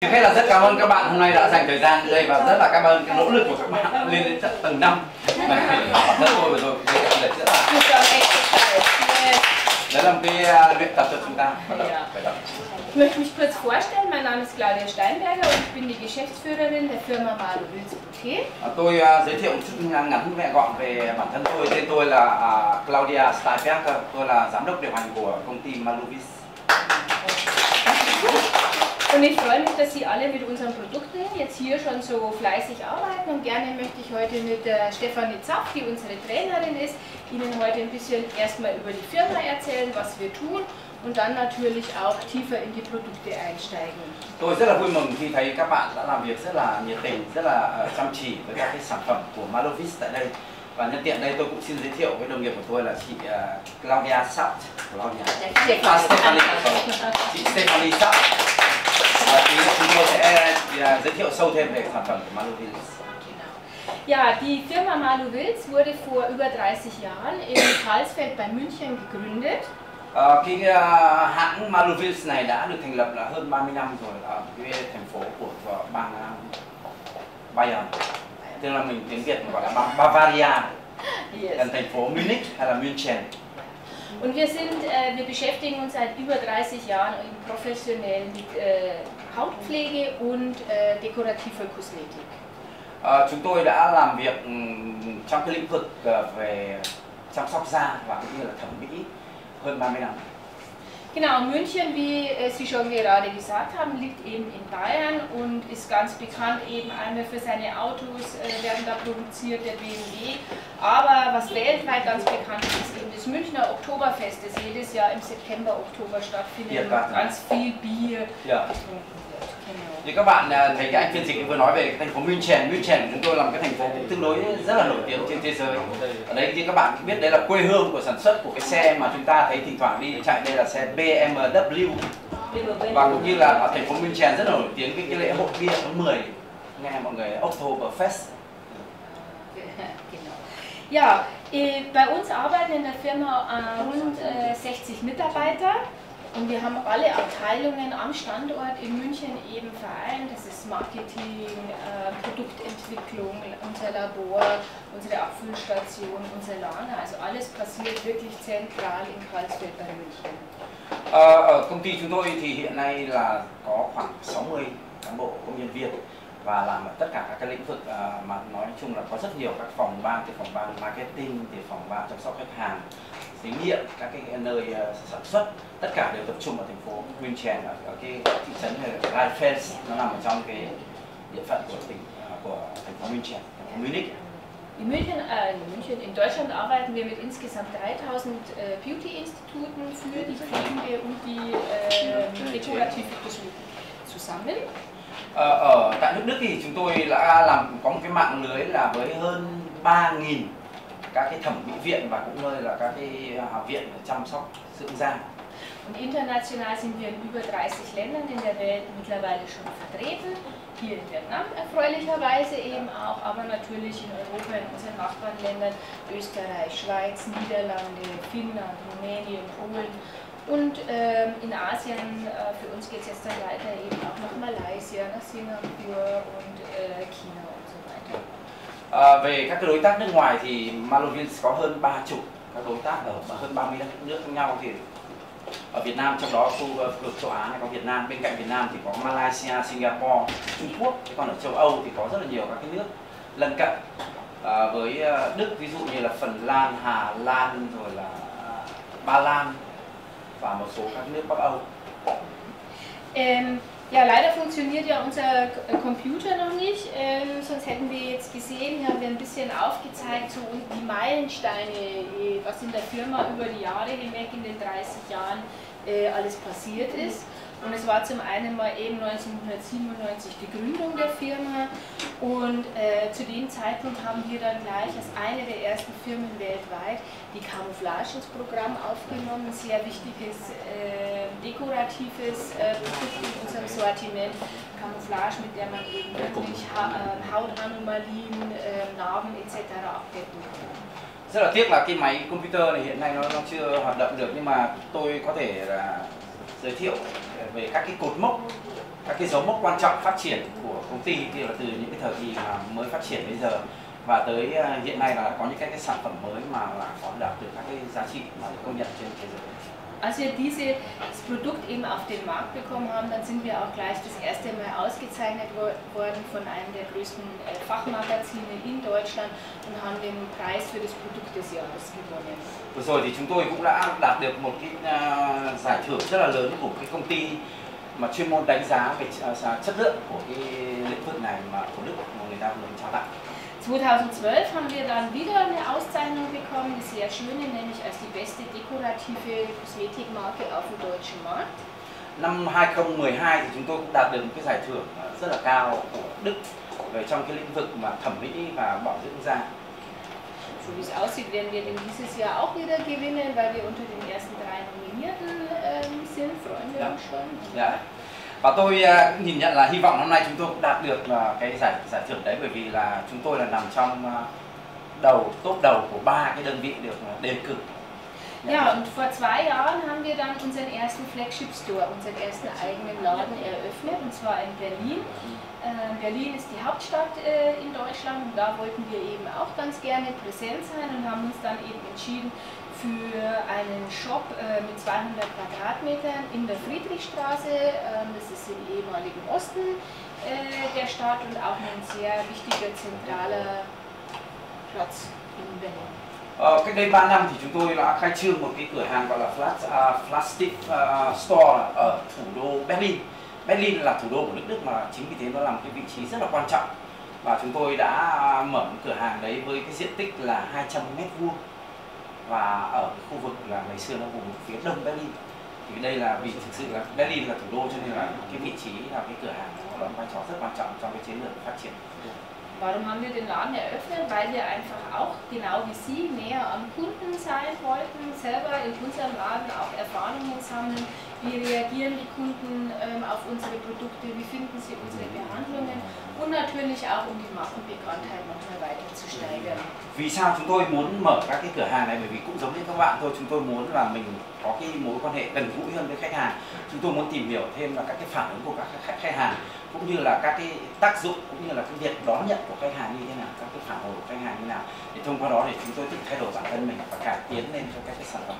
Trước hết là rất cảm ơn các bạn hôm nay đã dành thời gian đây và rất là cảm ơn cái nỗ lực của các bạn lên đến tận tầng 5 bản thân tôi vừa rồi. Cái lịch rất là đấy là một cái à, luyện tập cho chúng ta. Bắt đầu. Ja. khởi động. Ich möchte mich kurz vorstellen. Mein Name ist Claudia Steinberger und ich bin die Geschäftsführerin der Firma Malo Bouquet. À, tôi à, giới thiệu một chút ngắn mẹ gọn về bản thân tôi. Tên tôi là à, Claudia Steinberger. Tôi là giám đốc điều hành của công ty Maluvis Und ich freue mich, dass Sie alle mit unseren Produkten jetzt hier schon so fleißig arbeiten. Und gerne möchte ich heute mit der Stefanie Zapf, die unsere Trainerin ist, Ihnen heute ein bisschen erstmal über die Firma erzählen, was wir tun und dann natürlich auch tiefer in die Produkte einsteigen. tôi rất là vui mừng khi thấy các bạn đã làm việc rất là nhiệt tình rất là chăm chỉ với các cái sản phẩm của Maluvis tại đây. Và nhân tiện đây tôi cũng xin giới thiệu với đồng nghiệp của tôi là chị à, Claudia Sapt Claudia. À, Stephanie, chị Stephanie Sapp và tí nữa chúng tôi sẽ à, giới thiệu sâu thêm về sản phẩm của Maluvis Ja, die Firma Malu Wills wurde vor über 30 Jahren in Karlsfeld bei München gegründet. Ờ, cái à, hãng Maluvis này đã được thành lập là hơn 30 năm rồi. Ở cái thành phố của của bang à, Bayern tức là mình tiếng Việt gọi là bang Bavaria. Gần thành phố Munich hay là München. Und wir sind, äh, wir beschäftigen uns seit über 30 Jahren professionell mit äh, Hautpflege und äh, dekorativer Kosmetik. Chúng tôi đã làm việc trong cái lĩnh vực về chăm sóc da và cũng như là thẩm mỹ hơn 30 năm Genau, München, wie äh, Sie schon gerade gesagt haben, liegt eben in Bayern und ist ganz bekannt eben einmal für seine Autos, äh, werden da produziert, der BMW. Aber was weltweit ganz bekannt ist, ist eben das Münchner Oktoberfest, das jedes Jahr im September, Oktober stattfindet Ja, ganz viel Bier Dạ. getrunken thì các bạn à, thấy cái anh phiên dịch vừa nói về thành phố München, München của chúng tôi là một cái thành phố cũng tương đối rất là nổi tiếng trên thế giới. Ở đấy thì các bạn cũng biết đấy là quê hương của sản xuất của cái xe mà chúng ta thấy thỉnh thoảng đi chạy. Đây là xe BMW và cũng như là ở thành phố München rất là nổi tiếng cái, cái lễ hội bia tháng 10 nghe mọi người Oktoberfest. Ja, bei uns arbeiten in der Firma äh, rund äh, 60 Mitarbeiter. Und wir haben alle Abteilungen am Standort in München eben vereint. Das ist Marketing, äh, Produktentwicklung, unser Labor, unsere Abfüllstation, unser Lager. Also alles passiert wirklich zentral in Karlsfeld bei München. Ở công ty chúng tôi thì hiện nay là có khoảng 60 cán bộ công nhân viên và làm ở tất cả các cái lĩnh vực à, mà nói chung là có rất nhiều các phòng ban từ phòng ban marketing từ phòng ban chăm sóc khách hàng thí nghiệm các cái nơi à, sản xuất tất cả đều tập trung ở thành phố München ở, ở cái thị trấn là Rheinfels nó nằm ở trong cái địa phận của tỉnh à, của thành phố München thành phố Munich In München, äh, in München, in Deutschland arbeiten wir mit insgesamt 3000 äh, Beauty-Instituten für die pflegende und die äh, dekorative zusammen. Ờ, ở tại nước Đức thì chúng tôi đã làm có một cái mạng lưới là với hơn 3.000 các cái thẩm mỹ viện và cũng nơi là các cái học viện chăm sóc dưỡng da. Und international sind wir in über 30 Ländern in der Welt mittlerweile schon vertreten. Hier in Vietnam erfreulicherweise eben auch, aber natürlich in Europa, in unseren Nachbarländern Österreich, Schweiz, Niederlande, Finnland, Rumänien, Polen. Und ähm, in Asien, äh, für uns geht es jetzt dann weiter eben auch nach Malaysia, nach Singapur und äh, China. À, về các cái đối tác nước ngoài thì Malovins có hơn 30 các đối tác ở hơn 30 đất nước khác nhau thì ở Việt Nam trong đó khu ờ, vực châu Á này có Việt Nam bên cạnh Việt Nam thì có Malaysia, Singapore, Trung Quốc Thế còn ở châu Âu thì có rất là nhiều các cái nước lân cận. À, với Đức ví dụ như là Phần Lan, Hà Lan rồi là Ba Lan và một số các nước Bắc Âu. Ähm, ja, leider funktioniert ja unser äh, Computer noch nicht, ähm, sonst hätten wir jetzt gesehen, hier haben wir ein bisschen aufgezeigt, so die Meilensteine, äh, was in der Firma über die Jahre hinweg in den 30 Jahren äh, alles passiert ist. Und es war zum einen mal eben 1997 die Gründung der Firma und äh, zu dem Zeitpunkt haben wir dann gleich als eine der ersten Firmen weltweit die Camouflage ins Programm aufgenommen, sehr wichtiges äh, dekoratives äh, in unserem Sortiment. Camouflage, mit der man eben wirklich ha äh, Hautanomalien, äh, Narben etc. abdecken kann. rất là tiếc là cái máy computer này hiện nay nó, nó chưa hoạt động được nhưng mà tôi có thể là giới thiệu về các cái cột mốc các cái dấu mốc quan trọng phát triển của công ty thì là từ những cái thời kỳ mà mới phát triển bây giờ và tới à, hiện nay là có những cái, cái sản phẩm mới mà là có đạt được các cái giá trị mà được công nhận trên thế giới. Als wir dieses Produkt eben auf den Markt bekommen haben, dann sind wir auch gleich das erste Mal ausgezeichnet worden von einem der größten äh, Fachmagazine in Deutschland und haben den Preis für das Produkt des Jahres gewonnen. Vừa rồi thì chúng tôi cũng đã đạt được một cái à, giải thưởng rất là lớn của cái công ty mà chuyên môn đánh giá về à, chất lượng của cái lĩnh vực này mà của Đức mà người ta vừa trao tặng. 2012 haben wir dann wieder eine Auszeichnung bekommen, eine sehr schöne, nämlich als die beste dekorative Kosmetikmarke auf dem deutschen Markt. Năm 2012 thì chúng tôi cũng đạt được một cái giải thưởng rất là cao của Đức về trong cái lĩnh vực mà thẩm mỹ và bảo dưỡng da. So wie es aussieht, werden wir den dieses Jahr auch wieder gewinnen, weil wir unter den ersten drei Nominierten ähm, sind. Freuen wir uns schon. Ja và tôi uh, nhìn nhận là hy vọng năm nay chúng tôi cũng đạt được uh, cái giải giải thưởng đấy. Bởi vì là chúng tôi là nằm trong uh, đầu top đầu của ba cái đơn vị được uh, đề cử. Ja, und vor zwei Jahren haben wir dann unseren ersten Flagship Store, unseren ersten eigenen Laden eröffnet, und zwar in Berlin. Äh, Berlin ist die Hauptstadt äh, in Deutschland und da wollten wir eben auch ganz gerne präsent sein und haben uns dann eben entschieden, für einen Shop äh, mit 200 Quadratmetern in der Friedrichstraße. Ähm, das ist im ehemaligen Osten äh, der Stadt und auch ein sehr wichtiger zentraler Platz in Berlin. Ờ, cách đây 3 năm thì chúng tôi đã khai trương một cái cửa hàng gọi là Flat, uh, Plastic uh, Store ở thủ đô Berlin. Berlin là thủ đô của nước Đức mà chính vì thế nó là một cái vị trí rất là quan trọng. Và chúng tôi đã à, mở một cửa hàng đấy với cái diện tích là 200 mét vuông và ở khu vực là ngày xưa nó vùng phía đông Berlin. Thì đây là vì thực sự là Berlin là thủ đô cho nên là cái vị trí là cái cửa hàng nó đóng vai trò rất quan trọng trong cái chiến lược phát triển Warum haben wir den Laden eröffnet? Weil wir einfach auch, genau wie Sie, näher am Kunden sein wollten, selber in unserem Laden auch Erfahrungen sammeln, wie reagieren die Kunden ähm, auf unsere Produkte, wie finden sie unsere Behandlungen? Und natürlich auch um die Markenbekanntheit noch weiter zu steigern. Vì sao chúng tôi muốn mở các cái cửa hàng này? Bởi vì cũng giống như các bạn thôi, chúng tôi muốn là mình có cái mối quan hệ gần gũi hơn với khách hàng. Chúng tôi muốn tìm hiểu thêm là các cái phản ứng của các khách, khách hàng cũng như là các cái tác dụng cũng như là cái việc đón nhận của khách hàng như thế nào, các cái phản hồi của khách hàng như thế nào. Để thông qua đó để chúng tôi tự thay đổi bản thân mình và cải tiến lên cho các cái sản phẩm.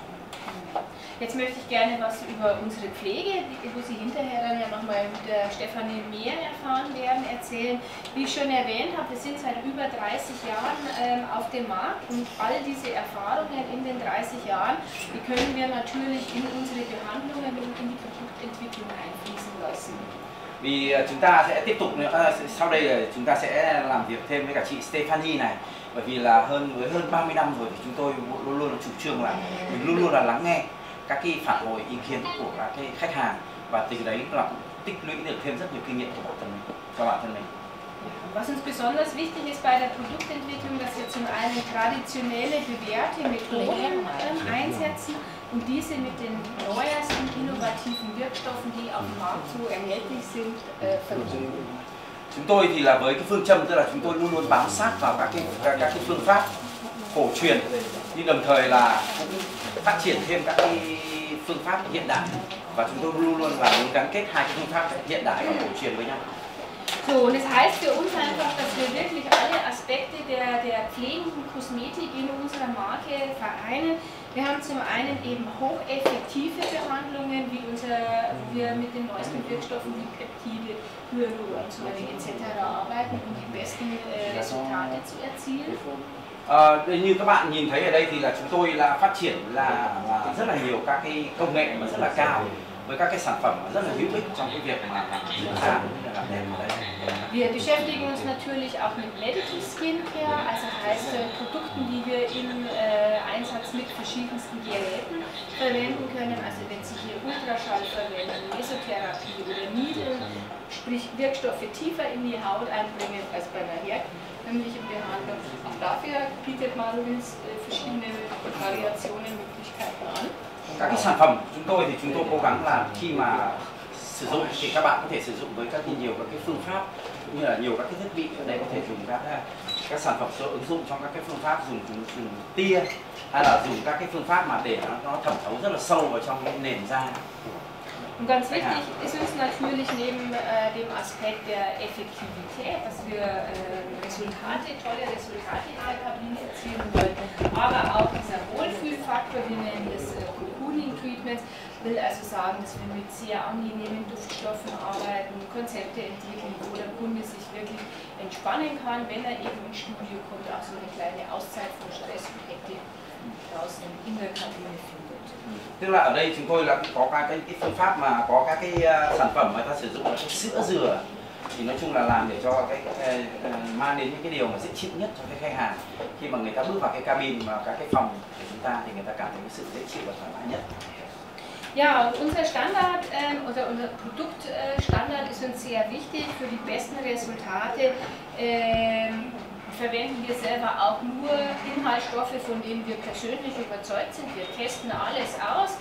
Jetzt möchte ich gerne was über unsere Pflege, wo Sie hinterher dann ja nochmal mit der Stefanie mehr erfahren werden, erzählen. Wie ich schon erwähnt habe, wir sind seit über 30 Jahren ähm, auf dem Markt und all diese Erfahrungen in den 30 Jahren, die können wir natürlich in unsere Behandlungen und in die Produktentwicklung einfließen lassen. Vì chúng ta sẽ tiếp tục nữa, sau đây chúng ta sẽ làm việc thêm với cả chị Stephanie này bởi vì là hơn với hơn 30 năm rồi thì chúng tôi luôn luôn chủ trương là mình luôn luôn là lắng nghe các cái phản hồi ý kiến của các cái khách hàng. Và từ đấy là cũng tích lũy được thêm rất nhiều kinh nghiệm của bản thân mình cho bản thân mình. Was uns besonders wichtig ist bei der Produktentwicklung, dass wir zum einen traditionelle bewährte Methoden einsetzen und diese mit den neuesten innovativen Wirkstoffen, die auf dem Markt so erhältlich sind, äh, verbinden. Chúng tôi thì là với cái phương châm tức là chúng tôi luôn luôn bám sát vào các cái các, các cái phương pháp cổ truyền nhưng đồng thời là cũng phát triển thêm các cái phương pháp hiện đại và chúng tôi luôn luôn là muốn gắn kết hai cái phương pháp hiện đại và cổ truyền với nhau. So, und es heißt für uns einfach, dass wir wirklich alle Aspekte der, der pflegenden Kosmetik in unserer Marke vereinen. Wir haben zum einen eben hocheffektive Behandlungen, wie unser, wir mit den neuesten Wirkstoffen wie Peptide, Hyaluronsäure etc. arbeiten, um die besten äh, Resultate zu erzielen. À, như các bạn nhìn thấy ở đây thì là chúng tôi là phát triển là, là rất là nhiều các cái công nghệ mà rất là cao với các cái sản phẩm rất là hữu ích trong cái việc mà dưỡng da làm đẹp ở đây. Wir beschäftigen uns natürlich auch mit Medical Skincare, also heißt äh, Produkten, die wir im äh, Einsatz mit verschiedensten Geräten verwenden können. Also wenn Sie hier Ultraschall verwenden, Mesotherapie oder Needle, sprich Wirkstoffe tiefer in die Haut einbringen als bei einer herkömmlichen Behandlung. Auch dafür bietet Marvels äh, verschiedene Variationen, Möglichkeiten an. Các cái sản phẩm chúng tôi thì chúng tôi cố gắng là khi mà sử dụng thì các bạn có thể sử dụng với các nhiều các cái phương pháp cũng như là nhiều các cái thiết bị ở đây có thể dùng các các sản phẩm số ứng dụng trong các cái phương pháp dùng dùng tia hay là dùng các cái phương pháp mà để nó, nó thẩm thấu rất là sâu vào trong cái nền da. Und ganz wichtig ist uns natürlich neben äh, dem Aspekt der Effektivität, dass wir äh, Resultate, tolle Resultate in der Kabine erzielen wollen, aber auch dieser Wohlfühlfaktor, wir nennen das äh, Cocooning will also sagen, dass wir mit sehr angenehmen Duftstoffen arbeiten, Konzepte entwickeln, wo der Kunde sich wirklich entspannen kann, wenn er eben ins Studio kommt, auch so eine kleine Auszeit von Stress und Hektik draußen in der Kabine findet. tức là ở đây chúng tôi là có các cái, cái phương pháp mà có các cái uh, sản phẩm mà ta sử dụng là cái sữa dừa. Thì nói chung là làm để cho cái uh, mang đến những cái điều mà dễ chịu nhất cho cái khách hàng. Khi mà người ta bước vào cái cabin và các cái phòng của chúng ta thì người ta cảm thấy cái sự dễ chịu và thoải mái nhất. Ja, unser Standard ähm, oder unser Produktstandard äh, ist uns sehr wichtig für die besten Resultate. Ähm, verwenden wir selber auch nur Inhaltsstoffe, von denen wir persönlich überzeugt sind. Wir testen alles aus.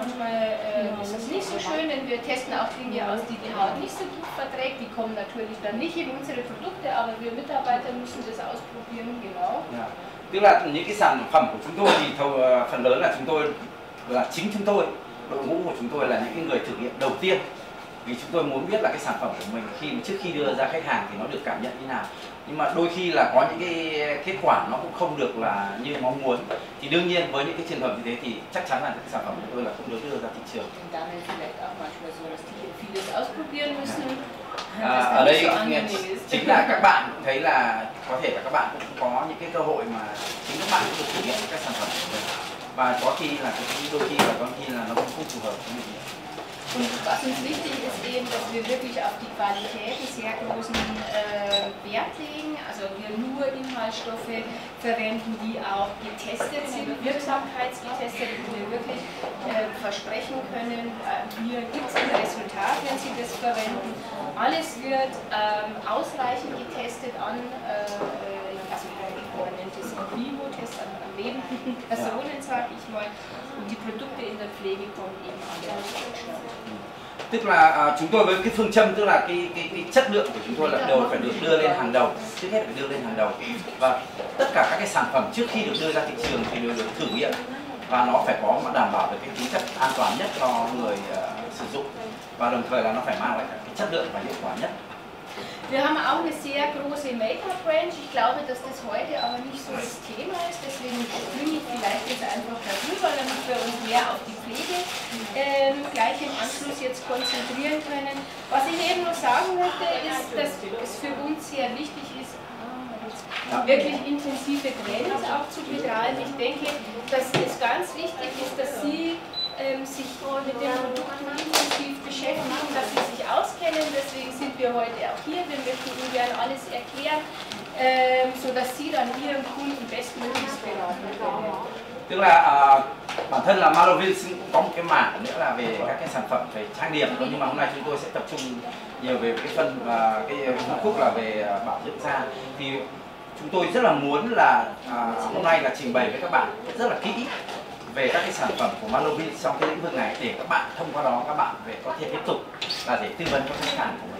Manchmal äh, ist es nicht so schön, denn wir testen auch Dinge aus, die die Haut nicht so gut verträgt. Die kommen natürlich dann nicht in unsere Produkte, aber wir Mitarbeiter müssen das ausprobieren, genau. Yeah. Tức là những cái sản phẩm của chúng tôi thì thầu, phần lớn là chúng tôi là chính chúng tôi đội ngũ của chúng tôi là những cái người thử nghiệm đầu tiên. Vì chúng tôi muốn biết là cái sản phẩm của mình khi trước khi đưa ra khách hàng thì nó được cảm nhận như nào. Nhưng mà đôi khi là có những cái kết quả nó cũng không được là như mong muốn. Thì đương nhiên với những cái trường hợp như thế thì chắc chắn là cái sản phẩm của tôi là không được đưa ra thị trường à, ở đây chính là các bạn cũng thấy là có thể là các bạn cũng có những cái cơ hội mà chính các bạn cũng được thử nghiệm các sản phẩm của mình. Và có khi là đôi khi là có khi là nó cũng không phù hợp với mình Und was uns wichtig ist eben, dass wir wirklich auf die Qualität sehr großen äh, Wert legen, also wir nur Inhaltsstoffe verwenden, die auch getestet sind, wirksamkeitsgetestet, wo wir wirklich äh, versprechen können, äh, hier gibt es ein Resultat, wenn Sie das verwenden. Alles wird ähm, ausreichend getestet an, äh, also man nennt es In-Vivo-Test an, an lebenden Personen, sage ich mal, und die Produkte in der Pflege kommen eben alle aus Deutschland. Tức là à, chúng tôi với cái phương châm tức là cái, cái cái chất lượng của chúng tôi là đều phải được đưa lên hàng đầu trước hết phải đưa lên hàng đầu. Và tất cả các cái sản phẩm trước khi được đưa ra thị trường thì đều được thử nghiệm và nó phải có đảm bảo được cái tính chất an toàn nhất cho người uh, sử dụng. Và đồng thời là nó phải mang lại cái chất lượng và hiệu quả nhất. Wir haben auch eine sehr große Make-up-Range. Ich glaube, dass das heute aber nicht so das Thema ist. Deswegen springe ich vielleicht jetzt einfach darüber, damit wir uns mehr auf die Pflege ähm, gleich im Anschluss jetzt konzentrieren können. Was ich eben noch sagen möchte, ist, dass es für uns sehr wichtig ist, wirklich intensive Trainings auch zu betreiben. Ich denke, dass es ganz wichtig ist, dass Sie ähm, sich mit den Produkten intensiv beschäftigen, dass sie sich auskennen. Deswegen sind wir heute auch hier. Wir möchten Ihnen gerne alles erklären, ähm, sodass Sie dann Ihren Kunden bestmöglichst beraten können. Tức là uh, bản thân là Malovin cũng có một cái mảng nữa là về các cái sản phẩm về trang điểm nhưng mà hôm nay chúng tôi sẽ tập trung nhiều về cái phần và cái khúc là về uh, bảo dưỡng da thì chúng tôi rất là muốn là uh, hôm nay là trình bày với các bạn rất là kỹ về các cái sản phẩm của Malovin trong cái lĩnh vực này để các bạn thông qua đó các bạn về có thể tiếp tục là để tư vấn cho khách hàng của mình.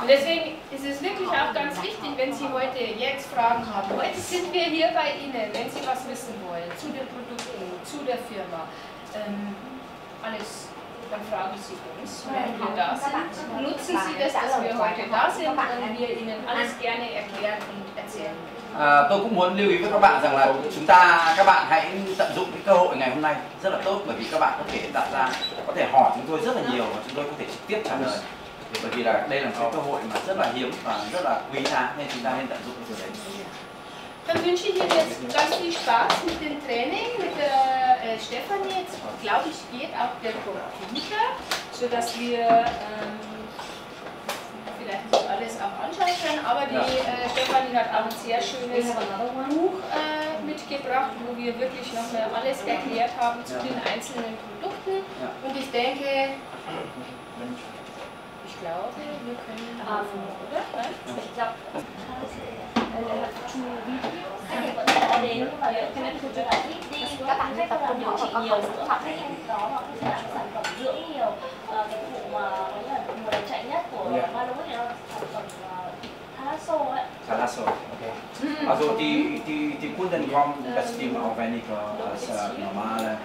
Und deswegen ist es wirklich auch ganz wichtig, wenn Sie heute jetzt Fragen haben. Heute sind wir hier bei Ihnen, wenn Sie was wissen wollen zu den Produkten, zu der Firma. Ähm, alles, dann fragen Sie uns, wenn wir da sind. Nutzen Sie das, dass wir heute da sind und wir Ihnen alles gerne erklären und erzählen. À, tôi cũng muốn lưu ý với các bạn rằng là chúng ta các bạn hãy tận dụng cái cơ hội ngày hôm nay rất là tốt bởi vì các bạn có thể đặt ra có thể hỏi chúng tôi rất là nhiều và chúng tôi có thể trực tiếp trả lời thì bởi vì là đây là một cái cơ hội mà rất là hiếm và rất là quý giá nên chúng ta nên tận dụng cái điều đấy Dann wünsche ich Ihnen jetzt ganz viel Spaß mit dem Training, mit der äh, Stefanie. Jetzt glaube ich, geht auch der Computer, sodass wir ähm, vielleicht nicht alles auch anschauen können, aber die äh, Stefanie hat auch ein sehr schönes Buch äh, mitgebracht, wo wir wirklich nochmal alles erklärt haben zu den einzelnen Produkten. Und ich denke, ich glaube, wir können anfangen, oder? Ich glaube, đi các bạn sẽ tập trung điều trị nhiều dưỡng các em đó là sản phẩm dưỡng nhiều cái vụ mà mùa chạy nhất của Malovit thì nó sản phẩm Thalasso ấy Thalasso. Okay. Also die, die, die Kunden kommen bestimmt auch weniger als äh, normale,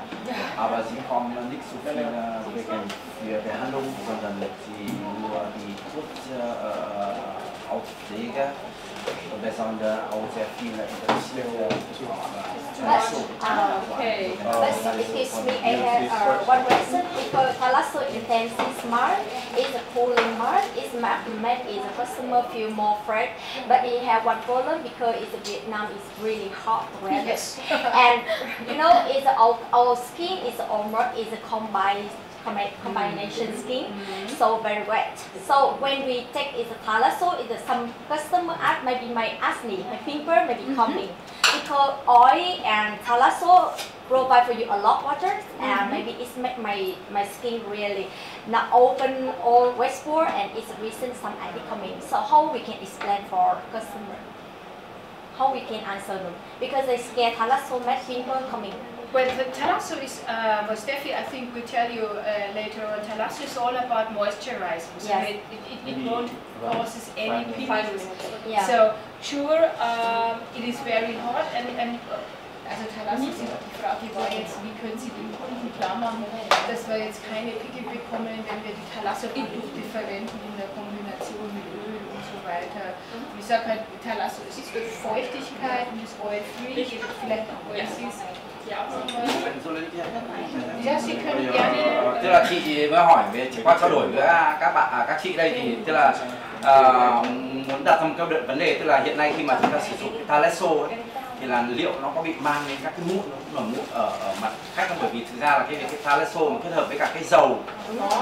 aber sie kommen nicht so viel äh, wegen für Behandlung, sondern sie nur die kurze äh, Auspflege und besonders auch sehr viele interessierte Thalasso. Ah, Okay. But excuse me, I have uh, one reason, because Thalasso Intensive Smart is a cooling mark. It's ma- made is a customer feel more fresh, but it have one problem because it's Vietnam is really hot weather. Yes. and you know, it's our, our skin is almost is a combined combi- combination mm-hmm. skin, mm-hmm. so very wet. So when we take is a thalasso, is a some customer ask maybe my acne, my pimple maybe mm-hmm. coming because oil and thalasso provide for you a lot water and maybe it's make my my skin really not open all west pore and it's reason some acne coming. So how we can explain for customer? How we can answer them because they scared thalasso make pimple coming. Well, the Talasso is, uh, well, Steffi, I think will tell you uh, later on, Talasso is all about moisturizing, so Yes. it, it, it, it won't causes any pimples. Yeah. So, sure, um, it is very hot and, and uh, also Thalasso ist die Frage war jetzt, wie können Sie den Kunden klar machen, dass wir jetzt keine Pickel bekommen, wenn wir die Thalasso-Produkte verwenden in der Kombination mit Öl und so weiter. Und ich sage halt, Thalasso ist für Feuchtigkeit und ist oil-free, vielleicht auch oil-free. Dạ, tức là chị mới hỏi về chị qua trao đổi với các bạn à, các chị đây thì tức là ờ, muốn đặt ra một cái vấn đề tức là hiện nay khi mà chúng ta sử dụng Thalesso ấy, thì là liệu nó có bị mang đến các cái mụn nó mụn ở, ở mặt khách không bởi vì thực ra là cái cái Thalesso mà kết hợp với cả cái dầu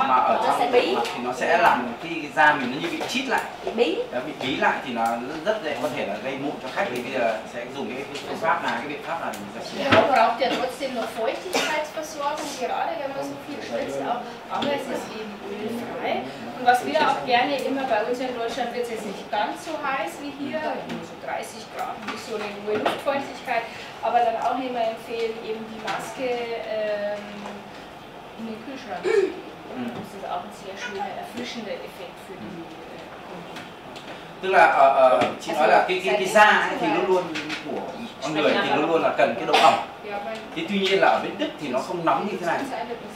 mà ở Nó trong mặt thì nó sẽ làm cái da mình nó như bị chít lại bí Đó, bị bí lại thì nó rất dễ có thể là gây mụn cho khách thì bây giờ sẽ dùng cái phương pháp nào cái biện pháp để mình sẽ Ja, man braucht ja trotzdem noch Feuchtigkeitsversorgung, gerade wenn man so viel schwitzt, auch, aber es ist eben ölfrei. Und was wir auch gerne immer bei uns in Deutschland wird es nicht ganz so heiß wie hier, 30 Grad, nicht so eine hohe Luftfeuchtigkeit, aber dann auch immer empfehlen, eben die Maske ähm, in den Kühlschrank zu legen. Das ist auch ein sehr schöner, erfrischender Effekt für die äh, Kunden. tức là ờ, ờ, chị nói là cái cái cái da ấy thì luôn luôn của con người thì luôn luôn là cần cái độ ẩm. Ja, weil thì tuy nhiên là ở bên Đức thì nó không nóng như thế này.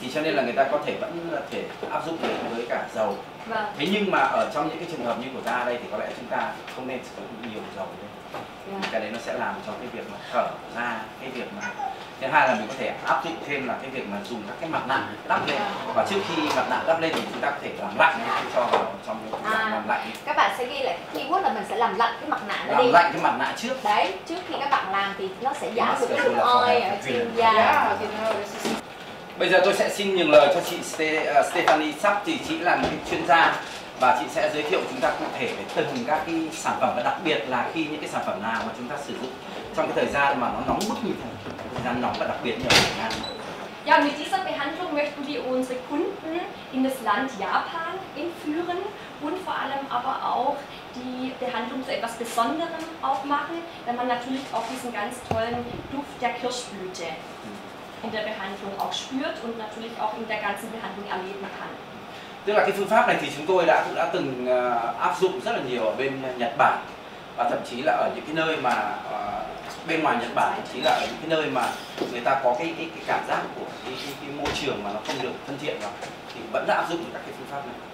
Thì cho nên là người ta có thể vẫn là thể áp dụng được với cả dầu vâng. Thế nhưng mà ở trong những cái trường hợp như của ta đây thì có lẽ chúng ta không nên sử dụng nhiều dầu lên Vâng. cái đấy nó sẽ làm cho cái việc mà thở ra cái việc mà thứ hai là mình có thể áp dụng thêm là cái việc mà dùng các cái mặt nạ đắp lên. Và trước khi mặt nạ đắp lên thì chúng ta có thể làm lạnh cái cho vào trong cái À. làm lạnh các bạn sẽ ghi lại cái keyword là mình sẽ làm lạnh cái mặt nạ nó làm đi. lạnh cái mặt nạ trước. Đấy trước khi các bạn làm thì nó sẽ giảm được cái oi ở trên truyền. da Bây giờ tôi sẽ xin nhường lời cho chị Ste- à, Stephanie. Sắp thì chị là một chuyên gia và chị sẽ giới thiệu chúng ta cụ thể về từng các cái sản phẩm và đặc biệt là khi những cái sản phẩm nào mà chúng ta sử dụng trong cái thời gian mà nó nóng bức như thế thời gian nóng và đặc biệt như ở Việt Nam Ja, mit dieser Behandlung möchten wir unsere Kunden in das Land Japan entführen und vor allem aber auch die Behandlung zu etwas Besonderem aufmachen, wenn man natürlich auch diesen ganz tollen Duft der Kirschblüte in der Behandlung auch spürt und natürlich auch in der ganzen Behandlung erleben kann. tức là cái phương pháp này thì chúng tôi đã cũng đã từng à, áp dụng rất là nhiều ở bên Nhật Bản và thậm chí là ở những cái nơi mà à, bên ngoài Nhật Bản thậm chí là ở những cái nơi mà người ta có cái cái, cái cảm giác của cái, cái, cái môi trường mà nó không được thân thiện vào thì vẫn đã áp dụng các cái phương pháp này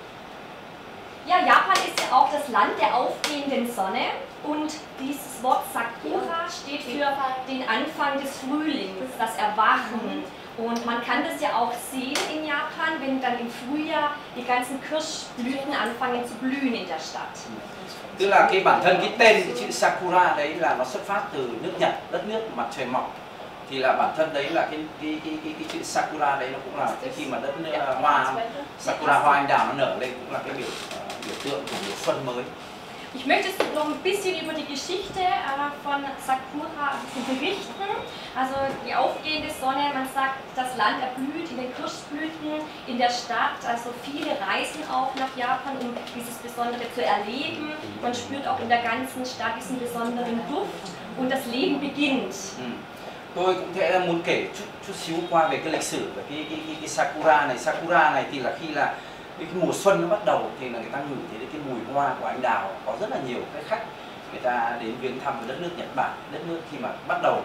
Ja, Japan ist ja auch das Land der aufgehenden Sonne und dieses Wort Sakura steht für den Anfang des Frühlings, das Erwachen. Und man kann das ja auch sehen in Japan, wenn dann im Frühjahr die ganzen Kirschblüten anfangen zu blühen in der Stadt. tức là cái bản thân cái tên cái chữ sakura đấy là nó xuất phát từ nước Nhật đất nước mặt trời mọc thì là bản thân đấy là cái cái cái cái, cái chữ sakura đấy nó cũng là cái khi mà đất nước hoa sakura hoa anh đào nó nở lên cũng là cái biểu biểu tượng của mùa xuân mới Ich möchte jetzt noch ein bisschen über die Geschichte äh, von Sakura berichten. Also die aufgehende Sonne, man sagt, das Land erblüht in den Kirschblüten in der Stadt. Also viele reisen auch nach Japan, um dieses Besondere zu erleben. Man spürt auch in der ganzen Stadt diesen besonderen Duft und das Leben beginnt. Tôi cũng sẽ muốn kể chút chút xíu qua về cái lịch sử về cái cái cái, cái sakura này sakura này thì là khi là cái, mùa xuân nó bắt đầu thì là người ta ngửi thấy cái mùi hoa của anh đào có rất là nhiều cái khách. Người ta đến viếng thăm đất nước Nhật Bản. Đất nước khi mà bắt đầu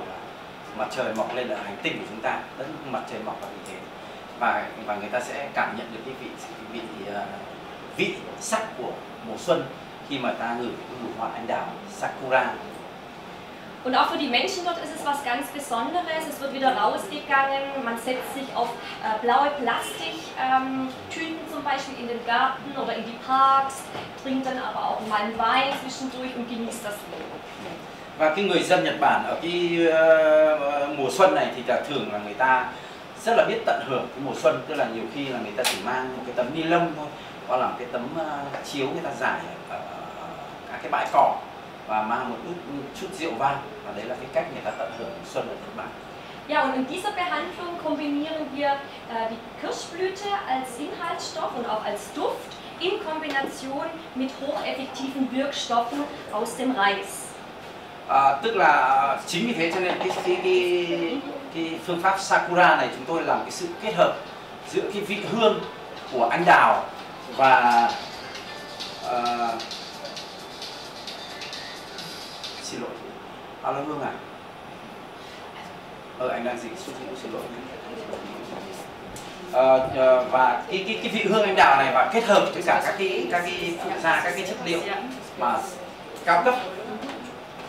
mặt trời mọc lên ở hành tinh của chúng ta. Đất mặt trời mọc là như thế. Và và người ta sẽ cảm nhận được cái vị vị vị, uh, vị sắc của mùa xuân khi mà ta ngửi cái mùi hoa anh đào sakura. Und auch für die Menschen dort ist es was ganz Besonderes. Es wird wieder rausgegangen, man setzt sich auf äh, blaue Plastiktüten zum Beispiel in den Garten oder in die Parks, trinkt dann aber auch mal einen Wein zwischendurch und genießt das Leben. Và cái người dân Nhật Bản ở cái uh, mùa xuân này thì là thường là người ta rất là biết tận hưởng cái mùa xuân, tức là nhiều khi là người ta chỉ mang một cái tấm ni lông thôi, hoặc là một cái tấm uh, chiếu người ta giải ở cả cái bãi cỏ và mang một chút, chút rượu vang và đấy là cái cách người ta tận hưởng xuân ở Nhật Bản. Ja, und in dieser Behandlung kombinieren wir äh, die Kirschblüte als Inhaltsstoff und auch als Duft in Kombination mit hocheffektiven Wirkstoffen aus dem Reis. À, tức là chính vì thế cho nên cái cái cái, cái phương pháp Sakura này chúng tôi làm cái sự kết hợp giữa cái vị hương của anh đào và uh, alo hương à? Ờ anh đang dịch xin, xin lỗi À, và cái, cái cái vị hương anh đào này và kết hợp với cả các cái các cái phụ gia các cái chất liệu mà cao cấp.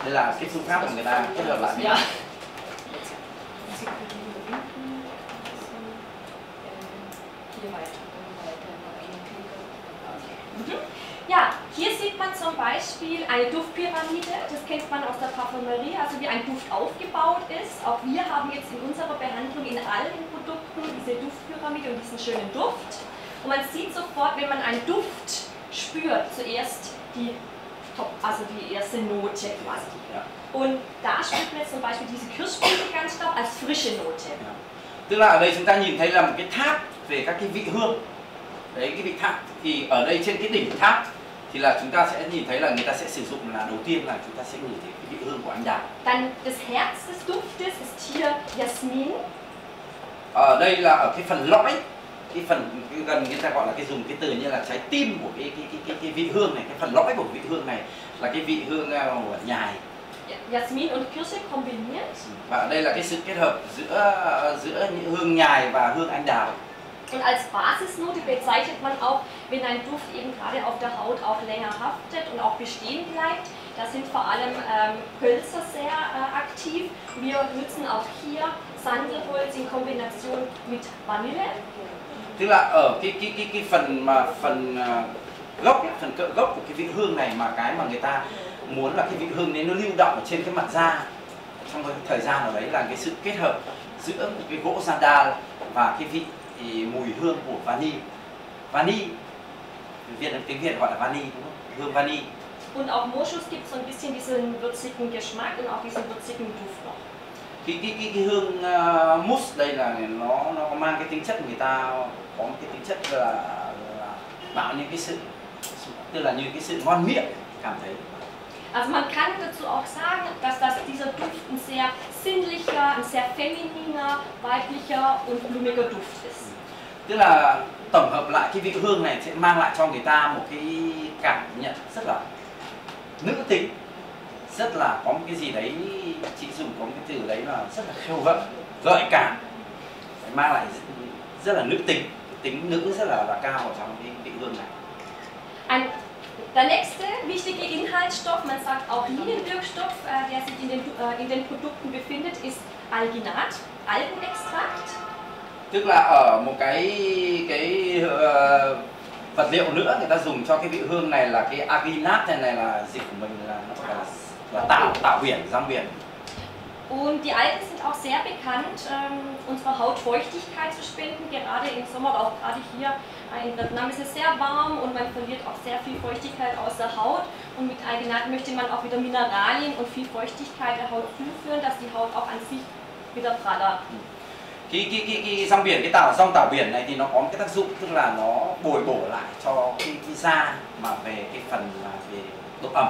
Đây là cái phương pháp mà người ta kết hợp lại với nhau. Dạ. Sieht man zum Beispiel eine Duftpyramide, das kennt man aus der Parfümerie, also wie ein Duft aufgebaut ist. Auch wir haben jetzt in unserer Behandlung in allen Produkten diese Duftpyramide und diesen schönen Duft. Und man sieht sofort, wenn man einen Duft spürt, zuerst die Top, also die erste Note quasi. Ja. Und da spürt man jetzt zum Beispiel diese Kirschblüte ganz stark als frische Note. Ja. Tức là ở đây chúng ta nhìn thấy là một cái tháp về các cái vị hương đấy cái vị tháp thì ở đây trên cái đỉnh tháp thì là chúng ta sẽ nhìn thấy là người ta sẽ sử dụng là đầu tiên là chúng ta sẽ ngửi thấy cái vị hương của anh đào. Dann das Herz des Duftes ist hier Jasmin. Ở đây là ở cái phần lõi cái phần cái gần người ta gọi là cái dùng cái từ như là trái tim của cái cái cái cái, cái vị hương này cái phần lõi của vị hương này là cái vị hương uh, nhài Jasmin und Kirsche kombiniert. Và đây là cái sự kết hợp giữa giữa những hương nhài và hương anh đào. Und als Basisnote bezeichnet man auch, wenn ein Duft eben gerade auf der Haut auch länger haftet und auch bestehen bleibt. Da sind vor allem ähm, Hölzer sehr äh, aktiv. Wir nutzen auch hier Sandelholz in Kombination mit Vanille. Tức là ở cái cái cái cái phần mà phần uh, gốc phần cỡ gốc của cái vị hương này mà cái mà người ta muốn là cái vị hương đấy nó lưu động ở trên cái mặt da trong cái thời gian ở đấy là cái sự kết hợp giữa cái gỗ sandal và cái vị thì mùi hương của vani vani Việt tiếng Việt gọi là vani đúng không? Hương vani. Und auch Moschus gibt so ein bisschen diesen würzigen Geschmack und auch diesen würzigen Duft noch. Cái cái cái, cái hương uh, mousse đây là nó nó có mang cái tính chất người ta có một cái tính chất là, là tạo những cái sự tức là như cái sự ngon miệng cảm thấy Also man kann dazu auch sagen, dass das dieser Duft ein sehr sinnlicher, ein sehr femininer, weiblicher und blumiger Duft ist tức là tổng hợp lại cái vị hương này sẽ mang lại cho người ta một cái cảm nhận rất là nữ tính rất là có một cái gì đấy chị dùng có một cái từ đấy là rất là khêu gợi gợi cảm mang lại rất là nữ tính tính nữ rất là là cao ở trong cái vị hương này Ein, der nächste wichtige Inhaltsstoff, man sagt auch Linienwirkstoff, äh, der sich in den, äh, in den Produkten befindet, ist Alginat, Algenextrakt. Tức là ở một cái cái uh, vật liệu nữa người ta dùng cho cái vị hương này là cái aginat này, này là dịch của mình là nó là, là tạo tạo biển rong biển Und die Algen sind auch sehr bekannt, ähm, unserer Haut Feuchtigkeit zu spenden, gerade im Sommer auch gerade hier in Vietnam ist es sehr warm und man verliert auch sehr viel Feuchtigkeit aus der Haut. Und mit Alginat möchte man auch wieder Mineralien und viel Feuchtigkeit der Haut zuführen, dass die Haut auch an sich wieder praller cái cái cái cái rong biển cái tảo rong tảo biển này thì nó có một cái tác dụng tức là nó bồi bổ lại cho cái, cái da mà về cái phần là về độ ẩm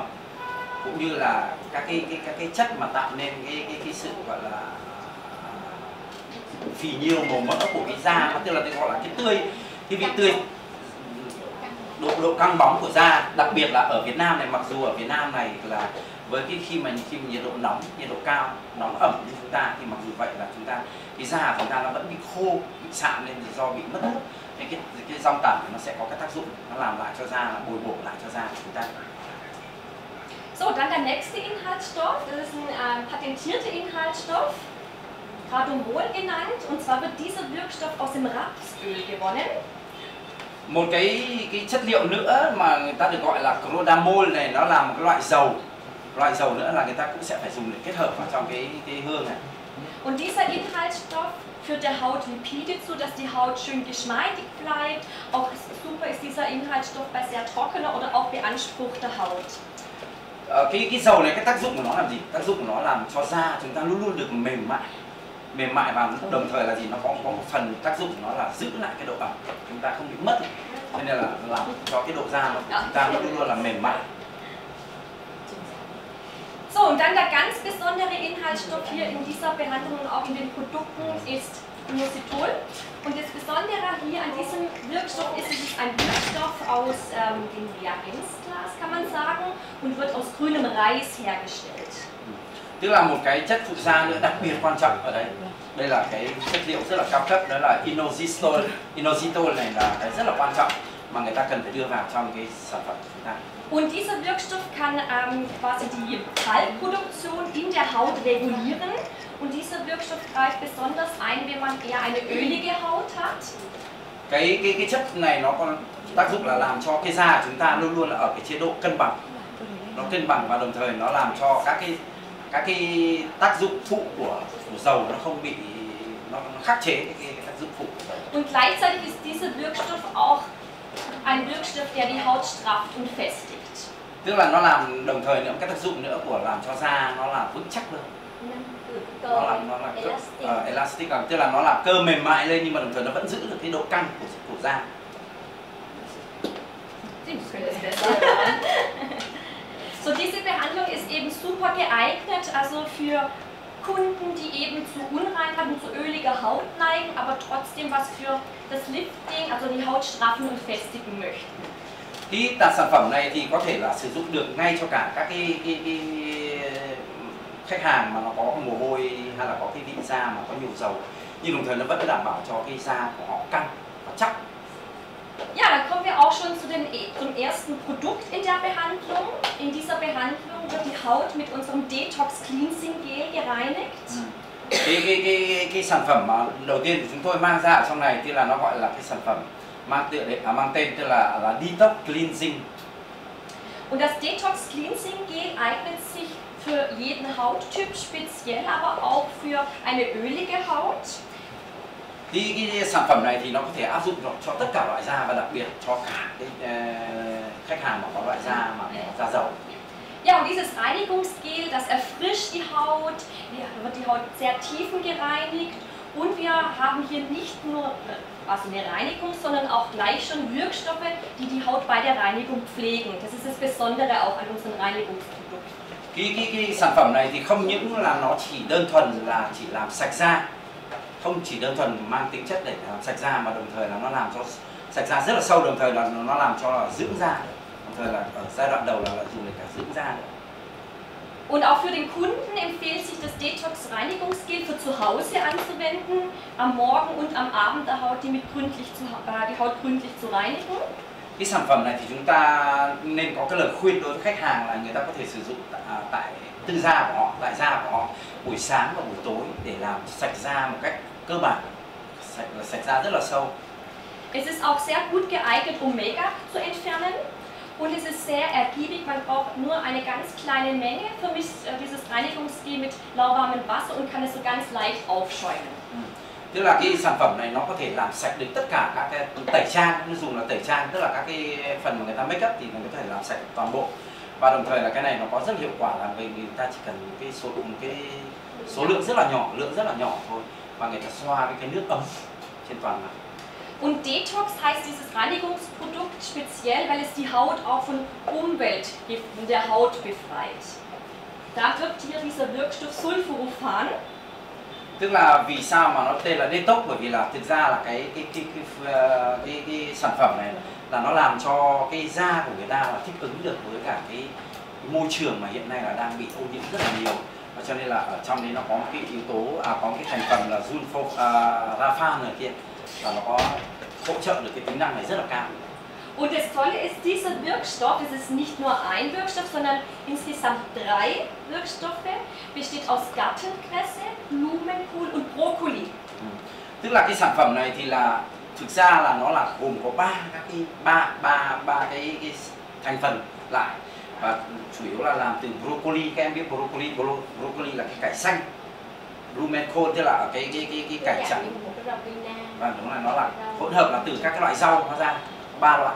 cũng như là các cái cái các cái chất mà tạo nên cái cái cái sự gọi là à, phì nhiêu màu mỡ của cái da tức là tôi gọi là cái tươi cái vị tươi độ độ căng bóng của da. Đặc biệt là ở Việt Nam này mặc dù ở Việt Nam này là với cái khi mà khi mà nhiệt độ nóng nhiệt độ cao nóng ẩm như chúng ta thì mặc dù vậy là chúng ta cái da chúng ta nó vẫn bị khô bị sạm lên do bị mất nước. Cái cái cái rong tẩm nó sẽ có cái tác dụng nó làm lại cho da là bồi bổ lại cho da của chúng ta. So, dann der nächste Inhaltsstoff, das ist ein äh, patentierter Inhaltsstoff, Radomol genannt, und zwar wird dieser Wirkstoff aus dem Rapsöl gewonnen. một cái cái chất liệu nữa mà người ta được gọi là crodamol này nó là một cái loại dầu. Loại dầu nữa là người ta cũng sẽ phải dùng để kết hợp vào trong cái cái hương này Und dieser Inhaltsstoff führt der Haut Lipide zu, dass die Haut schön geschmeidig bleibt. Auch super ist dieser Inhaltsstoff bei sehr trockener oder auch beanspruchter Haut. Cái cái dầu này cái tác dụng của nó làm gì? Tác dụng của nó làm cho da chúng ta luôn luôn được mềm mại. Mềm mại và đồng thời là gì? Nó có có một phần tác dụng nó là giữ lại cái độ ẩm. Chúng ta không bị mất. Cho nên là làm cho cái độ da của chúng ta luôn luôn là mềm mại So, und dann der ganz besondere Inhaltsstoff hier in dieser Behandlung und auch in den Produkten ist Inositol. Und das Besondere hier an diesem Wirkstoff ist, es ist ein Wirkstoff aus ähm, dem Reagenzglas, kann man sagen, und wird aus grünem Reis hergestellt. tức là một cái chất phụ gia nữa đặc biệt quan trọng ở đây đây là cái chất liệu rất là cao cấp đó là inositol inositol này là cái rất là quan trọng mà người ta cần phải đưa vào trong cái sản phẩm của chúng ta Und dieser Wirkstoff kann ähm, quasi die Fallproduktion in der Haut regulieren. Und dieser Wirkstoff greift besonders ein, wenn man eher eine ölige Haut hat. cái cái cái chất này nó có tác dụng là làm cho cái da của chúng ta luôn luôn ở cái chế độ cân bằng nó cân bằng và đồng thời nó làm cho các cái các cái tác dụng phụ của của dầu nó không bị nó, nó khắc chế cái, cái, cái tác dụng phụ của dầu Und gleichzeitig ist dieser Wirkstoff auch ein Wirkstoff, der die Haut strafft und festigt. Tức là nó làm đồng thời nữa cái tác dụng nữa của làm cho da nó là vững chắc hơn nó là nó là cơ, elastic. ờ, elastic là tức là nó làm cơ mềm mại lên nhưng mà đồng thời nó vẫn giữ được cái độ căng của của da So, diese Behandlung ist eben super geeignet, also für Kunden, die eben zu Unreinheit und zu öliger Haut neigen, aber trotzdem was für das Lifting, also die Haut straffen und festigen möchten. Cái tà sản phẩm này thì có thể là sử dụng được ngay cho cả các cái, cái, cái khách hàng mà nó có mồ hôi hay là có cái vị da mà có nhiều dầu nhưng đồng thời nó vẫn đảm bảo cho cái da của họ căng và chắc Ja, dann kommen wir auch schon zu den, zum ersten Produkt in der Behandlung. In dieser Behandlung wird die Haut mit unserem Detox Cleansing Gel gereinigt. cái, cái, cái, cái sản phẩm mà đầu tiên của chúng tôi mang ra ở trong này thì là nó gọi là cái sản phẩm mang tựa đề, à, mang tên tức là là detox cleansing Und das Detox Cleansing Gel eignet sich für jeden Hauttyp, speziell aber auch für eine ölige Haut. thì cái sản phẩm này thì nó có thể áp dụng được cho tất cả loại da và đặc biệt cho cả cái ờ, khách hàng mà có loại da mà có da dầu Ja, und dieses Reinigungsgel, das erfrischt die Haut, wird die Haut sehr tiefengereinigt und wir haben hier nicht nur also eine Reinigung, sondern auch gleich schon Wirkstoffe, die die Haut bei der Reinigung pflegen. Das ist das Besondere auch an unseren Reinigungsprodukten. cái, cái, cái sản phẩm này thì không những là nó chỉ đơn thuần là chỉ làm sạch da không chỉ đơn thuần mang tính chất để làm sạch da mà đồng thời là nó làm cho sạch da rất là sâu đồng thời là nó làm cho là dưỡng da đồng thời là ở giai đoạn đầu là, là dùng để cả dưỡng da nữa. Und auch für den Kunden empfiehlt sich das Detox Reinigungsgel für zu Hause anzuwenden, am Morgen und am Abend der Haut, die, mit gründlich zu, äh, die Haut gründlich zu reinigen. cái sản phẩm này thì chúng ta nên có cái lời khuyên đối với khách hàng là người ta có thể sử dụng tại tư da của họ tại da của họ buổi sáng và buổi tối để làm sạch da một cách cơ bản sạch sạch da rất là sâu Es ist auch sehr gut geeignet, um Make-up zu entfernen. Und es ist sehr ergiebig, man braucht nur eine ganz kleine Menge, für mich, äh, dieses Reinigungsgel mit lauwarmem Wasser und kann es so ganz leicht aufschäumen. tức là cái sản phẩm này nó có thể làm sạch được tất cả các cái tẩy trang như dùng là tẩy trang tức là các cái phần mà người ta make up thì mình có thể làm sạch toàn bộ. Và đồng thời là cái này nó có rất hiệu quả là vì người ta chỉ cần cái số một cái số lượng rất là nhỏ lượng rất là nhỏ thôi. Và người ta xoa với cái nước ấm trên toàn mặt. Und Detox heißt dieses Reinigungsprodukt speziell, weil es die Haut auch von Umweltgiften der Haut befreit. Da wirkt hier dieser Wirkstoff Sulforaphan. tức là vì sao mà nó tên là detox bởi vì là thực ra là cái cái cái cái, cái, cái, cái sản phẩm này là nó làm cho cái da của người ta là thích ứng được với cả cái môi trường mà hiện nay là đang bị ô nhiễm rất là nhiều và cho nên là ở trong đấy nó có một cái yếu tố à, có cái thành phần là sulforaphan à, ở kia và nó có hỗ trợ được cái tính năng này rất là cao Und das Tolle ist, dieser Wirkstoff, es ist nicht nur ein Wirkstoff, sondern insgesamt drei Wirkstoffe, besteht aus Gartenkresse, Blumenkohl und Brokkoli. Ừ. tức là cái sản phẩm này thì là thực ra là nó là gồm có ba các cái ba ba ba cái, cái thành phần lại và chủ yếu là làm từ broccoli các em biết broccoli bro- broccoli là cái cải xanh blumenkohl tức là cái cái cái cái cải trắng và đúng là nó là hỗn hợp là từ các cái loại rau nó ra ba loại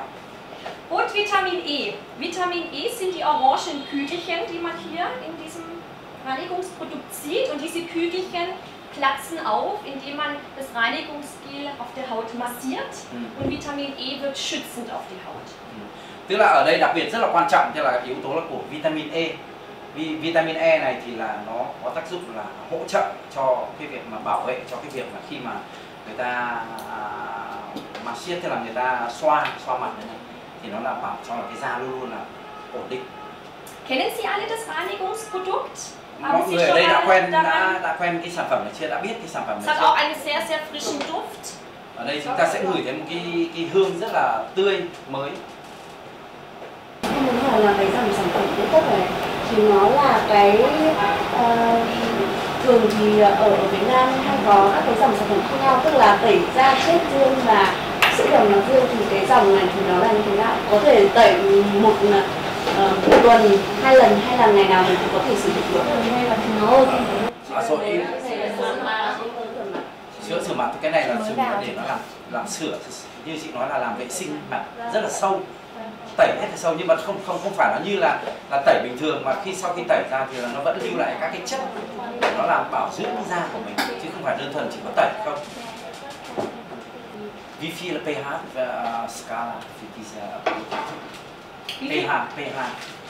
Und Vitamin E. Vitamin E sind die orangen Kügelchen, die man hier in diesem Reinigungsprodukt sieht. Und diese Kügelchen platzen auf, indem man das Reinigungsgel auf der Haut massiert. Ừ. Und Vitamin E wirkt schützend auf die Haut. tức là ở đây đặc biệt rất là quan trọng tức là yếu tố là của vitamin E vì vitamin E này thì là nó có tác dụng là hỗ trợ cho cái việc mà bảo vệ cho cái việc mà khi mà người ta à, mà siết tức là người ta xoa xoa mặt này, này thì nó làm bảo cho là cái da luôn luôn là ổn định. Kennen Sie alle das Reinigungsprodukt? mọi Haben Sie người ở đây đã quen đã, đã quen cái sản phẩm này chưa? Đã biết cái sản phẩm này hat chưa? auch einen sehr, sehr frischen Duft. ở đây chúng ta sẽ ngửi thấy một cái cái hương rất là tươi mới. Em muốn hỏi là cái dòng sản phẩm tiếp tất này thì nó là cái ờ, thường thì ở Việt Nam hay có các cái dòng sản phẩm khác nhau tức là tẩy da chết riêng và sữa dầu nó riêng thì cái dòng này thì nó là như thế nào? Có thể tẩy một ờ, một tuần hai lần hay là ngày nào mình cũng có thể sử dụng được. Hay là thì nó à, rồi sữa rửa mặt thì cái này là dùng để nó làm làm sửa như chị nói là làm vệ sinh mặt rất là sâu tẩy hết sâu nhưng mà không không không phải là như là là tẩy bình thường mà khi sau khi tẩy ra thì là nó vẫn lưu lại các cái chất nó làm bảo dưỡng da của mình chứ không phải đơn thuần chỉ có tẩy không. Wie viele pH äh, Skala für diese viel? pH pH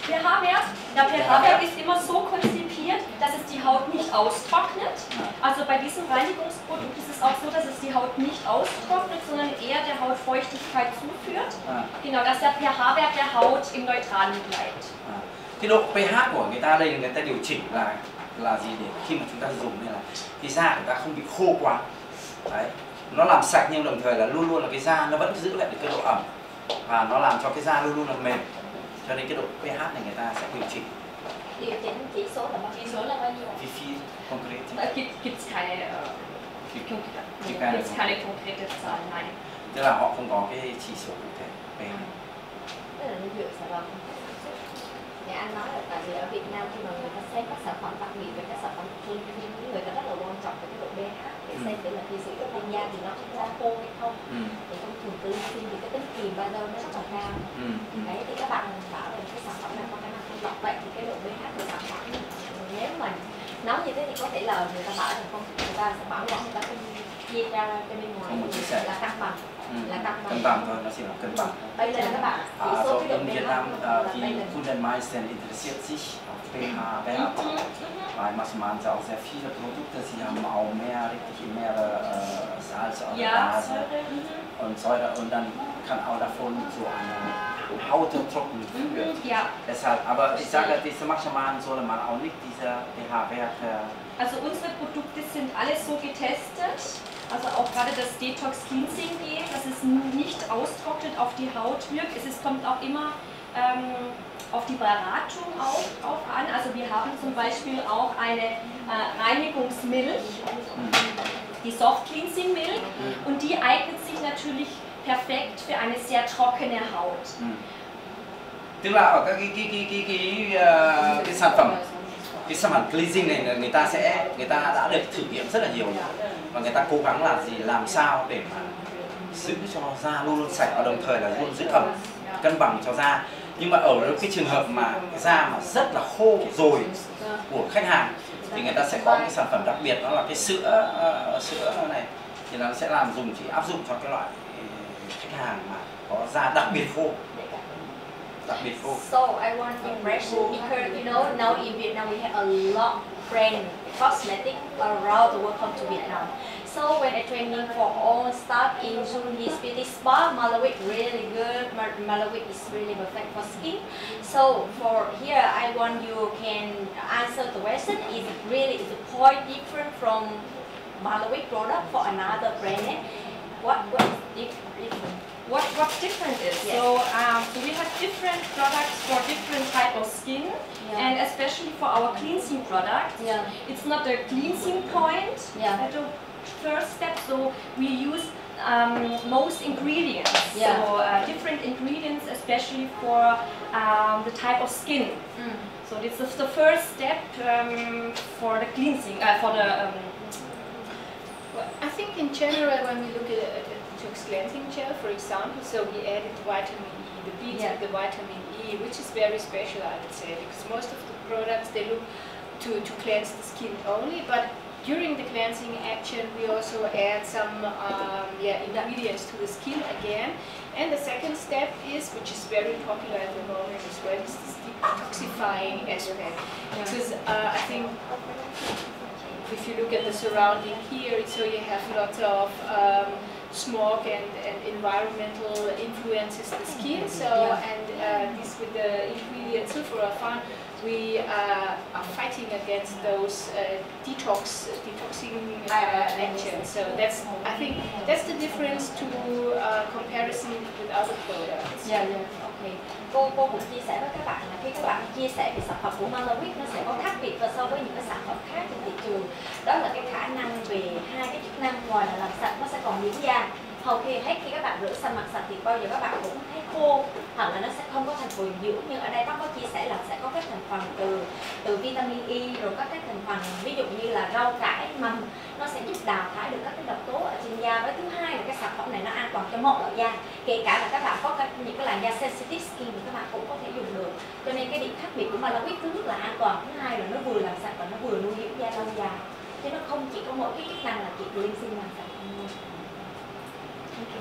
pH-Wert? Der pH-Wert ist immer so konzipiert, dass es die Haut nicht austrocknet. Also bei diesem Reinigungsprodukt ist es auch so, dass es die Haut nicht austrocknet, sondern eher der Haut Feuchtigkeit zuführt. Genau, dass der pH-Wert der Haut im Neutralen bleibt. cái độ pH của người ta đây người ta điều chỉnh là là gì để khi mà chúng ta dùng nên là cái da của ta không bị khô quá đấy nó làm sạch nhưng đồng thời là luôn luôn là cái da nó vẫn giữ lại được cái độ ẩm và nó làm cho cái da luôn luôn là mềm cho nên cái độ pH này người ta sẽ điều chỉnh điều chỉnh chỉ số là bao nhiêu số là bao nhiêu Wie viel konkret? Gibt es keine, Gibt keine gibt's keine konkrete Zahl, nein. tức là họ không có cái chỉ số cụ thể pH tức là nó dựa sản phẩm Dạ anh nói là tại vì ở Việt Nam khi mà người ta xem các sản phẩm đặc biệt về các sản phẩm clean clean người ta rất là quan trọng về cái độ pH để Ừ. xem thử là khi sử dụng trên da thì nó có da khô hay không ừ. thì thông thường clean thì cái tính kiềm bazơ nó rất là cao Ừ. Ừ. đấy thì các bạn bảo là cái sản phẩm lọc vậy thì cái độ pH của sản phẩm nếu mà. Nói như thế thì có thể là người ta bảo là không người ta sẽ bảo là người ta không chia ra cho bên ngoài. Không chia sẻ. là cân bằng. Ừ. là cân bằng. Cân bằng thôi nó chỉ là cân bằng. Đây là các bạn chỉ À, số cái in pH die Kundenmeisten interessiert sich auf pH Wert, weil manchmal machen sie auch sehr viele Produkte, sie haben auch mehr, richtig mehrere äh, Salz oder Ja, Gase Mhm. und Säure und dann kann auch davon so eine Hauttrocknung führen. Ja, Deshalb, aber ich sage, diese manchmal soll man auch nicht diese pH-Werte Also unsere Produkte sind alle so getestet, also auch gerade das Detox Cleansing Gel, dass es nicht austrocknet auf die Haut wirkt. Es kommt auch immer ähm, auf die Beratung auch drauf an. Also wir haben zum Beispiel auch eine äh, Reinigungsmilch, die Soft Cleansing Milk und die eignet sich natürlich perfekt für eine sehr trockene Haut. Tức là ở các cái cái cái cái cái, ờ, cái sản phẩm cái sản phẩm cleansing này người ta sẽ người ta đã được thử nghiệm rất là nhiều rồi. Và người ta cố gắng là gì làm sao để mà giữ cho da luôn luôn sạch và đồng thời là luôn giữ ẩm cân bằng cho da. Nhưng mà ở cái trường hợp mà da mà rất là khô rồi của khách hàng thì người ta sẽ có cái sản phẩm đặc biệt đó là cái sữa uh, sữa này. Thì nó sẽ làm dùng chỉ áp dụng cho cái loại ừ, khách hàng mà có da đặc biệt khô. Đặc biệt khô. So I want to impression because you know now in Vietnam we have a lot brand cosmetic around the world come to Vietnam. So when I training for all staff in Junhis Beauty Spa, Malawik really good. Malawi is really perfect for skin. So for here I want you can answer the question is really is quite different from Malawi product for another brand. What what is dif- different? What what's different is Yes. so um, so we have different products for different type of skin, Yeah. and especially for our cleansing products, Yeah. it's not a cleansing point Yeah. First step. So we use um, most ingredients, Yeah. so uh, different ingredients, especially for um, the type of skin. Mm. So this is the first step um, for the cleansing, uh, for the um, Well, I think in general, when we look at a at cleansing gel, for example, so we added vitamin E, the beta, Yeah. the vitamin E, which is very special, I would say, because most of the products they look to, to cleanse the skin only, but during the cleansing action, we also add some um, yeah, ingredients to the skin again. And the second step is, which is very popular at the moment as well, is this detoxifying aspect. Because uh, I think if you look at the surrounding here, so you have lots of um, smoke and, and environmental influences the skin. So Yeah. and uh, this with the ingredient sulforaphane, we uh, are fighting against those uh, detox detoxing uh, actions. So that's I think that's the difference to uh, comparison with other products. Dạ, ok. Cô cô cũng chia sẻ với các bạn là khi các bạn chia sẻ về sản phẩm của Malawit nó sẽ có khác biệt và so với những cái sản phẩm khác trên thị trường. Đó là cái khả năng về hai cái chức năng ngoài là làm sạch nó sẽ còn dưỡng da. Hầu khi hết khi các bạn rửa xong mặt sạch thì bao giờ các bạn cũng thấy khô hoặc là nó sẽ không có thành phần dưỡng nhưng ở đây. Bác có chia sẻ là sẽ có các thành phần từ từ vitamin E rồi các cái thành phần ví dụ như là rau cải mầm. Nó sẽ giúp đào thải được các cái độc tố ở trên da. Với thứ hai là cái sản phẩm này nó an toàn cho mọi loại da kể cả là các bạn có các, những cái làn da sensitive skin thì các bạn cũng có thể dùng được. Cho nên cái điểm khác biệt của Malawit thứ nhất là an toàn thứ hai là nó vừa làm sạch và nó vừa nuôi dưỡng da lâu dài chứ nó không chỉ có mỗi cái chức năng là chỉ cleansing làm sạch.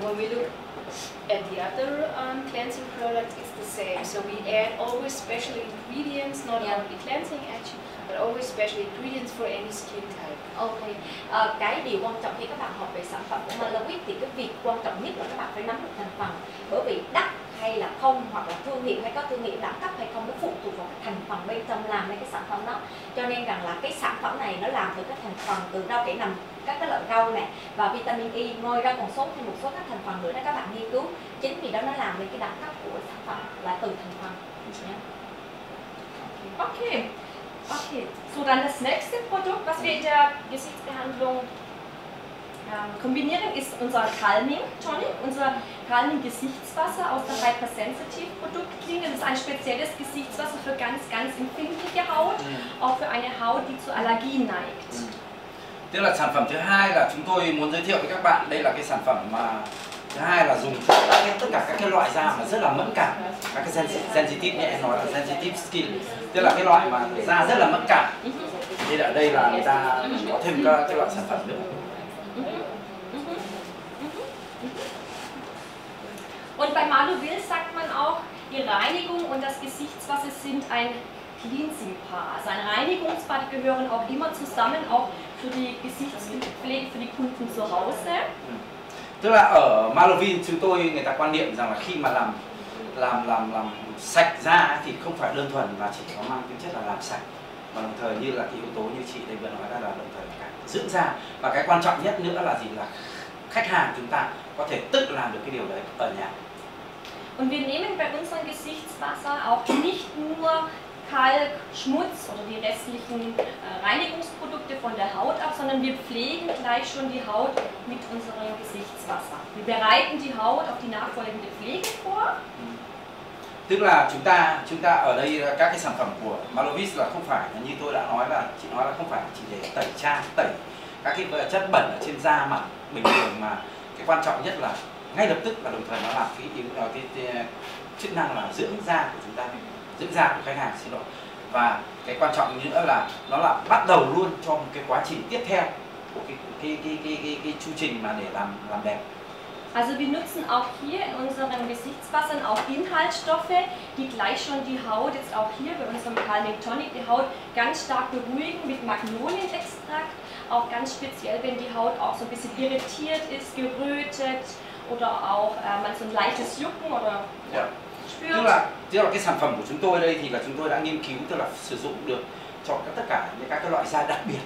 When we look at the other um, cleansing products, it's the same. So we add always special ingredients, not Yeah. only cleansing action, but always special ingredients for any skin type. Ok, Ờ, cái điều quan trọng khi các bạn học về sản phẩm của Malawit thì cái việc quan trọng nhất là các bạn phải nắm được thành phần bởi vì đắt hay là không hoặc là thương hiệu hay có thương hiệu đẳng cấp hay không nó phụ thuộc vào cái thành phần bên trong làm nên cái sản phẩm đó cho nên rằng là cái sản phẩm này nó làm từ các thành phần từ rau cải nằm các cái loại rau này và vitamin E ngoài ra còn số thêm một số các thành phần nữa đó các bạn nghiên cứu chính vì đó nó làm nên cái đẳng cấp của sản phẩm là từ thành phần nhé. Okay. Okay. So dann das nächste Produkt, was wir in der Gesichtsbehandlung ähm, kombinieren, ist unser Calming Tonic, unser Calming Gesichtswasser aus der Hypersensitive Produktlinie. Das ist ein spezielles Gesichtswasser für ganz, ganz empfindliche Haut, auch für eine Haut, die zu Allergien neigt. Tức là sản phẩm thứ hai là chúng tôi muốn giới thiệu với các bạn. Đây là cái sản phẩm mà thứ hai là dùng tất cả các cái loại da mà rất là mẫn cảm. Các cái sensi- sensitive nhẹ nói là sensitive skin. Tức là cái loại mà da rất là mẫn cảm. Thì ở đây là người ta có thêm các cái loại sản phẩm nữa. Und bei Malovil sagt man auch, die Reinigung und das Gesichtswasser sind ein Cleansing-Paar. Also ein Reinigungspaar, die gehören auch immer zusammen, auch für die Gesichtspflege für die Kunden zu Hause. tức là ở Malovin chúng tôi người ta quan niệm rằng là khi mà làm làm làm làm sạch da thì không phải đơn thuần là chỉ có mang tính chất là làm sạch mà đồng thời như là cái yếu tố như chị đây vừa nói ra là đồng thời cả dưỡng da. Và cái quan trọng nhất nữa là gì? Là khách hàng chúng ta có thể tự làm được cái điều đấy ở nhà. Und wir nehmen bei unserem Gesichtswasser auch nicht nur Kalk, Schmutz oder die restlichen äh, Reinigungsprodukte von der Haut ab, sondern wir pflegen gleich schon die Haut mit unserem Gesichtswasser. Wir bereiten die Haut auf die nachfolgende Pflege vor. tức là chúng ta chúng ta ở đây là các cái sản phẩm của Malovis là không phải như tôi đã nói là chị nói là không phải chỉ để tẩy trang tẩy các cái ờ, chất bẩn ở trên da mặt bình thường mà cái quan trọng nhất là ngay lập tức và đồng thời nó làm cái ờ, cái, cái, cái, chức năng là dưỡng da của chúng ta dưỡng da của khách hàng xin lỗi. Và cái quan trọng nữa là nó là bắt đầu luôn cho một cái quá trình tiếp theo của cái cái cái cái cái, cái chu trình mà để làm làm đẹp. Also wir nutzen auch hier in unseren Gesichtswassern auch Inhaltsstoffe, die gleich schon die Haut, jetzt auch hier bei unserem Calming Tonic, die Haut ganz stark beruhigen mit Magnolienextrakt, auch ganz speziell, wenn die Haut auch so ein bisschen irritiert ist, gerötet oder auch äh, man so ein leichtes Jucken oder Ja. Tức là tức là cái sản phẩm của chúng tôi đây thì là chúng tôi đã nghiên cứu tức là sử dụng được cho tất cả những các cái loại da đặc biệt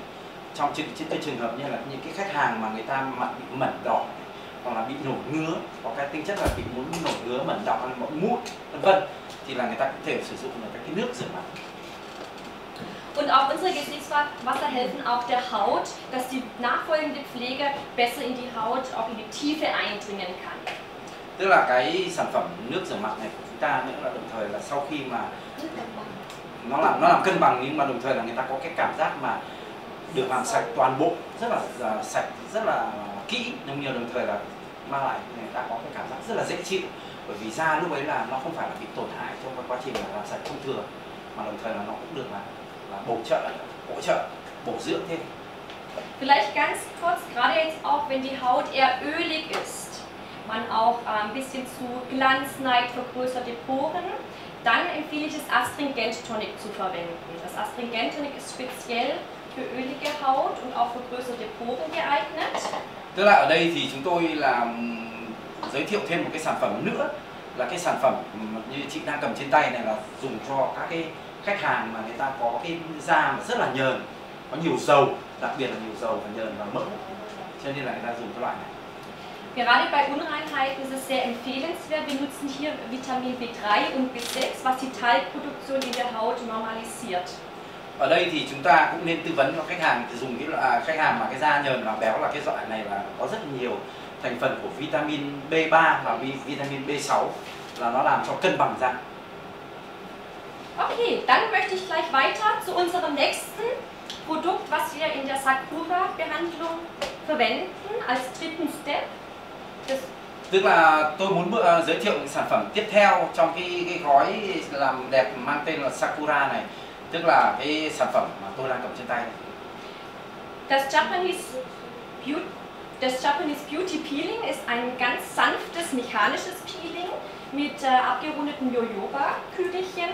trong trường, trường, trường hợp như là những cái khách hàng mà người ta mặt bị mẩn đỏ hoặc là bị nổi ngứa có cái tính chất là bị muốn nổi ngứa mẩn đỏ hay mụn mút vân vân thì là người ta có thể sử dụng được các cái nước rửa mặt Und auch unsere Gesichtswasser helfen auch der Haut, dass die nachfolgende Pflege besser in die Haut, auch in die Tiefe eindringen kann. Tức là cái sản phẩm nước rửa mặt này ta nữa là đồng thời là sau khi mà nó làm nó làm cân bằng nhưng mà đồng thời là người ta có cái cảm giác mà được làm sạch toàn bộ rất là uh, sạch rất là kỹ nhưng nhiều đồng thời là mang lại người ta có cái cảm giác rất là dễ chịu. Bởi vì da lúc ấy là nó không phải là bị tổn hại trong cái quá trình là làm sạch thông thường mà đồng thời là nó cũng được là là bổ trợ hỗ trợ bổ dưỡng thêm. Vielleicht ganz kurz, gerade jetzt auch wenn die Haut eher ölig ist, man auch ein bisschen zu Glanz neigt, vergrößerte Poren, dann empfehle ich das Astringent Tonic zu verwenden. Das Astringent Tonic ist speziell für ölige Haut und auch für größere Poren geeignet. Tức là ở đây thì chúng tôi làm giới thiệu thêm một cái sản phẩm nữa là cái sản phẩm như chị đang cầm trên tay này là dùng cho các cái khách hàng mà người ta có cái da mà rất là nhờn có nhiều dầu đặc biệt là nhiều dầu và nhờn và mỡ cho nên là người ta dùng cái loại này Gerade bei Unreinheiten ist es sehr empfehlenswert. Wir nutzen hier Vitamin B3 und B6, was die Talgproduktion in der Haut normalisiert. Ở đây thì chúng ta cũng nên tư vấn cho khách hàng thì dùng cái à, khách hàng mà cái da nhờn và béo là cái loại này là có rất nhiều thành phần của vitamin B3 và vitamin B6 là nó làm cho cân bằng da. Okay, dann möchte ich gleich weiter zu unserem nächsten Produkt, was wir in der Sakura-Behandlung verwenden als dritten Step. Tức là tôi muốn bữa, giới thiệu sản phẩm tiếp theo trong cái, cái gói làm đẹp mang tên là Sakura này. Tức là cái sản phẩm mà tôi đang cầm trên tay. Này. Das Japanese, Beauty, das Japanese Beauty Peeling ist ein ganz sanftes mechanisches Peeling mit äh, abgerundeten Jojoba-Kügelchen.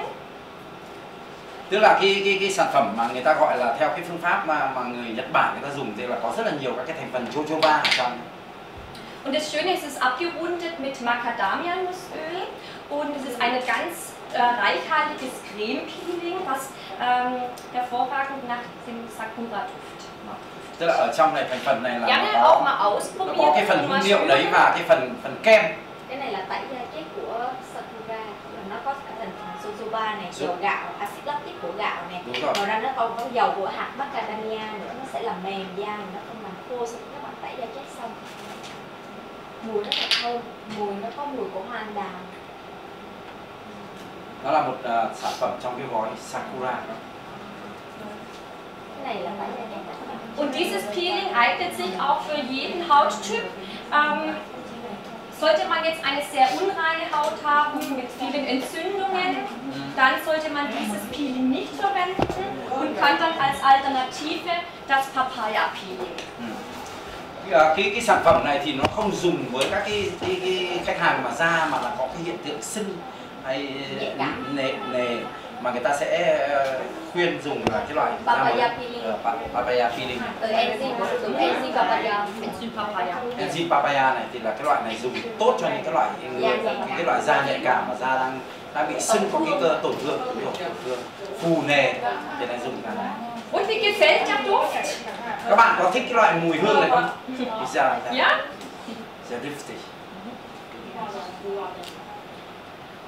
Tức là cái cái cái sản phẩm mà người ta gọi là theo cái phương pháp mà mà người Nhật Bản người ta dùng thì là có rất là nhiều các cái thành phần jojoba ở trong Und das Schöne ist, es ist abgerundet mit Macadamia-Nussöl. Und es ist ein ganz äh, reichhaltiges Creme-Peeling, was ähm, hervorragend nach dem Sakura-Duft macht. Tức là ở trong này thành phần này là Gerne nó auch có, mal nó ausprobieren. có cái phần hương mal liệu đấy và cái phần phần kem. Cái này là tẩy da chết của sakura nó có cả thành phần jojoba này dầu gạo axit lactic của gạo này ngoài ra nó còn có dầu của hạt macadamia nữa nó sẽ làm mềm da nó không làm khô sau khi các bạn tẩy da chết xong mùi rất là thơm mùi nó có mùi của hoa anh đào nó là một ờ, sản phẩm trong cái gói sakura cái này là Und dieses Peeling eignet sich auch für jeden Hauttyp. Ähm, sollte man jetzt eine sehr unreine Haut haben mit vielen Entzündungen, dann sollte man dieses Peeling nicht verwenden und kann dann als Alternative das Papaya Peeling. Cái, ờ, cái cái sản phẩm này thì nó không dùng với các cái, cái, cái khách hàng mà da mà là có cái hiện tượng sưng hay nề nề mà người ta sẽ ờ, khuyên dùng là cái loại Papaya peeling. Ờ, pa- papaya peeling từ enzyme sử dụng enzyme papaya Enzyme Papaya. enzyme papaya này thì là cái loại này dùng tốt cho những cái loại người Da nhạy cái, cảm. cái loại da nhạy cảm mà da đang đang bị sưng có cái cơ tổn thương tổn thương phù nề thì lại dùng cái này Und wie gefällt der Duft? các bạn có thích cái loại mùi hương này không? Ja? sehr duftig.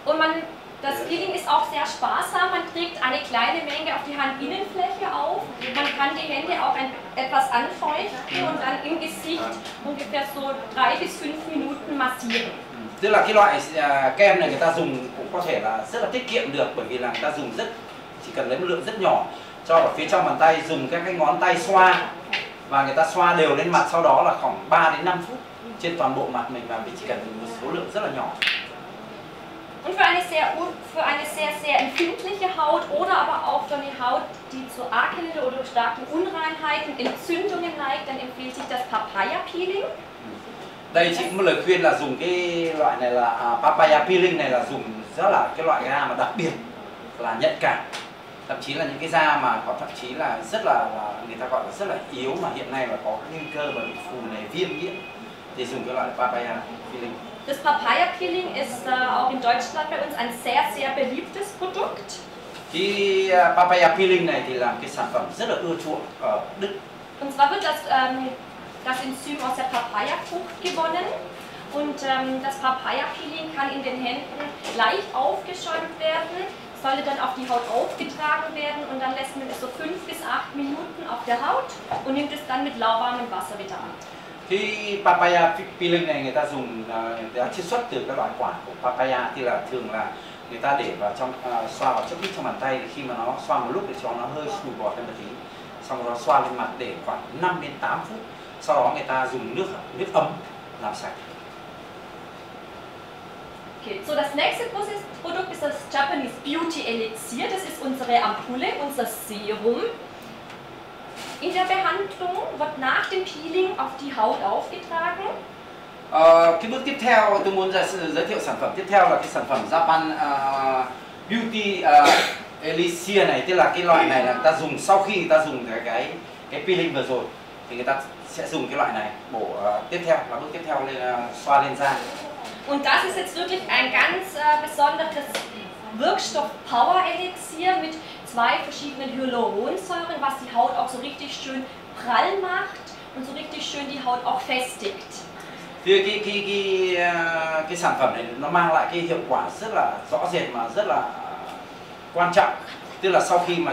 Und man, das Peeling ist auch sehr sparsam. Man trägt eine kleine Menge auf die Handinnenfläche auf. Man kann die Hände auch ein, etwas anfeuchten und dann im Gesicht ungefähr so drei bis fünf Minuten massieren. Tức là cái loại kem này người ta dùng cũng có thể là rất là tiết kiệm được bởi vì là người ta dùng rất chỉ cần lấy một lượng rất nhỏ cho vào phía trong bàn tay dùng các cái ngón tay xoa và người ta xoa đều lên mặt sau đó là khoảng 3 đến 5 phút trên toàn bộ mặt mình và mình chỉ cần một số lượng rất là nhỏ. Und für eine, sehr, für eine sehr, sehr empfindliche Haut oder aber auch für eine Haut, die zu Akne oder starken Unreinheiten, Entzündungen neigt, dann empfiehlt sich das Papaya Peeling. Đây chị một lời khuyên là dùng cái loại này là à, papaya peeling này là dùng rất là cái loại da mà đặc biệt là nhạy cảm thậm chí là những cái da mà có thậm chí là rất là, là người ta gọi là rất là yếu mà hiện nay là có nguy cơ mà bị phù nề viêm nhiễm thì dùng cái loại papaya peeling Das Papaya Peeling ist äh, auch in Deutschland bei uns ein sehr, sehr beliebtes Produkt. Cái papaya peeling này thì là cái sản phẩm rất là ưa chuộng ở Đức. Und zwar wird das, ähm, das Enzym aus der Papaya-Frucht gewonnen. Und ähm, das Papaya-Peeling kann in den Händen leicht aufgeschäumt werden, solle dann auf die Haut aufgetragen werden und dann lässt man es so fünf bis acht Minuten auf der Haut und nimmt es dann mit lauwarmem Wasser wieder an. Thì papaya peeling này người ta dùng à, người ta chiết xuất từ các loại quả của papaya thì là thường là người ta để vào trong uh, xoa vào chút ít trong bàn tay khi mà nó xoa một lúc để cho nó hơi sùi bọt lên một tí. Xong rồi nó xoa lên mặt để khoảng 5 đến 8 phút. Sau đó người ta dùng nước nước ấm làm sạch. Okay, so das nächste Produkt ist das Japanese Beauty Elixier. Das ist unsere Ampulle, unser Serum. In der Behandlung wird nach dem Peeling auf die Haut aufgetragen. Ờ, cái bước tiếp theo tôi muốn giới, giới thiệu sản phẩm tiếp theo là cái sản phẩm Japan à, Beauty à, Elixir này tức là cái loại này là người ta dùng sau khi người ta dùng cái cái cái peeling vừa rồi thì người ta sẽ dùng cái loại này bổ à, tiếp theo là bước tiếp theo lên à, xoa lên da Und das ist jetzt wirklich ein ganz äh, besonderes Wirkstoff Power Elixier mit zwei verschiedenen Hyaluronsäuren, was die Haut auch so richtig schön prall macht und so richtig schön die Haut auch festigt. thì cái cái cái cái sản phẩm này nó mang lại cái hiệu quả rất là rõ rệt mà rất là quan trọng tức là sau khi mà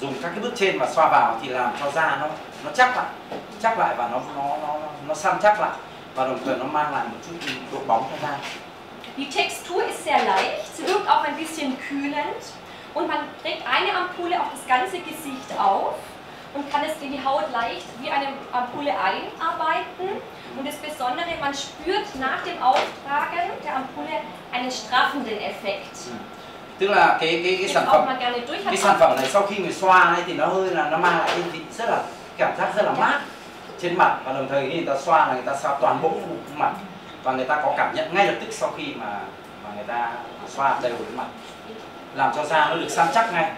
dùng các cái bước trên và xoa vào thì làm cho da nó nó chắc lại chắc lại và nó nó nó nó săn chắc lại và đồng thời nó mang lại một chút độ bóng cho da Die Textur ist sehr leicht, sie wirkt auch ein bisschen kühlend und man trägt eine Ampulle auf das ganze Gesicht auf und kann es in die Haut leicht wie eine Ampulle einarbeiten. Und das Besondere, man spürt nach dem Auftragen der Ampulle einen straffenden Effekt. tức là cái cái cái sản phẩm mal gerne durch. cái sản phẩm này sau khi người xoa ấy thì nó hơi là nó mang lại cái vị rất là cảm giác rất là mát trên mặt và đồng thời khi người ta xoa là người ta xoa toàn bộ mặt và người ta có cảm nhận ngay lập tức sau khi mà mà người ta xoa đều cái mặt. Làm cho da nó được săn chắc ngay.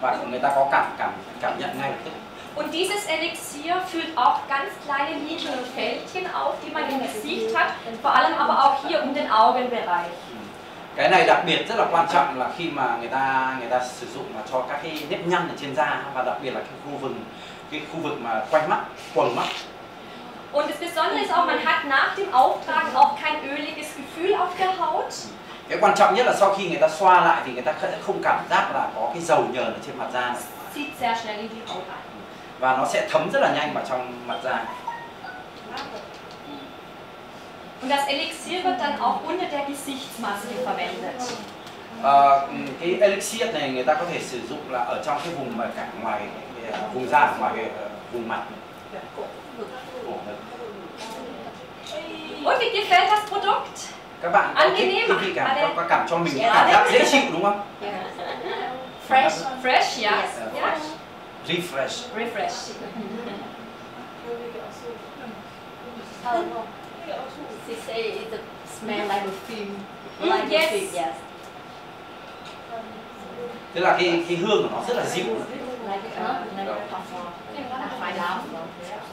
Và người ta có cảm cảm cảm nhận ngay lập tức. Und dieses Elixier füllt auch ganz kleine Linien und Fältchen auf, die man im Gesicht hat, vor allem aber auch hier um den Augenbereich. cái này đặc biệt rất là quan trọng là khi mà người ta người ta sử dụng mà cho các cái nếp nhăn ở trên da và đặc biệt là cái khu vực cái khu vực mà quanh mắt quầng mắt Und das Besondere ist auch, man hat nach dem Auftragen auch kein öliges Gefühl auf der Haut. cái quan trọng nhất là sau khi người ta xoa lại thì người ta không cảm giác là có cái dầu nhờn ở trên mặt da nữa. Zieht sehr schnell in die Haut ein. và nó sẽ thấm rất là nhanh vào trong mặt da Und das Elixier wird dann auch unter der Gesichtsmaske verwendet. Ờ, cái elixir này người ta có thể sử dụng là ở trong cái vùng mà cả ngoài uh, vùng da ở ngoài cái uh, vùng mặt cổ ngực. Und wie gefällt das Produkt? các bạn có thích cái vị cảm có, có cảm cho mình Dạ, cảm giác dễ chịu đúng không Fresh. Fresh, ja. Yes. ja. refresh Refresh. She say it smell like a film. Mm, Like yes. a film, yes. tức là cái cái hương của nó rất là dịu Like a, like a perfume. Là phải lắm.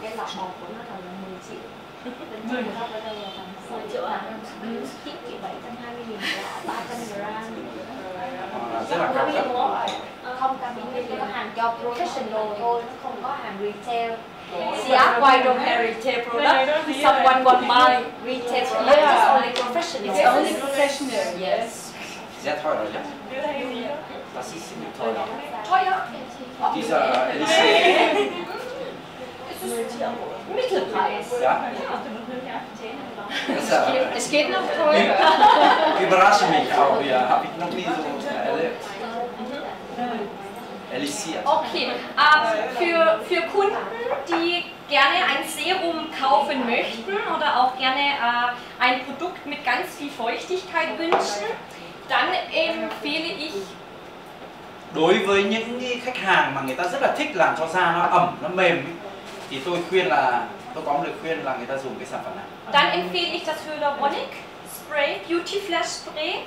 Cái lọ một của nó tầm là 10 triệu. Nó đầu là tầm 10 triệu à? 9 triệu 720 nghìn lọ 300 gram. Ờ, rất là cao cấp Không cabin nó có hàng cho professional thôi, nó không có hàng retail. Asked why don't have retail product. Someone want buy retail product. It's only professional. It's only professional, yes. ja das ist ziemlich teuer Teuer. Dieser elixir Mittelpreis. ja? Es geht noch teurer. überraschen mich auch ja. Habe ich noch nie so erlebt. Elixir Okay, ähm, für, für Kunden, die gerne ein Serum kaufen möchten oder auch gerne äh, ein Produkt mit ganz viel Feuchtigkeit wünschen, dann empfehle ich đối với những khách hàng mà người ta rất là thích làm cho da nó ẩm nó mềm thì tôi khuyên là tôi có một lời khuyên là người ta dùng cái sản phẩm này Dann empfehle ich das Hyaluronic Spray, Beauty Flash Spray.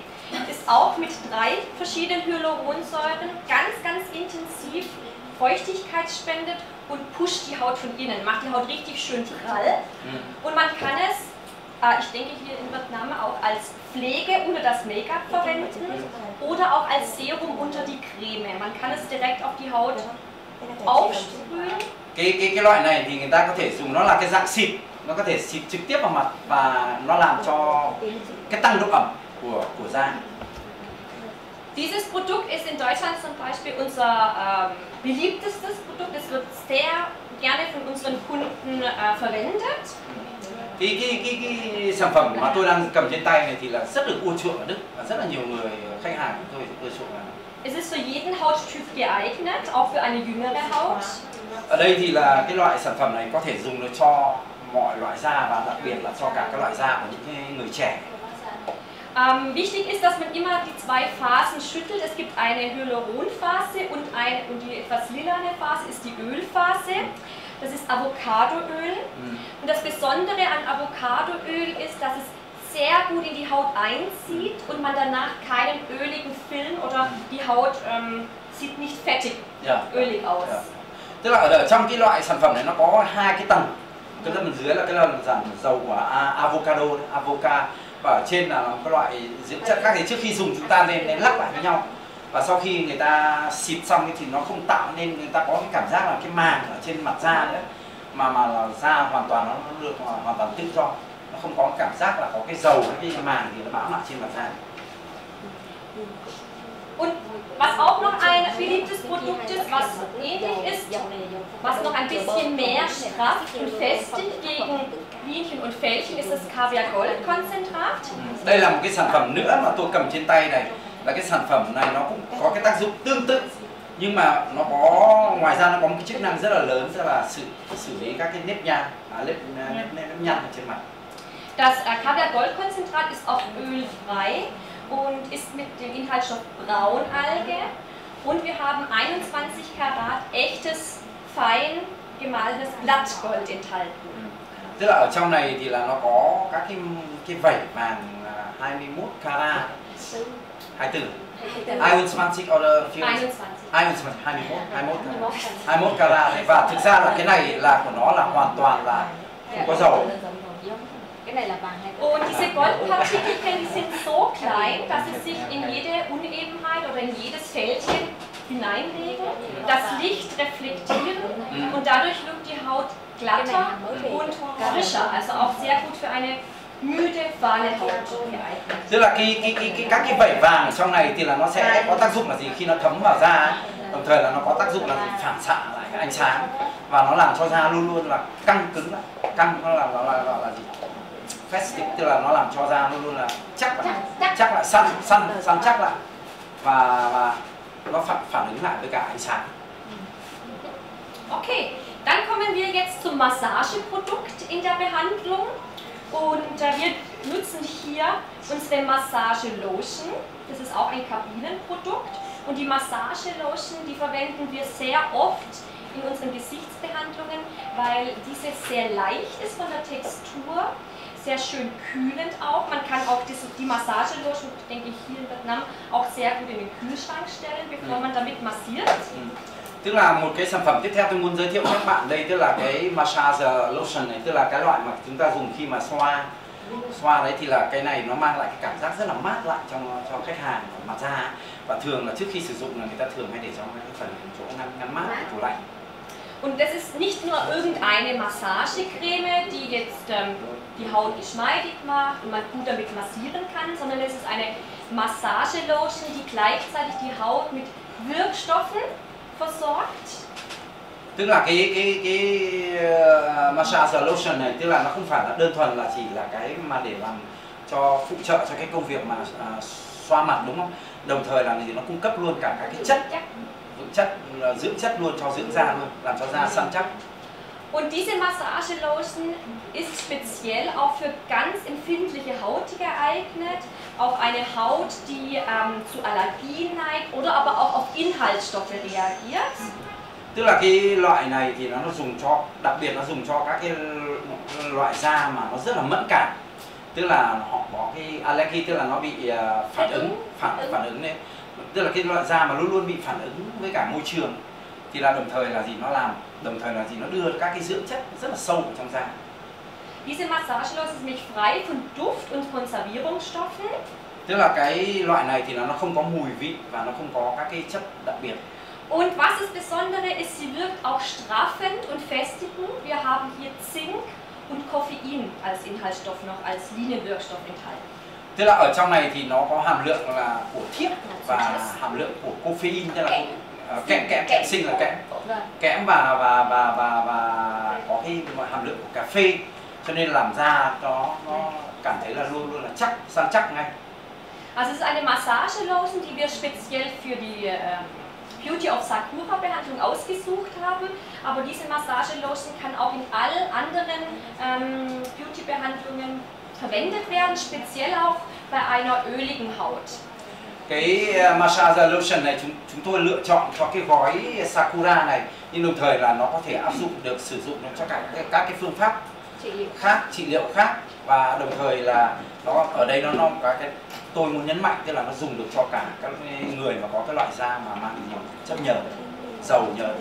Ist auch mit drei verschiedenen Hyaluronsäuren ganz, ganz intensiv Feuchtigkeit spendet und pusht die Haut von innen, macht die Haut richtig schön prall. ừ. Und man kann es ich denke hier in Vietnam auch als Pflege unter das Make-up verwenden oder auch als Serum unter die Creme. Man kann es direkt auf die Haut aufsprühen. cái cái cái loại này thì người ta có thể dùng nó là cái dạng xịt nó có thể xịt trực tiếp vào mặt và nó làm cho cái tăng độ ẩm của của da Dieses Produkt ist in Deutschland zum Beispiel unser ähm, beliebtestes Produkt. Es wird sehr gerne von unseren Kunden äh, verwendet. Cái cái cái cái sản phẩm mà tôi đang cầm trên tay này thì là rất được ưa chuộng ở Đức và rất là nhiều người khách hàng của tôi ưa chuộng là Es ist für jeden Hauttyp geeignet, auch für eine jüngere Haut. ở đây thì là cái loại sản phẩm này có thể dùng được cho mọi loại da và đặc biệt là cho cả các loại da của những cái người trẻ Ähm, wichtig ist, dass man immer die zwei Phasen schüttelt. Es gibt eine Hyaluronphase und, ein, und die etwas lilane Phase ist die Ölphase. Das ist Avocadoöl. ừ. Und das Besondere an Avocadoöl ist, dass es sehr gut in die Haut einzieht und man danach keinen öligen Film oder die Haut ähm, sieht nicht fettig, Dạ. ölig aus. Dạ. tức là ở trong cái loại sản phẩm này nó có hai cái tầng cái tầng dưới là cái lần dạng dầu của avocado avoca và ở trên là cái loại dưỡng chất khác thì trước khi dùng chúng ta nên nên lắc lại với nhau và sau khi người ta xịt xong thì nó không tạo nên người ta có cái cảm giác là cái màng ở trên mặt da nữa. Mà mà là da hoàn toàn nó được hoàn toàn tự do. Nó không có cảm giác là có cái dầu hay cái màng gì nó bám lại trên mặt da. Und was auch noch ein beliebtes Produkt ist, was ähnlich ist, was noch ein bisschen mehr strafft und festigt gegen Bienchen und Fältchen, ist das Kaviar Gold. Konzentrat. đây là một cái sản phẩm nữa mà tôi cầm trên tay này là cái sản phẩm này nó cũng có cái tác dụng tương tự nhưng mà nó có ngoài ra nó có một cái chức năng rất là lớn rất là xử xử lý các cái nếp nhăn à, nếp, nếp, nếp, nếp nhăn ở trên mặt. Das äh, Kaviar Gold Konzentrat ist auch ölfrei und ist mit dem Inhaltsstoff Braunalge. Und wir haben 21 Karat echtes, fein gemahlenes Blattgold enthalten. tức là ở trong này thì là nó có các cái cái vảy vàng à, 21 carat 24 21 oder 24 21. 21 21 21 21 carat này và thực ra là cái này là của nó là hoàn toàn là không có dầu cái này là vàng Und diese Goldpartikelchen die sind so klein, dass sie sich in jede Unebenheit oder in jedes Fältchen hineinlegen, das Licht reflektieren und dadurch wirkt die Haut glatter und frischer, also auch sehr gut für eine tức là cái cái cái, cái các cái vảy vàng ở trong này thì là nó sẽ có tác dụng là gì? Khi nó thấm vào da ấy, đồng thời là nó có tác dụng là phản xạ lại cái ánh sáng và nó làm cho da luôn luôn là căng cứng lại. Căng nó là nó là gọi là gì? Festive tức là nó làm cho da luôn luôn là chắc lại. Chắc lại săn săn săn chắc lại. Và và nó phản phản ứng lại với cả ánh sáng. Okay, dann kommen wir jetzt zum Massageprodukt in der Behandlung. Und äh, wir nutzen hier unsere Massagelotion. Das ist auch ein Kabinenprodukt. Und die Massagelotion, die verwenden wir sehr oft in unseren Gesichtsbehandlungen, weil diese sehr leicht ist von der Textur, sehr schön kühlend auch. Man kann auch die Massagelotion, denke ich, hier in Vietnam auch sehr gut in den Kühlschrank stellen, bevor man damit massiert. Tức là một cái sản phẩm tiếp theo tôi muốn giới thiệu các bạn đây tức là cái massage lotion này tức là cái loại mà chúng ta dùng khi mà xoa xoa đấy thì là cái này nó mang lại cái cảm giác rất là mát lại cho cho khách hàng mặt da. Và thường là trước khi sử dụng là người ta thường hay để trong cái phần chỗ ngăn ngăn mát tủ lạnh. Und das ist nicht nur irgendeine Massagecreme, die jetzt ähm, die Haut geschmeidig macht und man gut damit massieren kann, sondern es ist eine Massagelotion, die gleichzeitig die Haut mit Wirkstoffen versorgt. tức là cái cái cái uh, massage lotion này tức là nó không phải là đơn thuần là chỉ là cái mà để làm cho phụ trợ cho cái công việc mà à, xoa mặt đúng không? Đồng thời là gì? Nó cung cấp luôn cả các cái chất dưỡng chất. dưỡng chất luôn cho dưỡng da luôn làm cho da săn chắc. Und diese Massagelotion ist speziell auch für ganz empfindliche Haut geeignet, auf eine Haut, die ähm, zu Allergien neigt oder aber auch auf Inhaltsstoffe reagiert. tức là cái loại này thì nó nó dùng cho đặc biệt nó dùng cho các cái loại da mà nó rất là mẫn cảm. Tức là họ có cái allergy tức là nó bị à, phản ứng phản phản ứng đấy. Tức là cái loại da mà luôn luôn bị phản ứng với cả môi trường thì là đồng thời là gì? Nó làm đồng thời là gì? Nó đưa các cái dưỡng chất rất là sâu vào trong da Diese Massagelotion ist nämlich frei von Duft und Konservierungsstoffen. tức là cái loại này thì là nó không có mùi vị và nó không có các cái chất đặc biệt Und was das Besondere ist, sie wirkt auch straffend und festigend. Wir haben hier Zink und Koffein als Inhaltsstoff noch, als Linienwirkstoff enthalten. tức là ở trong này thì nó có hàm lượng là của thiếp và hàm lượng của caffeine tức là Kẽm. kẽm kẽm kẽm sinh là kẽm kẽm và và và và và có cái hàm lượng của cà phê cho nên làm da nó nó cảm thấy là luôn luôn là chắc săn chắc ngay Also es ist eine Massagelotion, die wir speziell für die äh, Beauty of Sakura Behandlung ausgesucht haben. Aber diese Massagelotion kann auch in allen anderen ähm, Beauty Behandlungen verwendet werden, speziell auch bei einer öligen Haut. cái ờ, massage lotion này chúng chúng tôi lựa chọn cho cái gói sakura này nhưng đồng thời là nó có thể áp dụng được sử dụng cho cả các, cái phương pháp. Khác trị liệu khác và đồng thời là nó ở đây nó nó có cái tôi muốn nhấn mạnh tức là nó dùng được cho cả các người mà có cái loại da mà mang chất nhờn dầu nhờn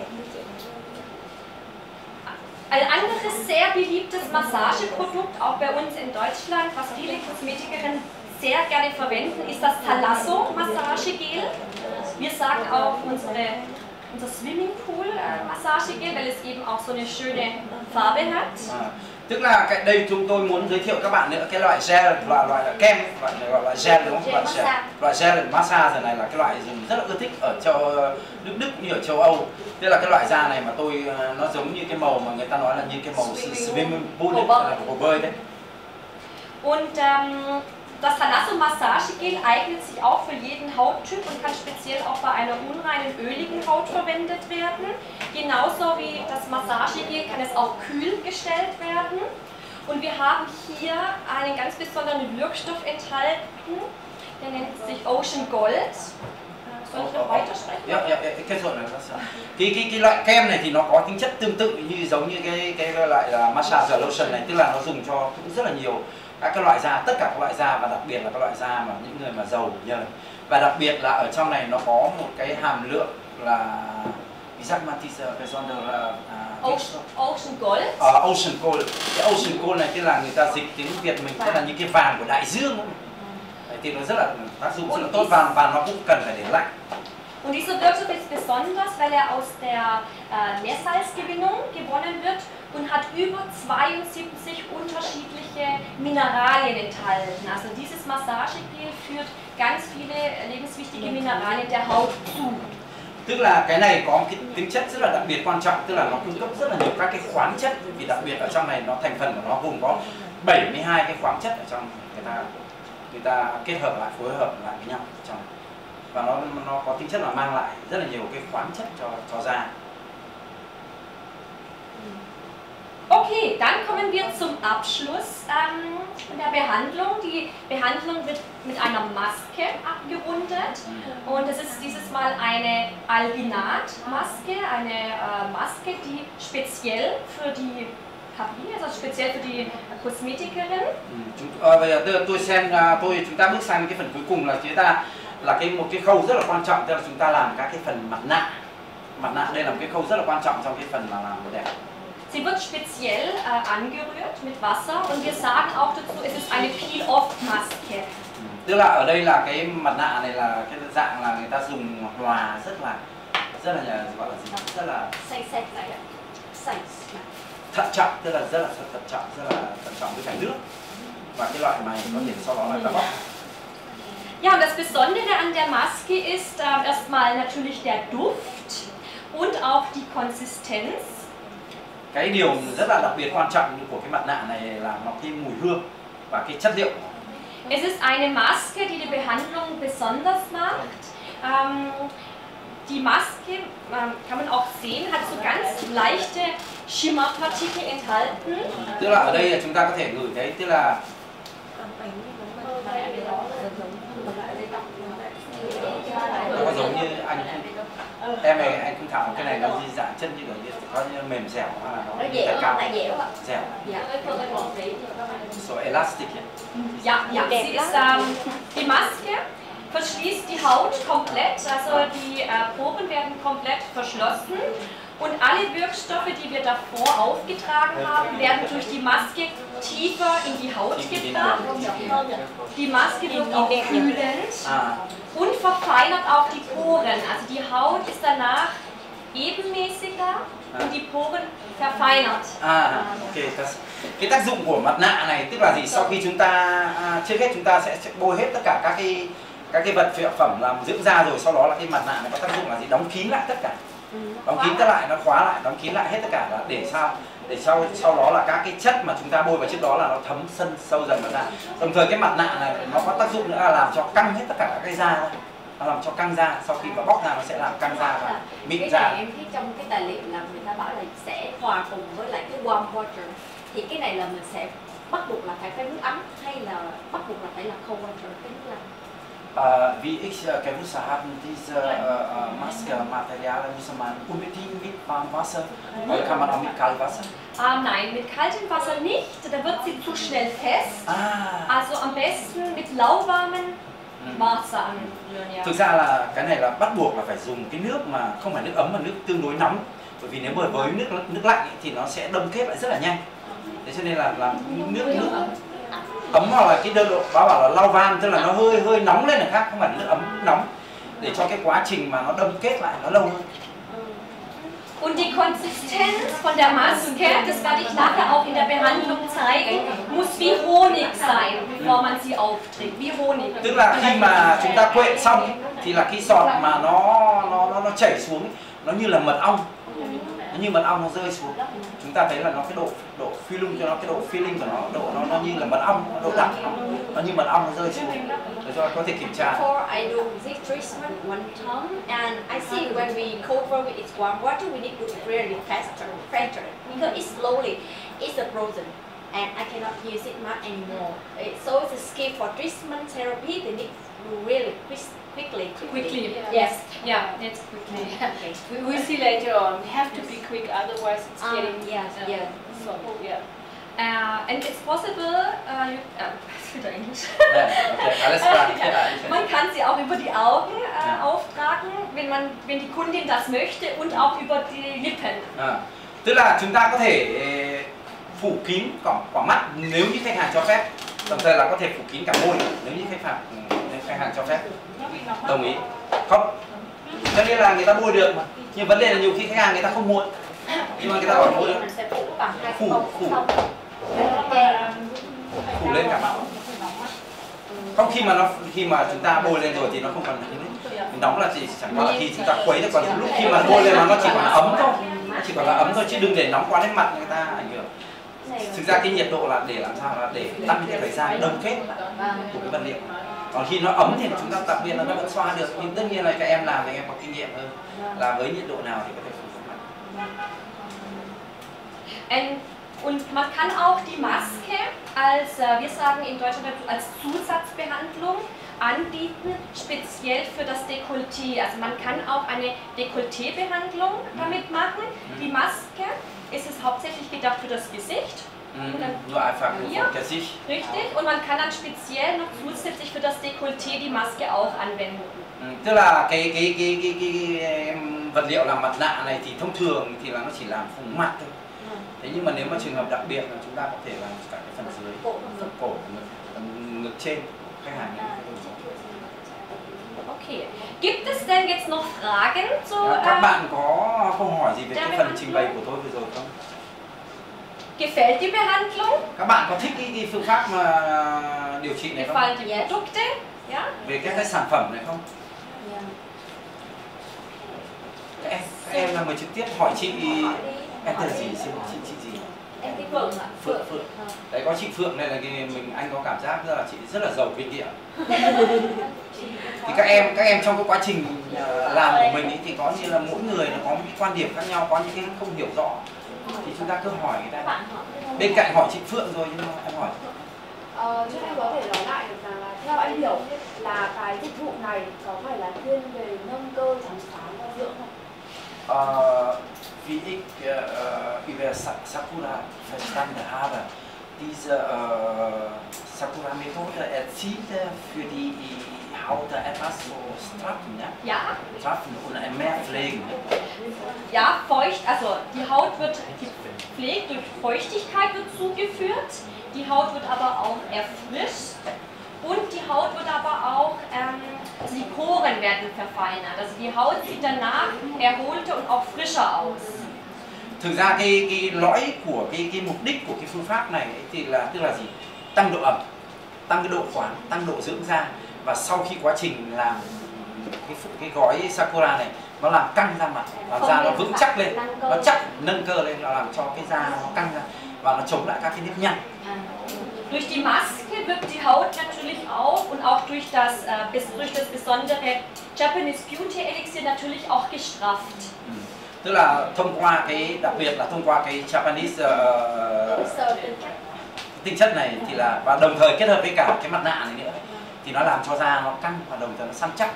Ein anderes sehr beliebtes Massageprodukt, auch bei uns in Deutschland, was viele Kosmetikerinnen sehr gerne verwenden, ist das Thalasso Massagegel. Wir sagen auch unsere, unser Swimmingpool Massagegel, weil es eben auch so eine schöne Farbe hat. Tức là cái đây chúng tôi muốn giới thiệu các bạn nữa cái loại gel loại loại là kem loại gọi là gel đúng không? Loại gel, massage. loại gel massage này là cái loại dùng rất là ưa thích ở châu nước Đức như ở châu Âu. Tức là cái loại da này mà tôi ờ, nó giống như cái màu mà người ta nói là như cái màu swimming pool ấy, Hồ bơi. là hồ bơi đấy. Und ähm, das Thalasso Massagegel eignet sich auch für jeden Hauttyp und kann speziell auch bei einer unreinen, öligen Haut verwendet werden. Genauso wie das Massagegel kann es auch kühl gestellt werden. Und wir haben hier einen ganz besonderen Wirkstoff enthalten, der nennt sich Ocean Gold. Äh, Soll ich noch weitersprechen? Dạ, dạ, cái rồi này sẽ- cái cái cái loại kem này thì nó có tính chất tương tự như giống như cái cái loại là massage lotion này tức là nó dùng cho cũng rất là nhiều các cái loại da tất cả các loại da và đặc biệt là các loại da mà những người mà giàu nhờn và đặc biệt là ở trong này nó có một cái hàm lượng là wie sagt man diese besondere uh, Ocean, Gold. ocean gold. Cái ocean gold này tức là người ta dịch tiếng việt mình tức là những cái vàng của đại dương ấy. Đấy, thì nó rất là tác dụng rất là tốt và và nó cũng cần phải để lạnh. Und dieser Wirkstoff ist besonders, weil er aus der äh, Meersalzgewinnung gewonnen wird und hat über 72 unterschiedliche Mineralien enthalten. Also dieses Massagegel führt ganz viele lebenswichtige Mineralien der Haut zu. tức là cái này có cái tính chất rất là đặc biệt quan trọng tức là nó cung cấp rất là nhiều các cái khoáng chất vì đặc biệt ở trong này nó thành phần của nó gồm có 72 cái khoáng chất ở trong người ta người ta kết hợp lại phối hợp lại với nhau trong và nó nó có tính chất là mang lại rất là nhiều cái khoáng chất cho cho da Okay, dann kommen wir zum Abschluss ähm, der Behandlung. Die Behandlung wird mit einer Maske abgerundet. Und es ist dieses Mal eine Alginat-Maske, eine äh, Maske, die speziell für die Kabine, also speziell für die Kosmetikerin. Tôi, xem tôi chúng ta bước sang cái phần cuối cùng là chúng ta là cái một cái khâu rất là quan trọng tức là chúng ta làm các cái phần mặt nạ mặt nạ đây là một cái khâu rất là quan trọng trong cái phần mà làm đẹp Sie wird speziell äh, angerührt mit Wasser und wir sagen auch dazu, es ist eine Peel-Off-Maske. Tức là ở đây là cái mặt nạ này là cái dạng là người ta dùng hòa rất là rất là gọi là gì rất là Xanh xanh lại. Xanh. thận trọng tức là rất là thận trọng rất là thận trọng với cả nước và cái loại này có thể sau đó là ta bóc Ja, und das Besondere an der Maske ist ähm, erstmal natürlich der Duft und auch die Konsistenz. Cái điều rất là đặc biệt quan trọng của cái mặt nạ này là nó cái mùi hương và cái chất liệu Es ist eine Maske, die die Behandlung besonders macht. Ähm, die Maske, ähm, kann man auch sehen, hat so ganz leichte Schimmerpartikel enthalten. tức là ở đây là chúng ta có thể ngửi thấy tức là em này anh không thảo cái này nó di dạng chân như kiểu như có như mềm dẻo hay là nó dẻo cao. dẻo ạ. dẻo Dạ. so elastic. Ja, ja, sie ist, ähm, die Maske verschließt die Haut komplett, also die äh, Poren werden komplett verschlossen. Und alle Wirkstoffe, die wir davor aufgetragen haben, werden durch die Maske tiefer in die Haut In die gebracht. Die Maske wirkt auch kühlend à, und verfeinert auch die Poren. Also die Haut ist danach ebenmäßiger und die Poren verfeinert. à ok cái, cái tác dụng của mặt nạ này tức là gì? Sau khi chúng ta à, trước hết chúng ta sẽ, bôi hết tất cả các cái các cái vật phẩm làm dưỡng da rồi sau đó là cái mặt nạ này có tác dụng là gì? Đóng kín lại tất cả. Đóng kín tất lại. nó khóa lại đóng kín lại hết tất cả. Là để sao để sau sau đó là các cái chất mà chúng ta bôi vào trước đó là nó thấm sân sâu dần vào da. Đồng thời cái mặt nạ này nó có tác dụng nữa là làm cho căng hết tất cả các cái da ra nó làm cho căng da. Sau khi mà bóc ra nó sẽ làm căng da và mịn cái da. em thấy trong cái tài liệu là người ta bảo là sẽ hòa cùng với lại cái warm water. Thì cái này là mình sẽ bắt buộc là phải phải nước ấm hay là bắt buộc là phải là cold water cái nước lạnh Äh, wie ich äh, gewusst habe, diese äh, Maske-Materialien muss man unbedingt mit warmem Wasser oder kann man auch mit kaltem Wasser? Ähm, nein, mit kaltem Wasser nicht, da wird sie zu schnell fest. À, Also am besten mit lauwarmem. Wasser anrühren. Ja. thực ra là cái này là bắt buộc là phải dùng cái nước mà không phải nước ấm mà nước tương đối nóng bởi vì nếu mà với nước nước lạnh thì nó sẽ đông kết lại rất là nhanh thế cho nên là làm nước nước ấm hoặc là cái độ báo bảo là lau van tức là nó hơi hơi nóng lên là khác không phải nước ấm nóng để cho cái quá trình mà nó đông kết lại nó lâu hơn Und die Konsistenz von der Maske, das werde ich nachher auch in der Behandlung zeigen, muss wie Honig sein, bevor man sie aufträgt. Wie Honig. tức là khi mà chúng ta quện xong thì là cái sọt mà nó nó nó, nó chảy xuống nó như là mật ong nó như mật ong nó rơi xuống chúng ta thấy là nó cái độ độ feeling cho nó cái độ feeling của nó độ nó nó như là mật ong độ đặc nó, nó như mật ong nó rơi xuống để cho có thể kiểm tra Before I do this treatment one time, and I see when we cover with its warm water, we need to really faster, faster because it's slowly, it's a frozen, and I cannot use it much anymore. It, so it's a skill for treatment therapy. They need to really quick, quickly, Quickly. Yes. Yeah, it's quickly. Okay. We will see later on. We have to be quick, otherwise it's Um, getting yes, uh, yeah. So, yeah. Uh, and it's possible, uh, you, uh, wieder Englisch. Đây, ok, alles klar. Man kann sie auch über die Augen äh, Ja. auftragen, wenn, man, wenn die Kundin das möchte und auch über die Lippen. À, tức là chúng ta có thể phủ kín quả, quả mắt nếu như khách hàng cho phép đồng thời là có thể phủ kín cả môi nếu như khách hàng khách hàng cho phép đồng ý. Không. Cho nên là người ta mua được mà. Nhưng vấn đề là nhiều khi khách hàng người ta không mua. Nhưng mà người ta bảo mua được. Phủ Phủ, phủ. lên cả mặt không khi mà nó khi mà chúng ta bôi lên rồi thì nó không còn nóng nóng là chỉ chẳng qua là khi chúng ta khuấy được còn lúc khi mà bôi lên nó nó chỉ còn là ấm thôi. Nó chỉ còn là ấm thôi chứ đừng để nóng quá lên mặt người ta ảnh hưởng. Thực ra cái nhiệt độ là để làm sao là để tăng cái thời gian đông kết của cái vật liệu. Còn khi nó ấm thì chúng ta đặc biệt là nó vẫn xoa được. Nhưng tất nhiên là các em làm thì em có kinh nghiệm hơn. Là với nhiệt độ nào thì có thể phủ xuống mặt und man kann auch die Maske als, äh, wir sagen in Deutschland als Zusatzbehandlung anbieten, speziell für das Dekolleté. Also man kann auch eine Dekolleté-Behandlung damit machen. Die Maske ist es hauptsächlich gedacht für das Gesicht, ừ, nur einfach nur Ja. vom Gesicht richtig? Und man kann dann speziell noch zusätzlich für das Dekolleté die Maske auch anwenden. Ừ, tức là cái cái cái cái, cái, cái vật liệu làm mặt nạ này thì thông thường thì là nó chỉ làm vùng mặt thôi thế nhưng mà nếu mà trường hợp đặc biệt là chúng ta có thể làm cả cái phần dưới phần cổ ngực, ngực trên khách hàng. Okay. Gibt es denn jetzt noch Fragen zu các äh, bạn có câu hỏi gì về cái phần trình bày của tôi vừa rồi không Gefällt die Behandlung? các bạn có thích cái, cái phương pháp mà điều trị này không Gefallen die Yes. Produkte? Ja? về các cái sản phẩm này không Yeah. các em, các em là người trực tiếp hỏi chị em tên gì xin chị chị gì Em tên Phượng ạ. Phượng Phượng đấy có chị Phượng này là cái mình anh có cảm giác rất là chị rất là giàu kinh nghiệm thì các em các em trong cái quá trình ờ, làm của mình ý, thì có như là mỗi người nó có một cái quan điểm khác nhau có những cái không hiểu rõ thì chúng ta cứ hỏi người ta bên cạnh hỏi chị Phượng rồi nhưng mà em hỏi. Ờ, cho em có thể nói lại được rằng là theo anh hiểu là cái dịch vụ này có phải là thiên về nâng cơ trắng sáng và dưỡng không? Äh, wie ich äh, über Sa Sakura verstanden habe, diese äh, Sakura-Methode erzielt für die Haut etwas so straffen, ja? Ja. straffen und mehr pflegen. Ne? ja, feucht, also die Haut wird gepflegt, durch Feuchtigkeit wird zugeführt, die Haut wird aber auch erfrischt und die Haut wird aber auch, ähm, die Poren werden verfeinert. Also die Haut sieht danach erholter und auch frischer aus. thực ra cái cái lõi của cái cái mục đích của cái phương pháp này thì là tức là gì tăng độ ẩm tăng cái độ khoáng tăng độ dưỡng da và sau khi quá trình làm cái cái gói sakura này nó làm căng da mặt làm da nó vững chắc lên nó chắc nâng cơ lên nó làm cho cái da nó căng ra và nó chống lại các cái nếp nhăn Durch die Maske wirkt die Haut natürlich auch und auch durch das, äh, durch das besondere Japanese Beauty Elixir natürlich auch gestrafft. Ừ. tức là thông qua cái đặc biệt là thông qua cái Japanese chất. tinh chất này thì là và đồng thời kết hợp với cả cái mặt nạ này nữa thì nó làm cho da nó căng và đồng thời nó săn chắc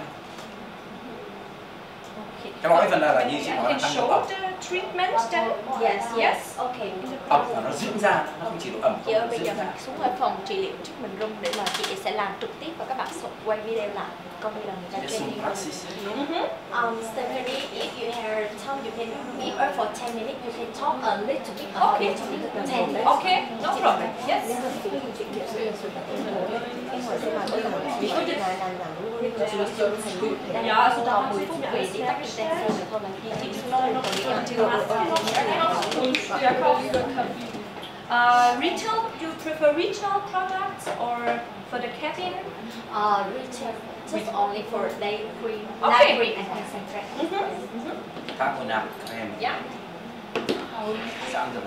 cái lõi phần là, là như chị nói là can tăng độ show ẩm the treatment then. Yes, Yes. yes. Okay. ẩm và nó dưỡng da nó không chỉ độ ẩm nó bây giờ mình xuống ở phòng trị liệu trước mình rung để mà chị sẽ làm trực tiếp và các bạn sẽ quay video lại community. Um, similarly, if you have time, you can even for 10 minutes, you can talk a little bit okay. little bit 10 minutes. Okay, no problem. Yes. Uh, retail, do you prefer retail products or for the cabin? Uh, retail, just only for day cream, Okay. night cream and concentrate. Em Ja. sẽ ăn được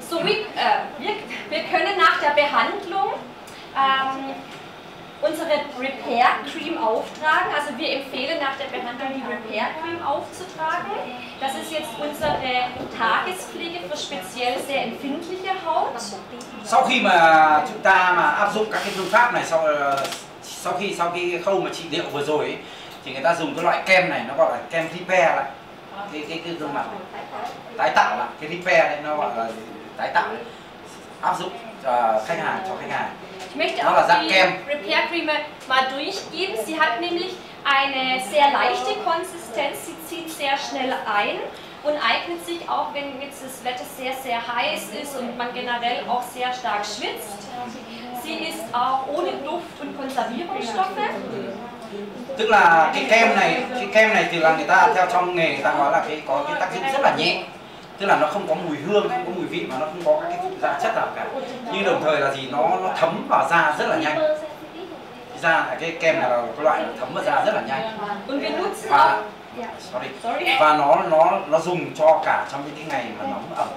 So, wir, äh, wir, wir können nach der Behandlung ähm, unsere Repair Cream auftragen. Also wir empfehlen nach der Behandlung die Repair Cream aufzutragen. Das ist jetzt unsere Tagespflege für speziell sehr empfindliche Haut. sau khi mà chúng ta mà áp dụng các cái phương pháp này sau sau khi sau cái khâu mà trị liệu vừa rồi ấy, thì người ta dùng cái loại kem này nó gọi là kem repair lại cái cái cái gương mặt này. tái tạo lại cái repair đấy nó gọi là tái tạo áp dụng cho khách hàng cho khách hàng Ich möchte auch die. Repair Creme mal durchgeben. Sie hat nämlich eine sehr leichte Konsistenz, sie zieht sehr schnell ein und eignet sich auch, wenn jetzt das Wetter sehr, sehr heiß ist und man generell auch sehr stark schwitzt. Sie ist auch ohne Duft und Konservierungsstoffe. tức là cái kem này cái kem này thì là người ta theo trong nghề người ta nói là cái có cái tác dụng rất là nhẹ tức là nó không có mùi hương không có mùi vị mà nó không có các cái gia chất nào cả nhưng đồng thời là gì nó nó thấm vào da rất là nhanh da cái kem này là cái loại thấm vào da rất là nhanh và sorry và nó nó nó dùng cho cả trong những cái ngày mà nóng ẩm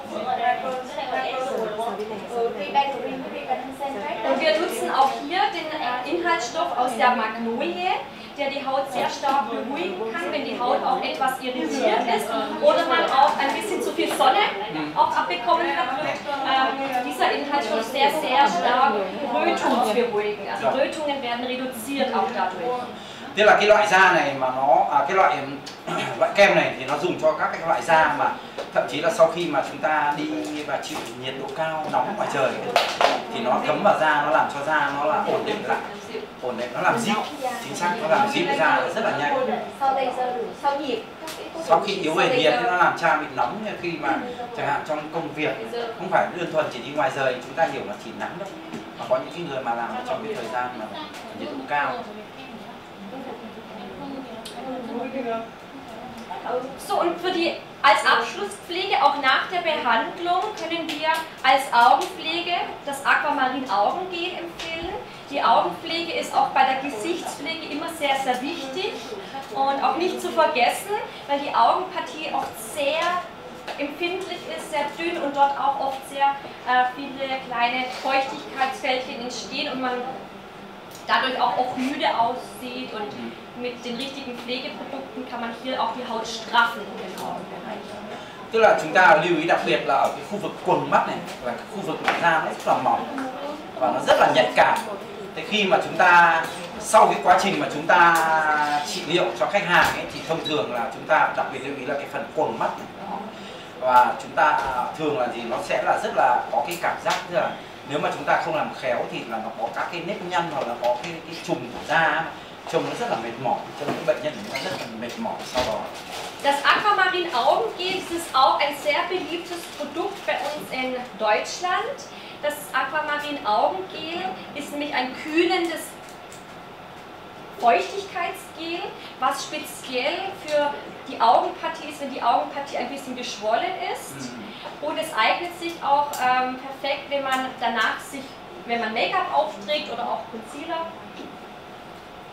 Und wir nutzen auch hier den äh, Inhaltsstoff aus der Magnolie, der die Haut sehr stark beruhigen kann, wenn die Haut auch etwas irritiert ist oder man auch ein bisschen zu viel Sonne auch abbekommen hat, wird ähm, dieser Inhaltsstoff sehr, sehr stark rötungsberuhigend. Also Rötungen werden reduziert auch dadurch. tức là cái loại da này mà nó à, cái loại loại kem này thì nó dùng cho các cái loại da mà thậm chí là sau khi mà chúng ta đi và chịu nhiệt độ cao nóng ngoài trời thì nó thấm vào da nó làm cho da nó là ổn định lại ổn định nó làm dịu chính xác nó làm dịu da rất là nhanh Sau laser, sau nhiệt. sau khi yếu về nhiệt thì nó làm cha bị nóng như khi mà chẳng hạn trong công việc không phải đơn thuần chỉ đi ngoài trời chúng ta hiểu là chỉ nắng đâu mà có những cái người mà làm trong cái thời gian mà nhiệt độ cao So, und für die als Abschlusspflege, auch nach der Behandlung, können wir als Augenpflege das Aquamarin Augengel empfehlen. Die Augenpflege ist auch bei der Gesichtspflege immer sehr, sehr wichtig und auch nicht zu vergessen, weil die Augenpartie oft sehr empfindlich ist, sehr dünn und dort auch oft sehr äh, viele kleine Feuchtigkeitsfältchen entstehen und man dadurch auch oft müde aussieht und mit den richtigen Pflegeprodukten kann man hier auch die Haut straffen im Augenbereich. tức là chúng ta lưu ý đặc biệt là ở cái khu vực quầng mắt này và cái khu vực da nó rất là mỏng và nó rất là nhạy cảm. Thế khi mà chúng ta sau cái quá trình mà chúng ta trị liệu cho khách hàng ấy thì thông thường là chúng ta đặc biệt lưu ý là cái phần quầng mắt này. Và chúng ta thường là gì nó sẽ là rất là có cái cảm giác như là nếu mà chúng ta không làm khéo thì là nó có các cái nếp nhăn hoặc là có cái cái trùng của da. ấy, trông nó rất là mệt mỏi cho những bệnh nhân chúng ta rất là mệt mỏi sau đó Das Aquamarin Augengel ist auch ein sehr beliebtes Produkt bei uns in Deutschland. Das Aquamarin Augengel ist nämlich ein kühlendes Feuchtigkeitsgel, was speziell für die Augenpartie ist, wenn die Augenpartie ein bisschen geschwollen ist. Mhm. Und es eignet sich auch ähm, perfekt, wenn man danach sich, wenn man Make-up aufträgt oder auch Concealer.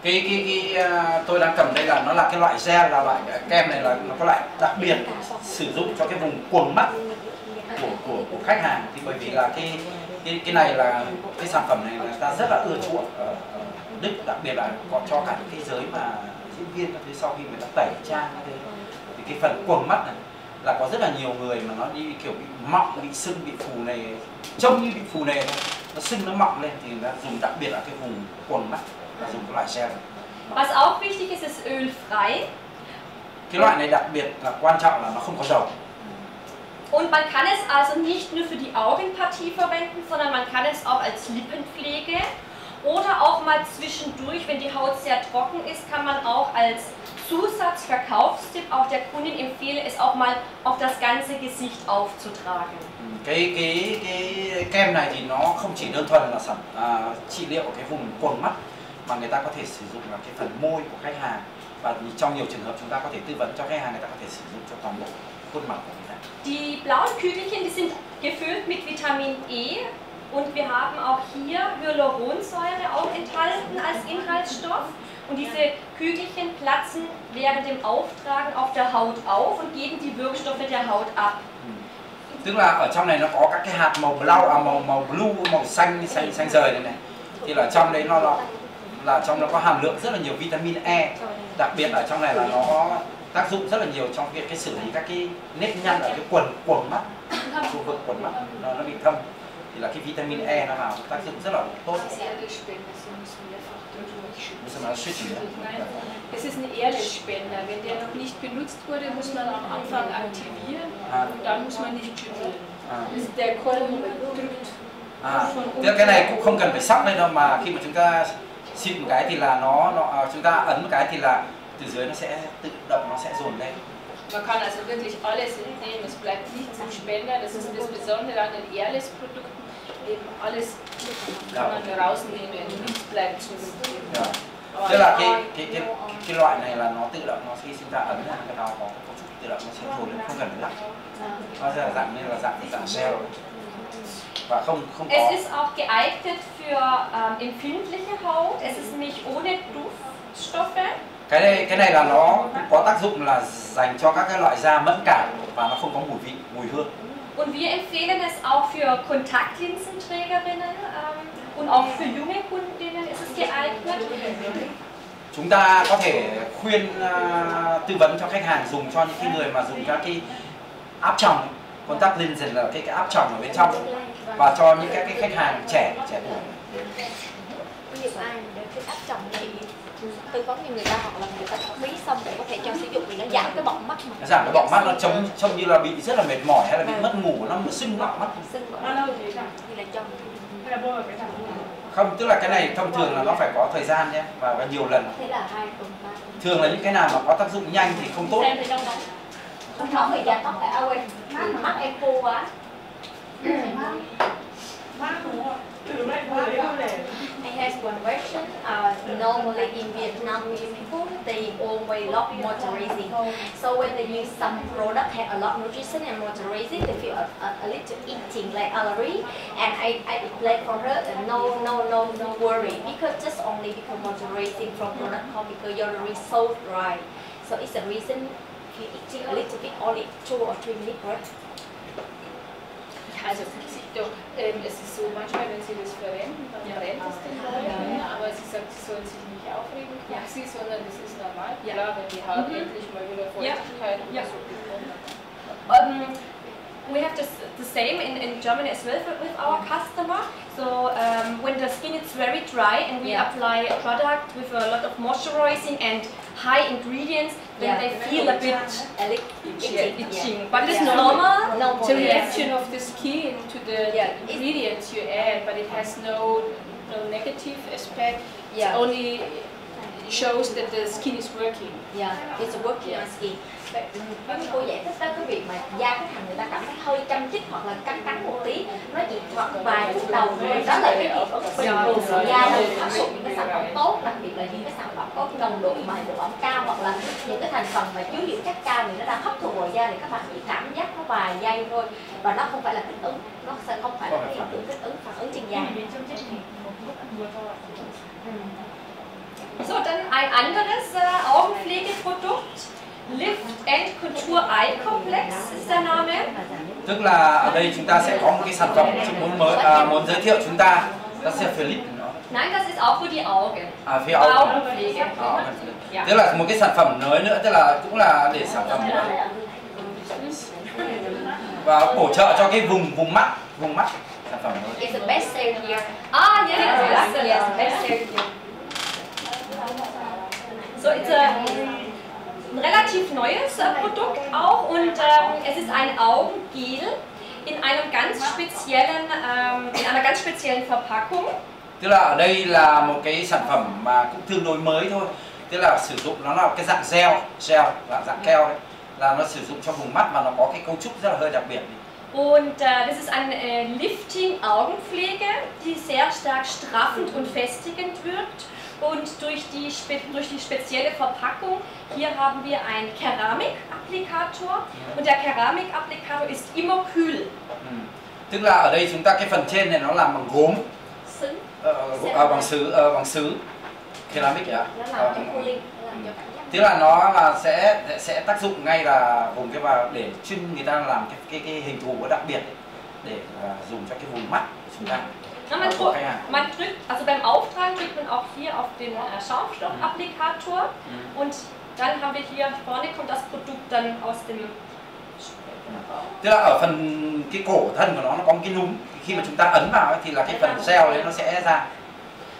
Cái cái cái à, tôi đang cầm đây là nó là cái loại gel là loại kem này là nó có loại đặc biệt sử dụng cho cái vùng quầng mắt của của của khách hàng. Thì bởi vì là cái cái cái này là cái sản phẩm này là ta rất là ưa chuộng ở, ở Đức đặc biệt là có cho cả những cái giới mà diễn viên các thứ sau khi người ta tẩy trang như thế thì cái phần quầng mắt này là có rất là nhiều người mà nó đi kiểu bị mọng bị sưng bị phù nề trông như bị phù nề nó sưng nó mọng lên thì người ta dùng đặc biệt là cái vùng quầng mắt. Was auch wichtig ist, ist ölfrei. cái loại này đặc biệt là quan trọng là nó không có dầu Und man kann es also nicht nur für die Augenpartie verwenden, sondern man kann es auch als Lippenpflege oder auch mal zwischendurch, wenn die Haut sehr trocken ist, kann man auch als Zusatzverkaufstipp auch der Kundin empfehlen, es auch mal auf das ganze Gesicht aufzutragen. cái cái cái kem này thì nó không chỉ đơn thuần là sản à, trị liệu cái vùng quầng mắt mà người ta có thể sử dụng là cái phần môi của khách hàng. Và trong nhiều trường hợp chúng ta có thể tư vấn cho khách hàng người ta có thể sử dụng cho toàn bộ khuôn mặt của người ta Die blauen Kügelchen, die sind gefüllt mit Vitamin E. Und wir haben auch hier Hyaluronsäure auch enthalten als Inhaltsstoff. Und diese Kügelchen platzen während dem Auftragen auf der Haut auf und geben die Wirkstoffe der Haut ab. tức là ở trong này nó có các cái hạt màu blau à, màu màu blue màu xanh xanh xanh rời này này. Thì là trong đấy nó là là trong nó có hàm lượng rất là nhiều vitamin E đặc biệt ở trong này là nó có tác dụng rất là nhiều trong việc cái xử lý các cái nếp nhăn ở cái quần quần mắt khu vực quần mắt nó, nó bị thâm thì là cái vitamin E nó vào tác dụng rất là tốt Müssen wir das schützen, ja? Es ist ein Erdespender. Wenn der noch nicht benutzt wurde, muss man am Anfang aktivieren À, und dann muss man nicht schütteln. à, Der Kolben drückt à. Cái này cũng không cần phải sóc lên đâu mà khi mà chúng ta xịt một cái thì là nó, nó à, chúng ta ấn một cái thì là từ dưới nó sẽ tự động nó sẽ dồn lên Man kann also wirklich alles entnehmen, es bleibt nichts im Spender. Das ist das Besondere an den Airless-Produkten. Eben alles kann man rausnehmen, nichts bleibt zu. Dạ. Aber tức là cái cái cái cái loại này là nó tự động nó khi chúng ta ấn là cái nó có cái cấu trúc tự động nó sẽ dồn lên không cần phải lắc nó sẽ là dạng như là dạng dạng gel và không không có Es ist auch geeignet für ähm, empfindliche Haut. Es ist nämlich ohne Duftstoffe. cái này cái này là nó có tác dụng là dành cho các cái loại da mẫn cảm và nó không có mùi vị mùi hương Und wir empfehlen es auch für Kontaktlinsenträgerinnen ähm, und auch für junge Kundinnen ist es geeignet. chúng ta có thể khuyên à, tư vấn cho khách hàng dùng cho những cái người mà dùng các cái áp tròng contact lens là cái cái áp tròng ở bên trong và cho những các cái khách hàng trẻ trẻ tuổi. Dụ ai để cái áp tròng thì tư vấn cho người ta hoặc là người ta thẩm mỹ xong để có thể cho sử dụng vì nó giảm cái bọng mắt mà. Giảm cái bọng mắt nó trông trông như là bị rất là mệt mỏi hay là bị mất ngủ nó sưng bọng mắt sưng bọng như là trong cái không tức là cái này thông thường là nó phải có thời gian nhé và, và nhiều lần. Thường là những cái nào mà có tác dụng nhanh thì không tốt trong đó thì da tóc là à quên mắt em khô quá lại I have one question. Uh, normally in Vietnamese people, they always love moisturizing. So when they use some product have a lot nutrition and moisturizing, they feel a, a, a little itching like allergy. And I, I explained for her, uh, no, no, no, no worry, because just only because moisturizing from product because your is so dry. So it's a reason feel itching a little bit, only two or three minutes, right? Also, sie, doch, ähm, es ist so, manchmal, wenn sie das verwenden, dann brennt es den Leuten, aber sie sagt, sie sollen sich nicht aufregen, ja. sie, sondern das ist normal. Ja. Klar, wenn die Haut Mhm. endlich mal wieder Ja. Feuchtigkeit Ja. oder so bekommt. Um, we have this, the same in, in Germany as well with, with our customer. So um, when the skin is very dry and we Yeah. apply a product with a lot of moisturizing and high ingredients, then Yeah. they feel a bit A little itching. itching, But it's Yeah. normal. No It's a worries. reaction of the skin to the Yeah. ingredients you add, but it has no no negative aspect. Yeah. It's only shows that the skin is working. Yeah, it's working on skin. Như cô giải thích đó cái việc mà da khách hàng người ta cảm thấy hơi châm chích hoặc là căng cắn một tí. Nó chỉ khoảng vài phút đầu thôi. Đó là cái việc bình thường của da mình áp dụng những cái sản phẩm tốt đặc biệt là những cái sản phẩm có nồng độ mà độ ẩm cao hoặc là những cái thành phần mà chứa dưỡng chất cao thì nó đang hấp thụ vào da thì các bạn chỉ cảm giác nó vài giây thôi. Và nó không phải là kích ứng. Nó sẽ không phải là cái hiện tượng kích ứng phản ứng trên da. So, dann ein anderes äh, Augenpflegeprodukt. Lift and Contour Eye Complex ist der Name. tức là ở đây chúng ta sẽ có một cái sản phẩm chúng muốn mới à, muốn giới thiệu chúng ta das ist ja für Lippen Nein, das ist auch für die Augen. à phía Augen Augenpflege. Ja. tức là một cái sản phẩm mới nữa tức là cũng là để sản phẩm và bổ trợ cho cái vùng vùng mắt vùng mắt sản phẩm mới It's the best seller here Ah, ja, ja. Yes, best seller here So, it's a, ein relativ neues äh, Produkt auch und ähm, es ist ein Augengel in einem ganz speziellen, ähm, in einer ganz speziellen Verpackung. tức là ở đây là một cái sản phẩm mà cũng tương đối mới thôi tức là sử dụng nó là cái dạng gel gel là dạng keo đấy là nó sử dụng cho vùng mắt và nó có cái cấu trúc rất là hơi đặc biệt Und äh, das ist eine äh, Lifting Augenpflege, die sehr stark straffend und festigend wirkt. Und durch die, durch die spezielle Verpackung, hier haben wir einen Keramikapplikator. Und der Keramikapplikator ist immer kühl. ừ. tức là ở đây chúng ta cái phần trên này nó làm bằng gốm. Ờ, à, bằng sứ ờ, bằng sứ. Ceramic ạ. Giác tức là nó là sẽ sẽ tác dụng ngay là vùng cái vào để chuyên người ta làm cái cái, cái hình thù đặc biệt để à, dùng cho cái vùng mắt của chúng ta Na, man, drückt, man drückt, also beim Auftragen drückt man auch hier auf den äh, Schaumstoffapplikator. Ừ. und dann haben wir hier vorne kommt das Produkt dann aus dem tức là ở phần cái cổ thân của nó nó có một cái núm khi mà chúng ta ấn vào thì là cái phần gel đấy. nó sẽ ra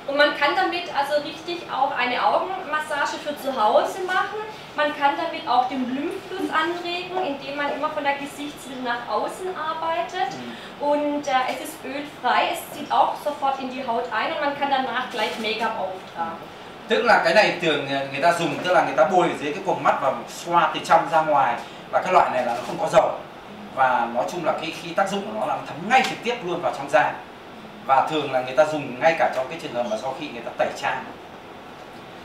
Und man kann damit also richtig auch eine Augenmassage für zu Hause machen. Man kann damit auch den Lymphfluss anregen, indem man immer von der Gesichtsmitte nach außen arbeitet. Und äh, es ist ölfrei, es zieht auch sofort in die Haut ein und man kann danach gleich Make-up auftragen. tức là cái này thường người ta dùng tức là người ta bôi ở dưới cái quầng mắt và xoa từ trong ra ngoài và cái loại này là nó không có dầu và nói chung là cái khi tác dụng của nó là thấm ngay trực tiếp luôn vào trong da và thường là người ta dùng ngay cả trong cái trường hợp mà sau khi người ta tẩy trang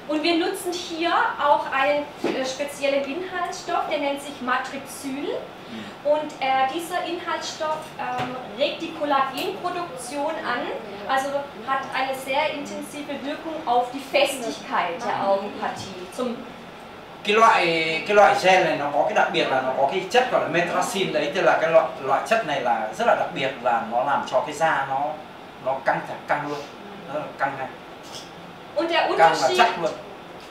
Und wir nutzen hier auch einen äh, speziellen Inhaltsstoff, der nennt sich Matrixyl. Und äh, dieser Inhaltsstoff ähm, regt die Kollagenproduktion an, also hat eine sehr intensive Wirkung auf die Festigkeit der Augenpartie. Zum cái loại cái loại gel này nó có cái đặc biệt là nó có cái chất gọi là metracin đấy tức là cái loại loại chất này là rất là đặc biệt là nó làm cho cái da nó nó căng thẳng căng luôn nó là căng ngay und der Unterschied,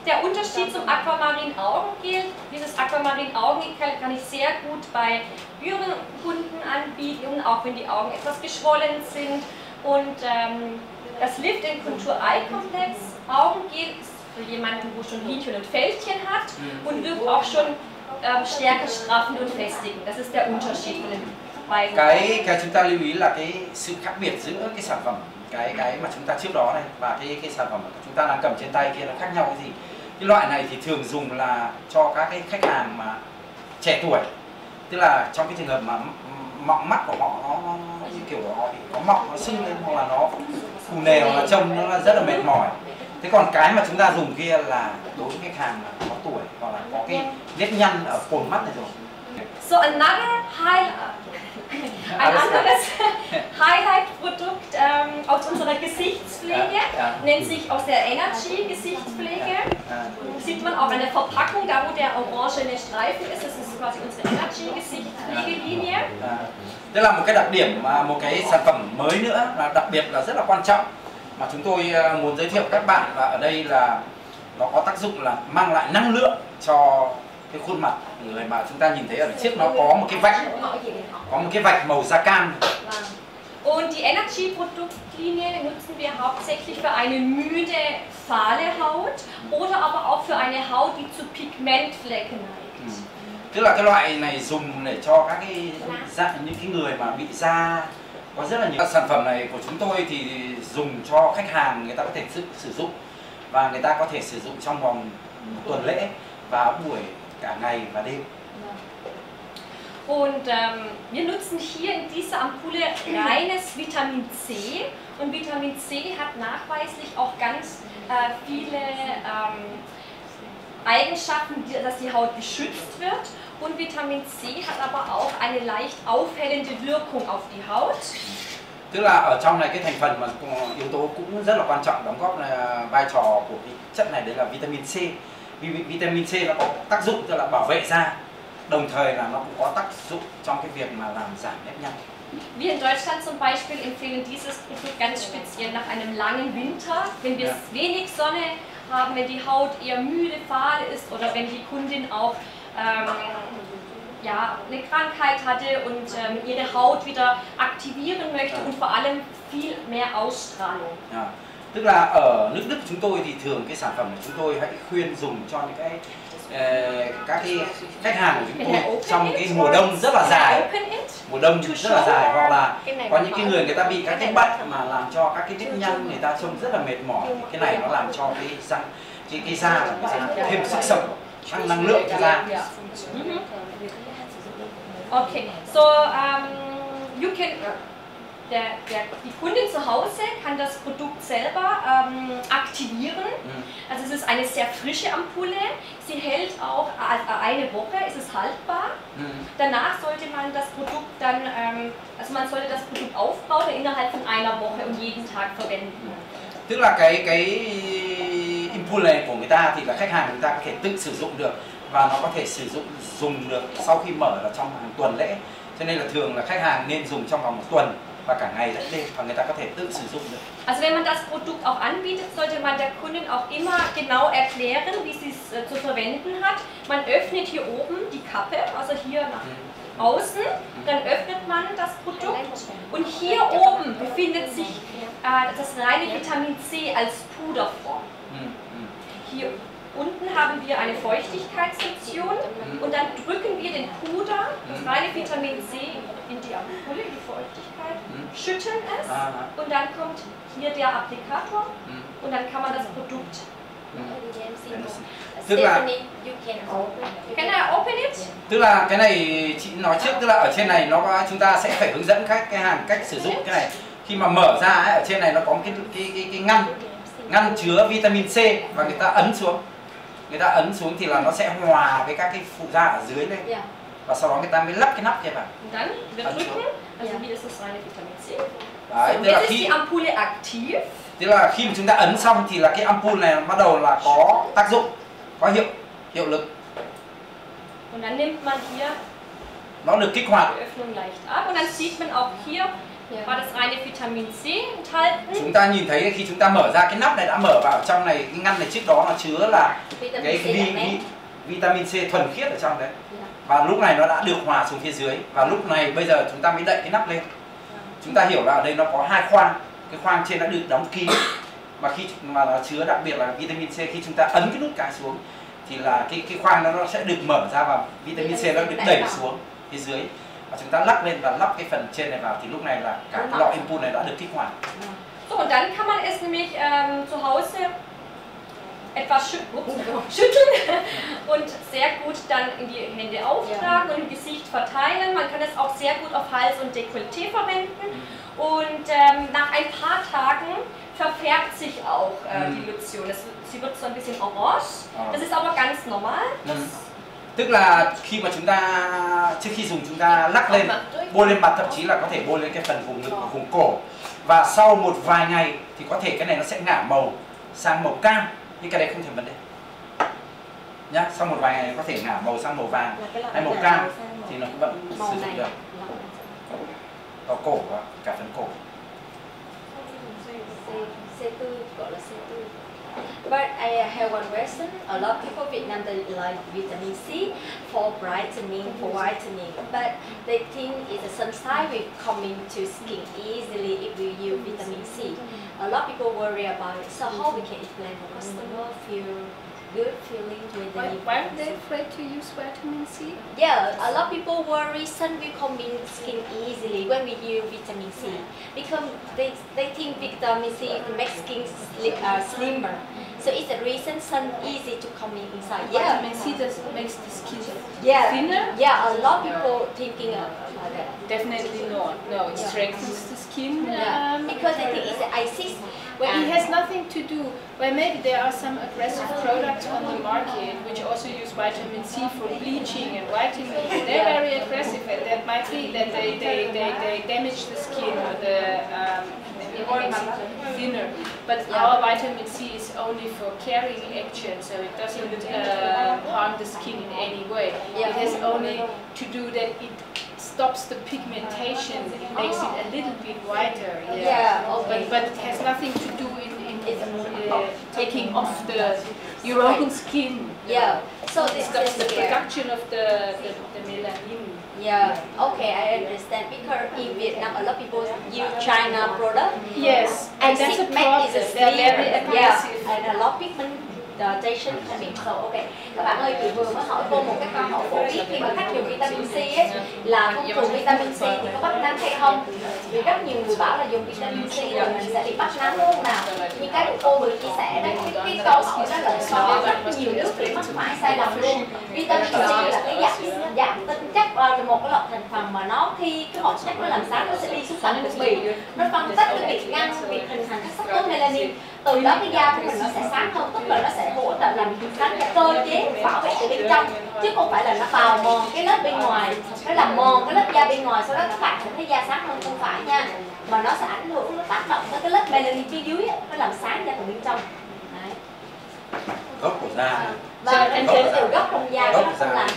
der Unterschied zum Aquamarin Augengel, dieses Aquamarin Augengel kann ich sehr gut bei jüngeren Kunden anbieten, auch wenn die Augen etwas geschwollen sind. Und ähm, das Lift in Contour Eye Komplex Augengel ist für jemanden, wo schon Linchen und Fältchen hat und wirkt auch schon ähm, stärker straffend und festigend. Das ist der Unterschied von den. Cái cái chúng ta lưu ý là cái sự khác biệt giữa cái sản phẩm cái cái mà chúng ta trước đó này và cái cái sản phẩm mà chúng ta đang cầm trên tay kia nó khác nhau cái gì? Cái loại này thì thường dùng là cho các cái khách hàng mà trẻ tuổi. Tức là trong cái trường hợp mà mọng mắt của họ nó, nó, như kiểu họ bị có mọng nó sưng lên hoặc là nó phù nề hoặc là trông nó là rất là mệt mỏi. Thế còn cái mà chúng ta dùng kia là đối với khách hàng mà có tuổi hoặc là có cái nếp nhăn ở cồn mắt này rồi. So another high, ein Alles anderes Highlight-Produkt ähm, aus unserer Gesichtspflege Ja, ja. nennt sich aus der Energy Gesichtspflege. à, Sieht man auch an der Verpackung, da wo der orangene Streifen ist, das ist quasi unsere Energy Gesichtspflegelinie. Tức là một cái đặc điểm mà một cái sản phẩm mới nữa là đặc biệt là rất là quan trọng mà chúng tôi à, muốn giới thiệu các bạn và ở đây là nó có tác dụng là mang lại năng lượng cho cái khuôn mặt người mà chúng ta nhìn thấy ở trước nó có một cái vạch có một cái vạch màu da cam Und die Energy Produktlinie nutzen wir hauptsächlich für eine müde, fahle Haut oder aber auch für eine Haut, die zu Pigmentflecken Ừ. neigt. tức là cái loại này dùng để cho các cái dạng những cái người mà bị da có rất là nhiều sản phẩm này của chúng tôi thì dùng cho khách hàng người ta có thể sử, sử dụng và người ta có thể sử dụng trong vòng một tuần lễ và buổi cả ngày và đêm Und ähm, wir nutzen hier in dieser Ampulle reines Vitamin C. Und Vitamin C hat nachweislich auch ganz äh, viele ähm, Eigenschaften, die, dass die Haut geschützt wird. Und Vitamin C hat aber auch eine leicht aufhellende Wirkung auf die Haut. tức là ở trong này cái thành phần mà yếu tố cũng rất là quan trọng đóng góp là vai trò của cái chất này đấy là vitamin C vitamin C nó có tác dụng tức là bảo vệ da đồng thời là nó cũng có tác dụng trong cái việc mà làm giảm nếp nhăn Wir in Deutschland zum Beispiel empfehlen dieses Produkt ganz speziell nach einem langen Winter, wenn wir Ja. wenig Sonne haben, wenn die Haut eher müde, fahl ist oder wenn die Kundin auch ähm, ja, eine Krankheit hatte und ähm, ihre Haut wieder aktivieren möchte Ja. und vor allem viel mehr Ausstrahlung. À, tức là ở nước Đức chúng tôi thì thường cái sản phẩm của chúng tôi hãy khuyên dùng cho những cái ờ, các cái khách hàng của chúng tôi trong cái mùa đông rất là dài. mùa đông rất là dài hoặc là Cái có những cái người người ta bị các Cái cái bệnh mà làm cho các cái nếp nhăn người ta trông rất là mệt mỏi. Cái này nó làm cho cái răng cái cái da của người da thêm sức sống tăng năng lượng cho da. Mhm. Okay, so ähm, you can, der, der, die Kundin zu Hause kann das Produkt selber ähm, aktivieren. Ừ. Also es ist eine sehr frische Ampulle. Sie hält auch äh, eine Woche, ist es haltbar. Ừ. Danach sollte man das Produkt dann, ähm, also man sollte das Produkt aufbrauchen innerhalb von einer Woche und jeden Tag verwenden. tức là cái cái impulse của người ta thì là khách hàng người ta có thể tự sử dụng được và nó có thể sử dụng dùng được sau khi mở là trong hàng tuần lễ cho nên là thường là khách hàng nên dùng trong vòng một tuần và cả ngày lẫn đêm và người ta có thể tự sử dụng được Also wenn man das Produkt auch anbietet, sollte man der Kundin auch immer genau erklären, wie sie es äh, zu verwenden hat. Man öffnet hier oben die Kappe, also hier nach außen, dann öffnet man das Produkt und hier oben befindet sich äh, das reine Vitamin C als Puderform. ừ. Ừ. Unten haben wir eine Feuchtigkeitssektion und dann drücken wir den Puder, das reine Vitamin C, in die Ampulle, in die Feuchtigkeit, schütteln es und dann kommt hier der Applikator ừ. und dann kann man das Produkt. Tức là- you can open. It? tức là cái này chị nói trước tức là ở trên này nó có chúng ta sẽ phải hướng dẫn khách cái hàng cách sử dụng cái này khi mà mở ra ấy, ở trên này nó có một cái cái cái, cái ngăn ngăn chứa vitamin C và người ta ấn xuống người ta ấn xuống thì là nó sẽ hòa với các cái phụ da ở dưới lên. Yeah. và sau đó người ta mới lắp cái nắp kia vào. Und dann, wir Also- drücken, also Ja. hier ist das reine Vitamin C. đấy tức là khi die Ampulle aktiv. tức là khi mà chúng ta ấn xong thì là cái ampul này bắt đầu là có tác dụng có hiệu hiệu lực. Und dann nimmt man hier nó được kích hoạt war das reine Vitamin C enthalten. chúng ta nhìn thấy khi chúng ta mở ra cái nắp này đã mở vào trong này cái ngăn này trước đó nó chứa là Vitamin cái C vi, vi, vitamin C thuần khiết ở trong đấy. Yeah. và lúc này nó đã được hòa xuống phía dưới. Và lúc này bây giờ chúng ta mới đậy cái nắp lên. Chúng ta hiểu là ở đây nó có hai khoang. Cái khoang trên đã được đóng kín. Và khi mà nó chứa đặc biệt là vitamin C. Khi chúng ta ấn cái nút cái xuống thì là cái cái khoang đó nó sẽ được mở ra và vitamin C nó được đẩy xuống phía dưới và chúng ta lắc lên và lắp cái phần trên này vào thì lúc này là cả lọ impul này đã được kích hoạt So, und dann kann man es nämlich ähm, zu Hause etwas schü ups, schütteln und sehr gut dann in die Hände auftragen und im Gesicht verteilen. Man kann es auch sehr gut auf Hals und Dekolleté verwenden. Und ähm, nach ein paar Tagen verfärbt sich auch äh, Mhm. die Lotion. Sie wird so ein bisschen orange. Ah. Das ist aber ganz normal. Ừ. tức là khi mà chúng ta trước khi dùng chúng ta lắc lên bôi lên mặt thậm chí là có thể bôi lên cái phần vùng ngực vùng cổ. Và sau một vài ngày thì có thể cái này nó sẽ ngả màu sang màu cam. Nhưng cái đấy không thành vấn đề. Nhá sau một vài ngày có thể ngả màu sang màu vàng hay màu cam thì nó vẫn sử dụng được. Vào cổ và cả phần cổ. C, C4 gọi là C4 But I have one question. A lot of people Vietnam they like vitamin C for brightening, for whitening, but they think it's a some side will come into skin easily if we use vitamin C. A lot of people worry about it. So how we can explain to customer feel good feeling with the Why, why are they afraid to use vitamin C? Yeah, a lot of people worry sun will come in skin easily when we use vitamin C because they, they think vitamin C makes skin sli- uh, slimmer. So it's the reason sun easy to come in inside. Yeah. Vitamin C does, makes the skin Yeah. thinner. Yeah, a lot of people thinking of that. Definitely not. No, it Yeah. strengthens the skin. Yeah. um, Because I think it's the ISIS. Well, it has nothing to do. Well, maybe there are some aggressive products on the market which also use vitamin C for bleaching and whitening. They're very aggressive, and that might be that they, they, they, they damage the skin or the um, it makes it thinner. But our vitamin C is only for carrying action, so it doesn't uh, harm the skin in any way. It has only to do that it stops the pigmentation. It makes it a little bit whiter. Yeah, okay. But, but it has nothing to do in, in, in uh, taking off the your own skin. Yeah. So It this stops the yeah. production of the, the, the melanin. Yeah. Okay, I understand. Because in Vietnam, a lot of people use China product. Yes, and that's a Acid is a problem. They're very aggressive. Yeah, and a lot of Ờ, Jason hay miệng So ok Các bạn ơi, chị vừa mới hỏi cô một cái câu hỏi phổ biến khi mà khách dùng vitamin C ấy, là không dùng vitamin C thì có bắt nắng hay không? Vì rất nhiều người bảo là dùng vitamin C rồi mình sẽ bị bắt nắng đúng không nào? Như cái của cô vừa chia sẻ đấy, cái, cái câu hỏi đó là có rất nhiều nước bị mắc phải sai lầm luôn. Vitamin C là cái dạng dạng tinh chất ờ, là một cái loại thành phần mà nó khi cái hoạt chất nó làm sáng nó sẽ đi xuống tận thực bì nó phân tích cái việc ngăn việc hình thành các sắc tố melanin từ đó cái da của mình nó sẽ sáng hơn tức là nó sẽ hỗ trợ làm sáng cái cơ chế bảo vệ từ bên trong chứ không phải là nó bào mòn cái lớp bên ngoài nó làm mòn cái lớp da bên ngoài sau đó các bạn sẽ thấy da sáng hơn. Không phải nha mà nó sẽ ảnh hưởng nó tác động tới cái lớp melanin phía dưới á, nó làm sáng da từ bên trong. Đấy. gốc của da. Và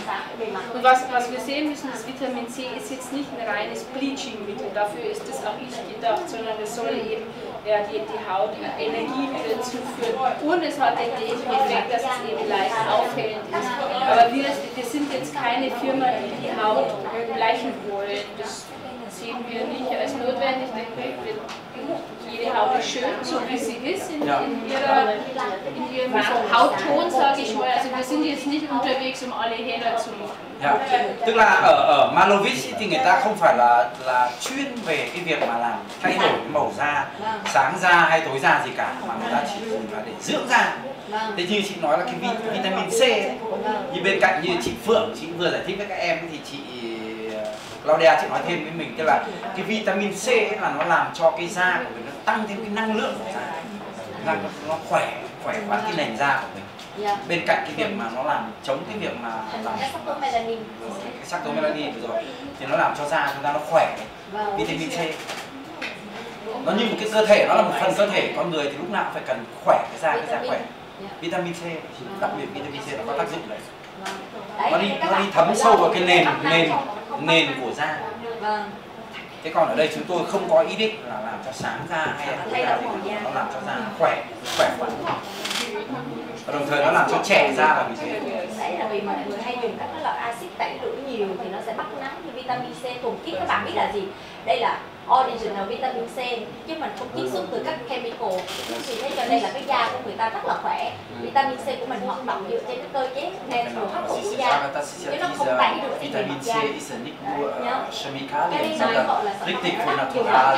sáng cái bề mặt. Und was, was wir sehen müssen, ist Vitamin C. Ist jetzt nicht ein reines Bleaching-Mittel, dafür ist es auch nicht gedacht, sondern es soll eben ja, die, die Haut Energie wieder zuführen. Und es hat den Effekt, dass es eben leicht aufhellend ist. Aber wir, wir sind jetzt keine Firma, die die Haut bleichen wollen. Das sehen wir nicht als notwendig. Jede Haut ist schön, so wie sie ist, in, Ja. in, ihrer, in ihrem Hautton, sage ich mal. Also wir sind jetzt nicht unterwegs, um alle heller zu machen. Dạ. Tức là ở ở Malovich thì người ta không phải là là chuyên về cái việc mà làm thay đổi cái màu da, sáng da hay tối da gì cả mà người ta chỉ dùng là để dưỡng da. vâng Thế như chị nói là cái vi- vitamin C ấy, như bên cạnh như chị Phượng chị vừa giải thích với các em thì chị ờ, Claudia chị nói thêm với mình tức là cái vitamin C ấy là nó làm cho cái da của mình nó tăng thêm cái năng lượng của da, da nó, nó khỏe khỏe hóa cái nền da của mình. dạ. Bên cạnh cái việc mà nó làm chống cái việc mà làm các sắc tố melanin. Cái sắc tố melanin vừa rồi. Thì nó làm cho da chúng ta nó khỏe. Vâng vitamin C. nó như một cái cơ thể nó là một phần cơ thể. Con người thì lúc nào cũng phải cần khỏe cái da cái da khỏe. Dạ. vitamin C đặc biệt vitamin C nó có tác dụng đấy. Vâng. Nó đi nó đi thấm sâu vào cái nền nền nền của da. Vâng thế còn ở đây chúng tôi không có ý định là làm cho sáng da hay là Thay đổi nó làm cho da khỏe khỏe khoắn và đồng thời nó làm cho trẻ da là vì thế. Đấy là vì mọi người hay dùng các loại axit tẩy rửa nhiều thì nó sẽ bắt nắng như vitamin C thuần khiết các bạn biết là gì? Đây là original vitamin C chứ mình không chiết xuất từ các chemical. Thì thế cho nên là cái da của người ta rất là khỏe. Vitamin C của mình hoạt động dựa trên cái cơ chế natural hấp thụ của da. chứ nó không tẩy trên bề vitamin C da. is a liquid Nhớ. uh, chemical cái is này nói gọi là a sản richtig phẩm für natural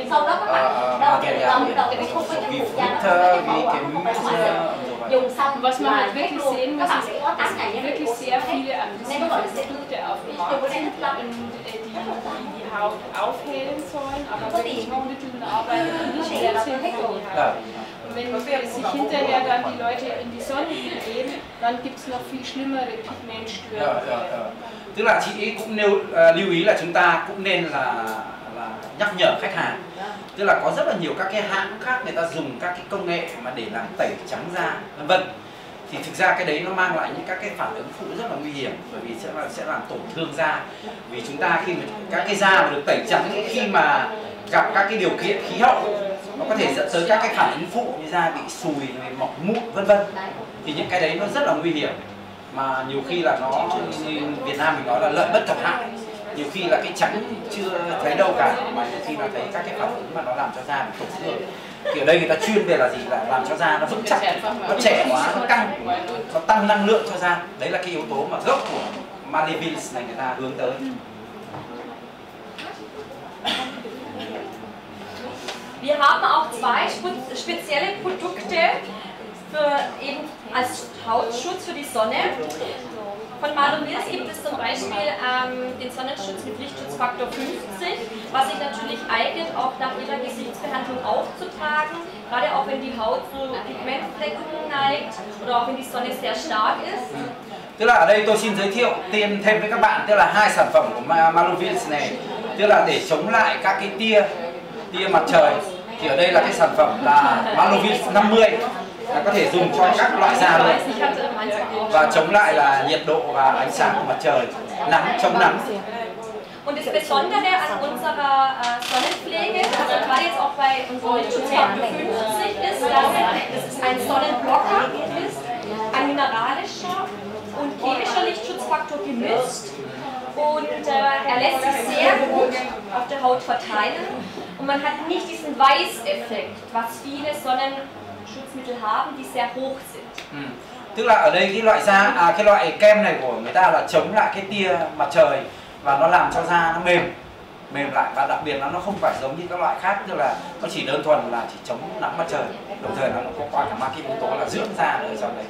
uh, sau đó các bạn đâu đầu đầu cái không có phụ da nó không dùng xong Was man halt wirklich luôn. sehen các muss, bạn ist, sẽ có 8 dass ngày wirklich sehr viele Nên nó gọi là Aggressivprodukte auf dem Markt sind und die, Haut aufhellen sollen, aber wirklich die- mit Mitteln arbeiten, die nicht Ja, Ja. Haut. Und wenn sich hinterher dann die Leute in die Sonne begeben, dann gibt es noch viel schlimmere Pigmentstörungen. dạ, dạ. tức là chị ấy cũng nêu à, lưu ý là chúng ta cũng nên là là nhắc nhở khách hàng tức là có rất là nhiều các cái hãng khác người ta dùng các cái công nghệ mà để làm tẩy trắng da vân vân thì thực ra cái đấy nó mang lại những các cái phản ứng phụ rất là nguy hiểm bởi vì sẽ là sẽ làm tổn thương da. Vì chúng ta khi mà các cái da mà được tẩy trắng khi mà gặp các cái điều kiện khí hậu nó có thể dẫn tới các cái phản ứng phụ như da bị sùi này, mọc mụn vân vân. Thì những cái đấy nó rất là nguy hiểm. Mà nhiều khi là nó như Việt Nam mình nói là lợi bất cập hại. Nhiều khi là cái trắng chưa thấy đâu cả mà nhiều khi là thấy các cái phản ứng mà nó làm cho da bị tổn thương thì ở đây người ta chuyên về là gì? Là làm cho da nó vững chắc nó trẻ hóa nó căng nó tăng năng lượng cho da. Đấy là cái yếu tố mà gốc của Malevins này người ta hướng tới. Wir haben auch zwei spe- spezielle Produkte für eben als Hautschutz für die Sonne. Von Malovils gibt es zum Beispiel ähm, den Sonnenschutz mit Lichtschutzfaktor 50, was sich natürlich eignet, auch nach ihrer Gesichtsbehandlung aufzutragen, gerade auch wenn die Haut zu Pigmentflecken neigt oder auch wenn die Sonne sehr stark ist. tức là ở đây tôi xin giới thiệu thêm thêm với các bạn tức là hai sản phẩm của Ma- Malovins này tức là để chống lại các cái tia tia mặt trời thì ở đây là cái sản phẩm là Malovins 50 là có thể dùng cho các loại da luôn và chống lại là nhiệt độ và ánh sáng của mặt trời. Nắng chống nắng. Und das Besondere an unserer äh, Sonnenpflege, also gerade jetzt auch bei unserem Lichtschutz 50 ist, dass es ein Sonnenblocker ist, ein mineralischer und chemischer Lichtschutzfaktor gemischt. Und äh, er lässt sich sehr gut auf der Haut verteilen. Und man hat nicht diesen Weißeffekt, was viele Sonnenschutzmittel haben, die sehr hoch sind. Ừ. tức là ở đây cái loại da à, cái loại kem này của người ta là chống lại cái tia mặt trời và nó làm cho da nó mềm mềm lại và đặc biệt là nó không phải giống như các loại khác tức là nó chỉ đơn thuần là chỉ chống nắng mặt trời đồng thời nó có qua cả mang cái yếu tố là dưỡng da nữa trong đấy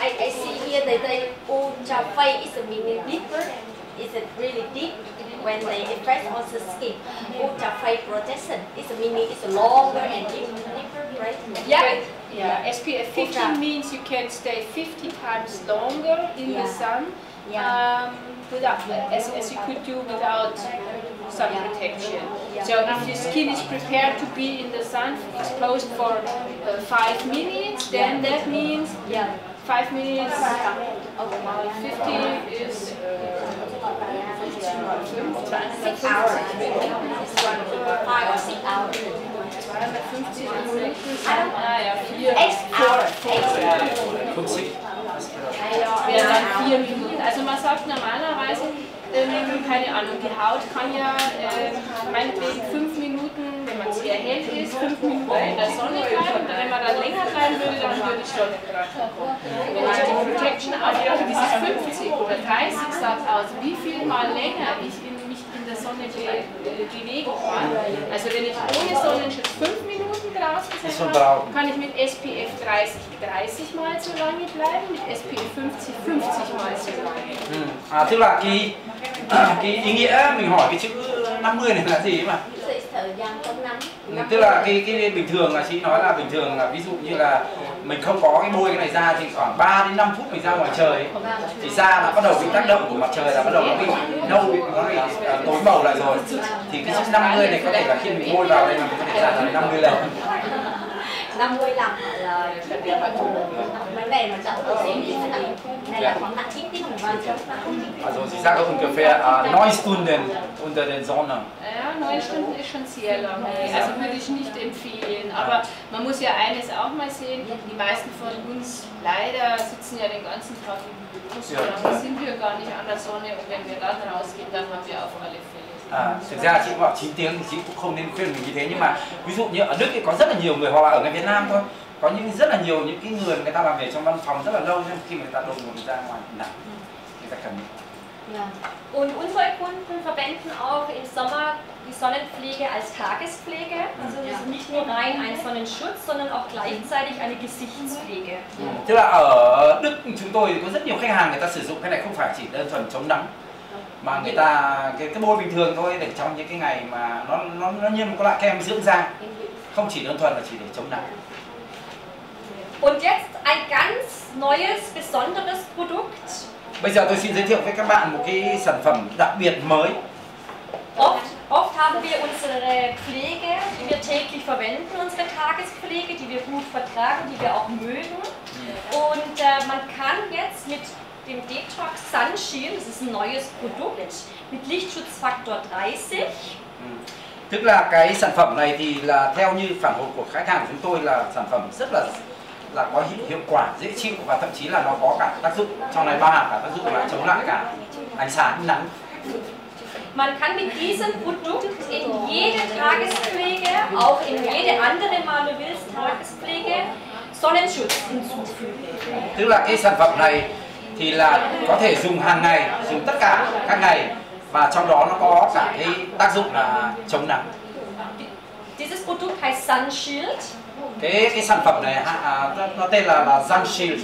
I, I see here that the ultra fade is a meaning deeper. It's a really deep when they impress on the skin. Ultra fade protection is a meaning it's longer and deep, deeper, right? Yeah, Yeah, SPF 15 means you can stay 50 times longer in the sun um, without, as, as you could do without sun protection. So if your skin is prepared to be in the sun exposed for uh, five minutes, then that means five minutes, uh, 50 is Six hours. Five or six hours. 250 Minuten. Ah ja, vier. Eight hours. Eight hours. không xịn wäre dann vier Minuten. Also man sagt normalerweise, ähm, keine Ahnung, die Haut kann ja ähm, meinetwegen fünf Minuten, wenn man sehr hell ist, fünf Minuten in der Sonne bleiben. Und wenn man dann länger bleiben würde, dann würde Sonne kommen. Wenn ich die Protection aufmache, dieses 50 oder 30 sagt aus, wie viel mal länger ich in, mich in der Sonne be, bewegen kann. Also wenn ich ohne Sonnenschutz fünf Minuten draußen sein schon kann, ich mit SPF 30 30 mal so lange bleiben, mit SPF 50 50 mal so lange. ừ. à, tức là cái cái ý nghĩa mình hỏi cái chữ 50 này là gì mà thời gian chống nắng. Tức là cái cái bình thường là chị nói là bình thường là ví dụ như là mình không có cái bôi cái này ra thì khoảng 3 đến 5 phút mình ra ngoài trời thì da là bắt đầu bị tác động của mặt trời là bắt đầu nó bị nâu, nó bị à, tối màu lại rồi. Thì cái chiếc 50 này có thể là khi mình bôi vào đây mình có thể ra tới 50 lần. 50 lần là vấn đề mà chậm của em thì là này là khoảng đồng hồ chống nắng. also sie sagen ungefähr äh, 9 Stunden unter der Sonne Ja, neun Stunden ist schon sehr lange. Also würde ich nicht empfehlen. Aber man muss ja eines auch mal sehen, die meisten von uns leider sitzen ja den ganzen Tag im Büro. So lange sind wir gar nicht an der Sonne und wenn wir dann rausgehen, dann haben wir auf alle Fälle. À, thực ra chị bảo 9 tiếng thì chị cũng không nên khuyên mình như thế nhưng mà ví dụ như ở Đức thì có rất là nhiều người hoặc là ở ngay Việt Nam thôi có những rất là nhiều những cái người người ta làm việc trong văn phòng rất là lâu nhưng khi mà người ta đột ngột ra ngoài nắng người ta cần Yeah. Und unsere Kunden verwenden auch im Sommer die Sonnenpflege als Tagespflege. Also es ist nicht nur rein ein Sonnenschutz, sondern auch gleichzeitig eine Gesichtspflege. tức là ở Đức chúng tôi có rất nhiều khách hàng người ta sử dụng cái này không phải chỉ đơn thuần chống nắng mà người ta cái cái bôi bình thường thôi để trong những cái ngày mà nó nó nó như một cái loại kem dưỡng da không chỉ đơn thuần là chỉ để chống nắng Und jetzt ein ganz neues, besonderes Produkt. bây giờ tôi xin giới thiệu với các bạn một cái sản phẩm đặc biệt mới Oft, oft haben wir unsere Pflege, die wir täglich verwenden, unsere Tagespflege, die wir gut vertragen, die wir auch mögen. Und äh, man kann jetzt mit dem Detox Sun Shield, das ist ein neues Produkt, mit Lichtschutzfaktor 30, tức là cái sản phẩm này thì là theo như phản hồi của khách hàng của chúng tôi là sản phẩm rất là là có hiệu, hiệu quả dễ chịu và thậm chí là nó có cả tác dụng trong này bao hàm cả tác dụng là chống lại cả ánh sáng nắng. Man kann mit diesem Produkt in jede Tagespflege, auch in jede andere Malovils Tagespflege, Sonnenschutz hinzufügen. tức là cái sản phẩm này thì là có thể dùng hàng ngày dùng tất cả các ngày và trong đó nó có cả cái tác dụng là chống nắng Dieses Produkt heißt Sun Shield cái cái sản phẩm này à, nó tên là là Sun Shield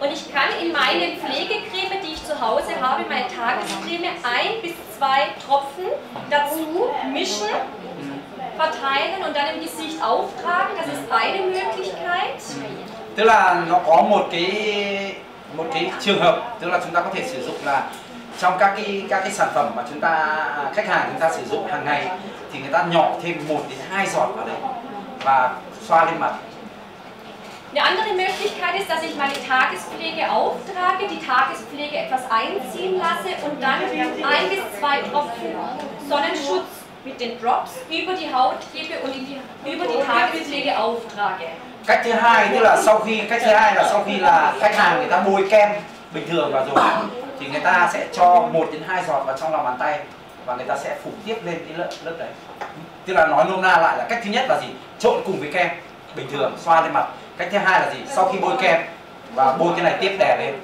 Und ich kann in meine Pflegecreme, die ich zu Hause habe, meine Tagescreme, ein bis zwei Tropfen dazu mischen, verteilen und dann im Gesicht auftragen. Das ist eine Möglichkeit. tức là nó có một cái một cái trường hợp tức là chúng ta có thể sử dụng là trong các cái các cái sản phẩm mà chúng ta khách hàng chúng ta sử dụng hàng ngày thì người ta nhỏ thêm một đến hai giọt vào đấy và xoa lên mặt Eine andere Möglichkeit ist, dass ich meine Tagespflege auftrage, die Tagespflege etwas einziehen lasse und dann ein bis zwei Tropfen Sonnenschutz mit den Drops über die Haut gebe und die, über die Tagespflege auftrage. Cách thứ hai, tức là sau khi cách thứ hai là sau khi là khách hàng người ta bôi kem bình thường vào rồi, thì người ta sẽ cho một đến hai giọt vào trong lòng bàn tay và người ta sẽ phủ tiếp lên cái lớp lớp đấy. Tức là nói nôm na lại là cách thứ nhất là gì? Trộn cùng với kem bình thường, xoa lên mặt. Cách thứ hai là gì? Sau khi bôi kem và bôi cái này tiếp đè lên.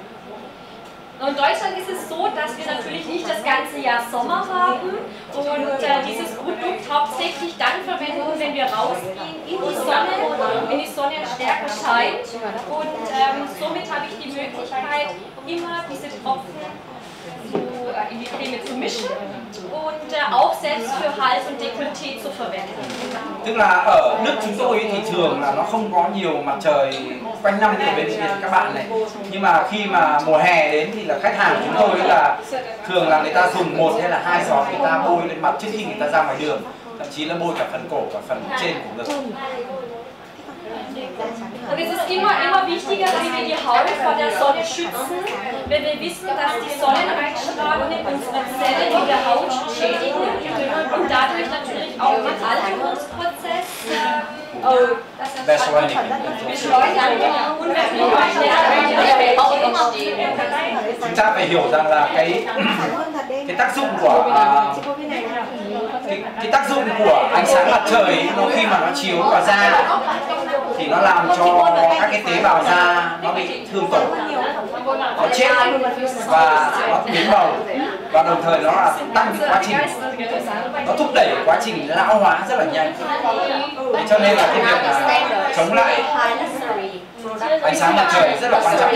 In Deutschland ist es so, dass wir natürlich nicht das ganze Jahr Sommer haben und äh, dieses Produkt hauptsächlich dann verwenden, wenn wir rausgehen in die Sonne, wenn die Sonne stärker scheint. Und ähm, somit habe ich die Möglichkeit, immer diese Tropfen in die Creme zu mischen und äh, auch selbst für Hals und Dekolleté zu verwenden. tức là ở nước chúng tôi thì thường là nó không có nhiều mặt trời quanh năm như ở bên Việt các bạn này. Nhưng mà khi mà mùa hè đến thì là khách hàng chúng tôi là thường là người ta dùng một hay là hai giọt người ta bôi lên mặt trước khi người ta ra ngoài đường. Thậm chí là bôi cả phần cổ và phần trên của ngực. Und es ist immer, immer wichtiger, dass wir die Haut vor der Sonne schützen, wenn wir wissen, dass die Sonneneinstrahlungen unsere Zellen in der Haut schädigen und Alterungsprozess äh, Beschleunigen. beschleunigen und wir schneller entstehen. chúng ta phải hiểu rằng là cái cái tác dụng của à, cái, cái tác dụng của ánh sáng mặt trời nó khi mà nó chiếu vào da thì nó làm cho các cái tế bào da nó bị thương tổn. Nó chết và nó biến màu và đồng thời nó là tăng cái quá trình nó thúc đẩy quá trình lão hóa rất là nhanh. Thế cho nên là cái việc là chống lại ánh sáng mặt trời rất là quan trọng.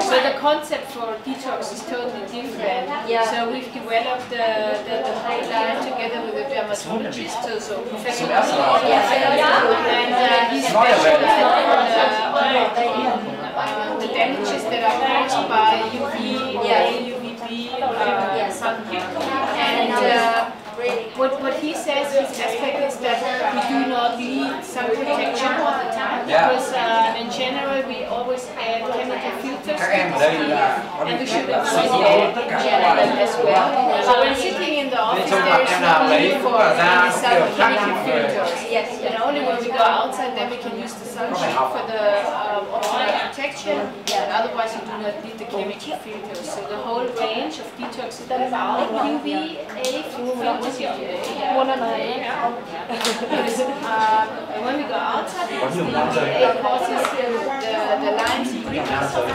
So the concept for detox is totally different. So we've developed the, the, the line together with a dermatologist, so, so Professor and uh, he's specialized on, uh, on the damages that are caused by UV, UVB, uh, yes, and what, what he says, his aspect is that we do not need sun protection all the time Yeah. because uh, in general we always add chemical filters các em ở đây là có and we should kiện là avoid dụng that in general as well. So when sitting in the office trong there mặt is em nào no lấy need for any sun chemical nhau người filters. And only when we go outside then we can use the sunshade for the um, optimal protection. And otherwise you do not need the chemical filters. So the whole range of detox is about UVA filters, when we go outside, they causes the, the lines pretty close of.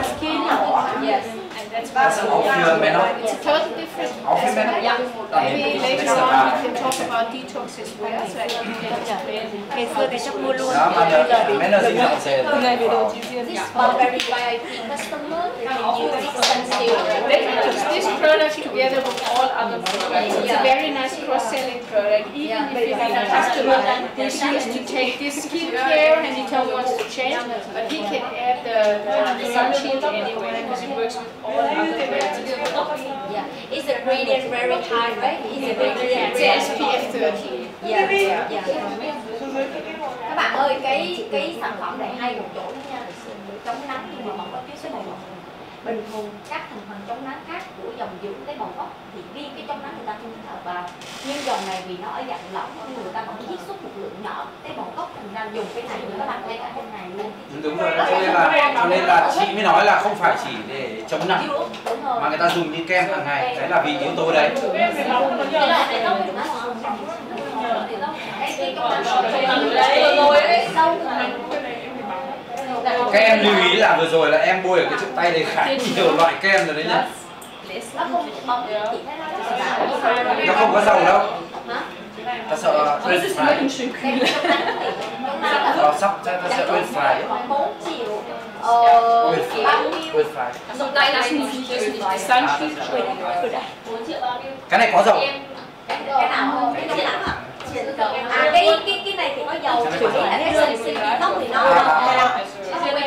Yes that's manner. It's a totally different. Off-field manner? Maybe later on we can talk about detox as well, so I can explain. ngày xưa thì chắc mua luôn đó mà bây giờ thì mấy là gì nào sẽ ngày về đồ chỉ riêng This for very VIP customer, they can use. They can use this product together with all other products. It's a very nice cross-selling product. Even if you have a customer who's used to take this skincare and he tell wants to change, but he can add the, the sun shield anyway because it works with all other brands. Yeah, it's a gradient very high, right? It's a gradient It's a SPF 30. Yeah, yeah. Các bạn ơi, cái cái sản phẩm này hay một chỗ nha, chống nắng nhưng mà bọc chiếu số màu hồng. Bình thường các thành phần chống nắng khác của dòng dưỡng cái màu gốc thì riêng cái chống nắng người ta không thở vào. Nhưng dòng này vì nó ở dạng lỏng nên người ta vẫn chiết xuất một lượng nhỏ cái màu gốc thành ra dùng cái này các bạn lấy cả bên này luôn. đúng rồi cho nên là cho nên là chị mới nói là không phải chỉ để chống nắng mà người ta dùng như kem hàng ngày đấy là vì yếu tố đấy các em lưu ý là vừa rồi là em bôi ở cái chỗ tay này khá nhiều loại kem rồi đấy nhá. Nó không có dầu đâu. Ta sợ schön kühl. Ờ, sắp bên phải. khoảng 4 triệu ờ, Cái này có dầu. cái nào cái cái nào à cái cái cái này thì có dầu có dầu. là cái sợi xì không thì nó À, à, à.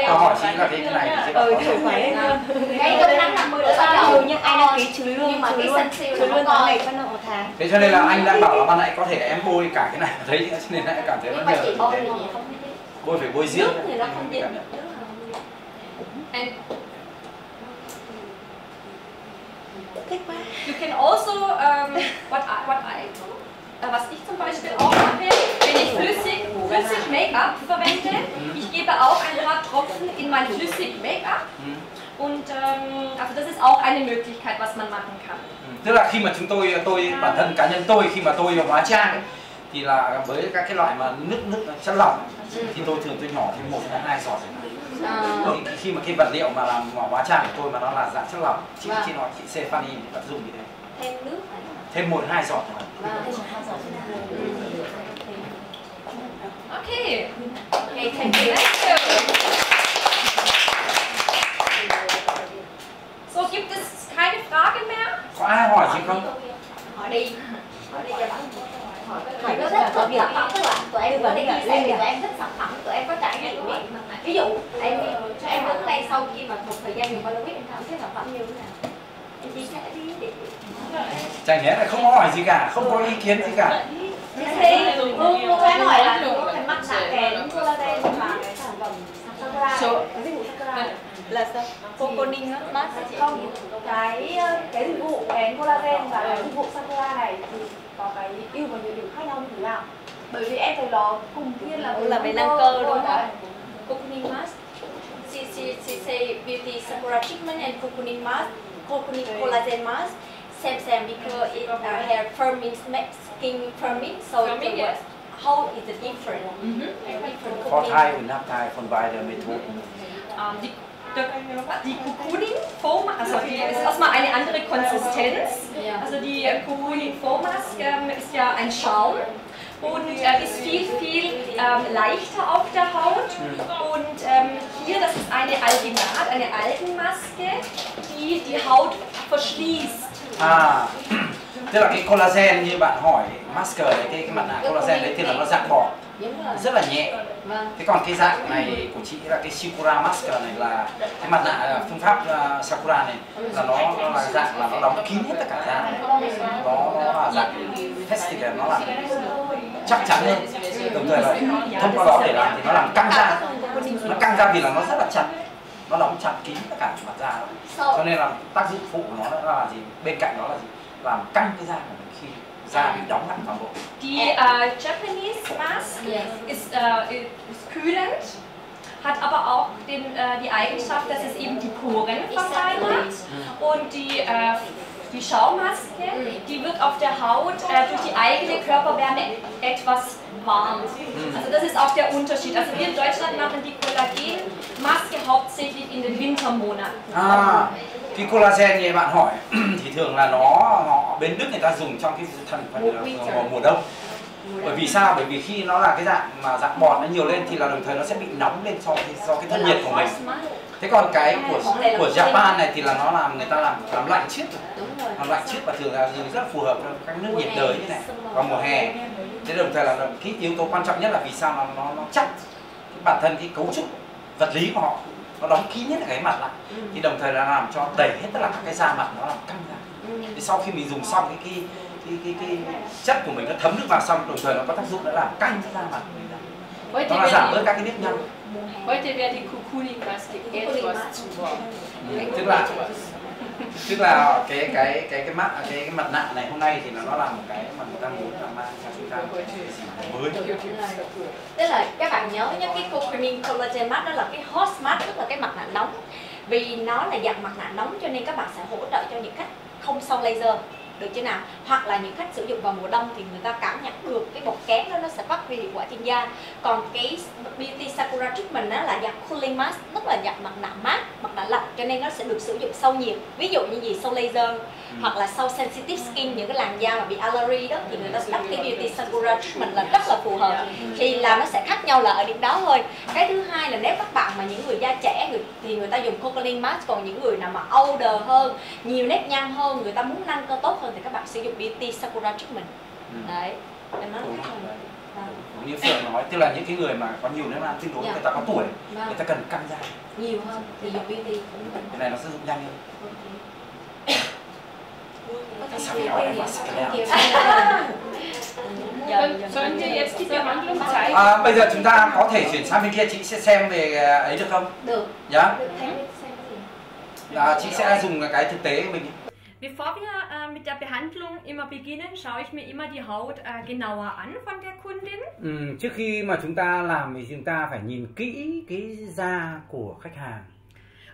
Câu hỏi chính là cái này thì có Ừ, dầu. thử phải hơn. cái trong năm 50 đỡ có dầu Ừ, nhưng ai đăng ký trừ luôn, nhưng mà trừ cái luôn. sân siêu Trừ tháng này còn phân nợ một tháng. Thế cho nên là anh đã bảo là ban nãy có thể em bôi cả cái này thấy cho nên lại cảm thấy nó như bôi phải bôi riêng. thì nó không dính là không dính. And you can also, ähm, what I, what I, was ich zum Beispiel auch mache, wenn ich flüssig, flüssig Make-up verwende, ich gebe auch ein paar Tropfen in mein flüssig Make-up. Ừ. und ähm, also das ist auch eine Möglichkeit, was man machen kann. Ừ. Tức là khi mà chúng tôi tôi bản thân cá nhân tôi khi mà tôi hóa trang ấy, thì là với các cái loại mà nước nước chất lỏng thì tôi thường tôi nhỏ thêm một đến hai giọt Thì khi mà cái vật liệu mà làm hóa trang của tôi mà nó là dạng chất lỏng chị chị nói chị Stephanie vẫn dùng như thế thêm nước phải thêm một hai giọt thôi. Okay, okay thank you thank you. So, gibt es keine Fragen mehr? có ai hỏi gì không? Hỏi đi. Hỏi đi cho bạn hỏi có thích việc. sản phẩm tức là tụi em vấn đi chia sẻ thì tụi em thích sản phẩm tụi em có trải nghiệm biết ví dụ em cho em đứng đây sau khi mà một thời gian dùng Polaroid em cảm thấy sản phẩm như thế nào? Em chia sẻ đi chẳng nhẽ là không có hỏi gì cả không có ý kiến gì cả thì Hương Hương đã hỏi là Hương phải mắc nạ collagen và cái sản phẩm Sakura cái dịch vụ Sakura Là sao? Coconing á, mát không cái cái dịch vụ kén collagen và cái dịch vụ sakura này thì có cái ưu và nhược điểm khác nhau như thế nào bởi vì em thấy nó cùng thiên là Là về năng cơ, đúng không? Đấy. Coconing mask she, she, she say beauty Sakura treatment and coconing mask coconing collagen mask same same because it uh, hair firming skin firming so Firming, the yes. how is it different Mhm. different for Thai und nach Thai von beide Methoden Ähm, die, die Cocooning Foam, also die ist erstmal eine andere Konsistenz. Also die Cocooning Foam Mask ähm, ist ja ein Schaum und äh, ist viel, viel ähm, leichter auf der Haut. Und ähm, hier, das ist eine Alginat, eine Algenmaske, die die Haut verschließt. À tức là cái collagen như bạn hỏi masker đấy cái, cái mặt nạ collagen đấy thì là nó dạng bọt rất là nhẹ. Thế còn cái dạng này của chị là cái Sakura masker này là cái mặt nạ là phương pháp uh, Sakura này là nó, nó là dạng là nó đóng kín hết tất cả da. Nó, nó là dạng festival nó là chắc chắn hơn. Đồng thời là thông qua đó để làm thì nó làm căng da. Nó căng da vì là nó rất là chặt. Nó đóng chặt kín tất cả mặt da so cho nên là tác dụng phụ của nó là gì? Bên cạnh đó là gì? Làm căng cái da của mình khi da bị đóng lại toàn bộ. Die äh, Japanese Mask yes. ist, äh, ist kühlend, hat aber auch den, äh, die Eigenschaft, dass es eben die Poren verfeinert. Und die, äh, die Schaummaske, die wird auf der Haut äh, durch die eigene Körperwärme etwas warm. Also das ist auch der Unterschied. Also wir in Deutschland machen die Kollagenmaske hauptsächlich in den Wintermonaten. À, cái collagen như bạn hỏi thì thường là nó họ bên Đức người ta dùng trong cái thành phần mùa, mùa đông bởi vì sao bởi vì khi nó là cái dạng mà dạng bọt nó nhiều lên thì là đồng thời nó sẽ bị nóng lên so do cái thân nhiệt của mình thế còn cái của của Japan này thì là nó làm người ta làm làm lạnh chiết làm lạnh chiết và thường là dùng rất là phù hợp cho các nước nhiệt đới như này vào mùa hè. thế đồng thời là cái yếu tố quan trọng nhất là vì sao nó nó, nó chắc. Cái bản thân cái cấu trúc vật lý của họ nó đóng kín hết cái mặt lại. Thì đồng thời là làm cho đẩy hết tất cả các cái da mặt nó làm căng ra. Thì sau khi mình dùng xong cái cái cái cái, cái chất của mình nó thấm nước vào xong đồng thời nó có tác dụng nữa làm căng cái da mặt mình ra. Nó là giảm bớt các cái nếp nhăn heute wäre die Cocooning-Maske etwas zu warm. tức là tức là cái cái cái cái mắt cái, cái mặt nạ này hôm nay thì là nó là một cái mà người ta muốn là mang cho chúng ta mới. Tức là các bạn nhớ nhé cái coconin collagen mask đó là cái hot mask tức là cái mặt nạ nóng. Vì nó là dạng mặt nạ nóng cho nên các bạn sẽ hỗ trợ cho những cách không xong laser được chưa nào? Hoặc là những khách sử dụng vào mùa đông thì người ta cảm nhận được cái bột kém đó nó sẽ phát huy hiệu quả trên da. Còn cái beauty sakura treatment đó là dạng cooling mask tức là dạng mặt nạ mát mặt nạ lạnh cho nên nó sẽ được sử dụng sau nhiệt. Ví dụ như gì? Sau laser ừ. hoặc là sau sensitive skin những cái làn da mà bị allergy đó thì người ta sẽ lắp cái beauty sakura treatment là rất là phù hợp. Thì là nó sẽ khác nhau là ở điểm đó thôi. Cái thứ hai là nếu các bạn mà những người da trẻ thì người ta dùng cooling mask còn những người nào mà older hơn nhiều nếp nhăn hơn người ta muốn nâng cơ tốt hơn thì các bạn sử dụng beauty sakura treatment ừ. đấy em nói khác hơn Đúng như Phượng nói, tức là những cái người mà có nhiều nếp nhăn tương đối, yeah. người ta có tuổi, vâng. người ta cần căng da nhiều hơn thì dùng beauty cái này nó sẽ dụng nhanh hơn À, bây giờ chúng ta có thể chuyển sang bên kia chị sẽ xem về à, ấy được không? Được. Dạ. À, chị sẽ dùng cái thực tế của mình. Bevor wir äh, mit der Behandlung immer beginnen, schaue ich mir immer die Haut äh, genauer an von der Kundin. Ừ, trước khi mà chúng ta làm thì chúng ta phải nhìn kỹ cái da của khách hàng.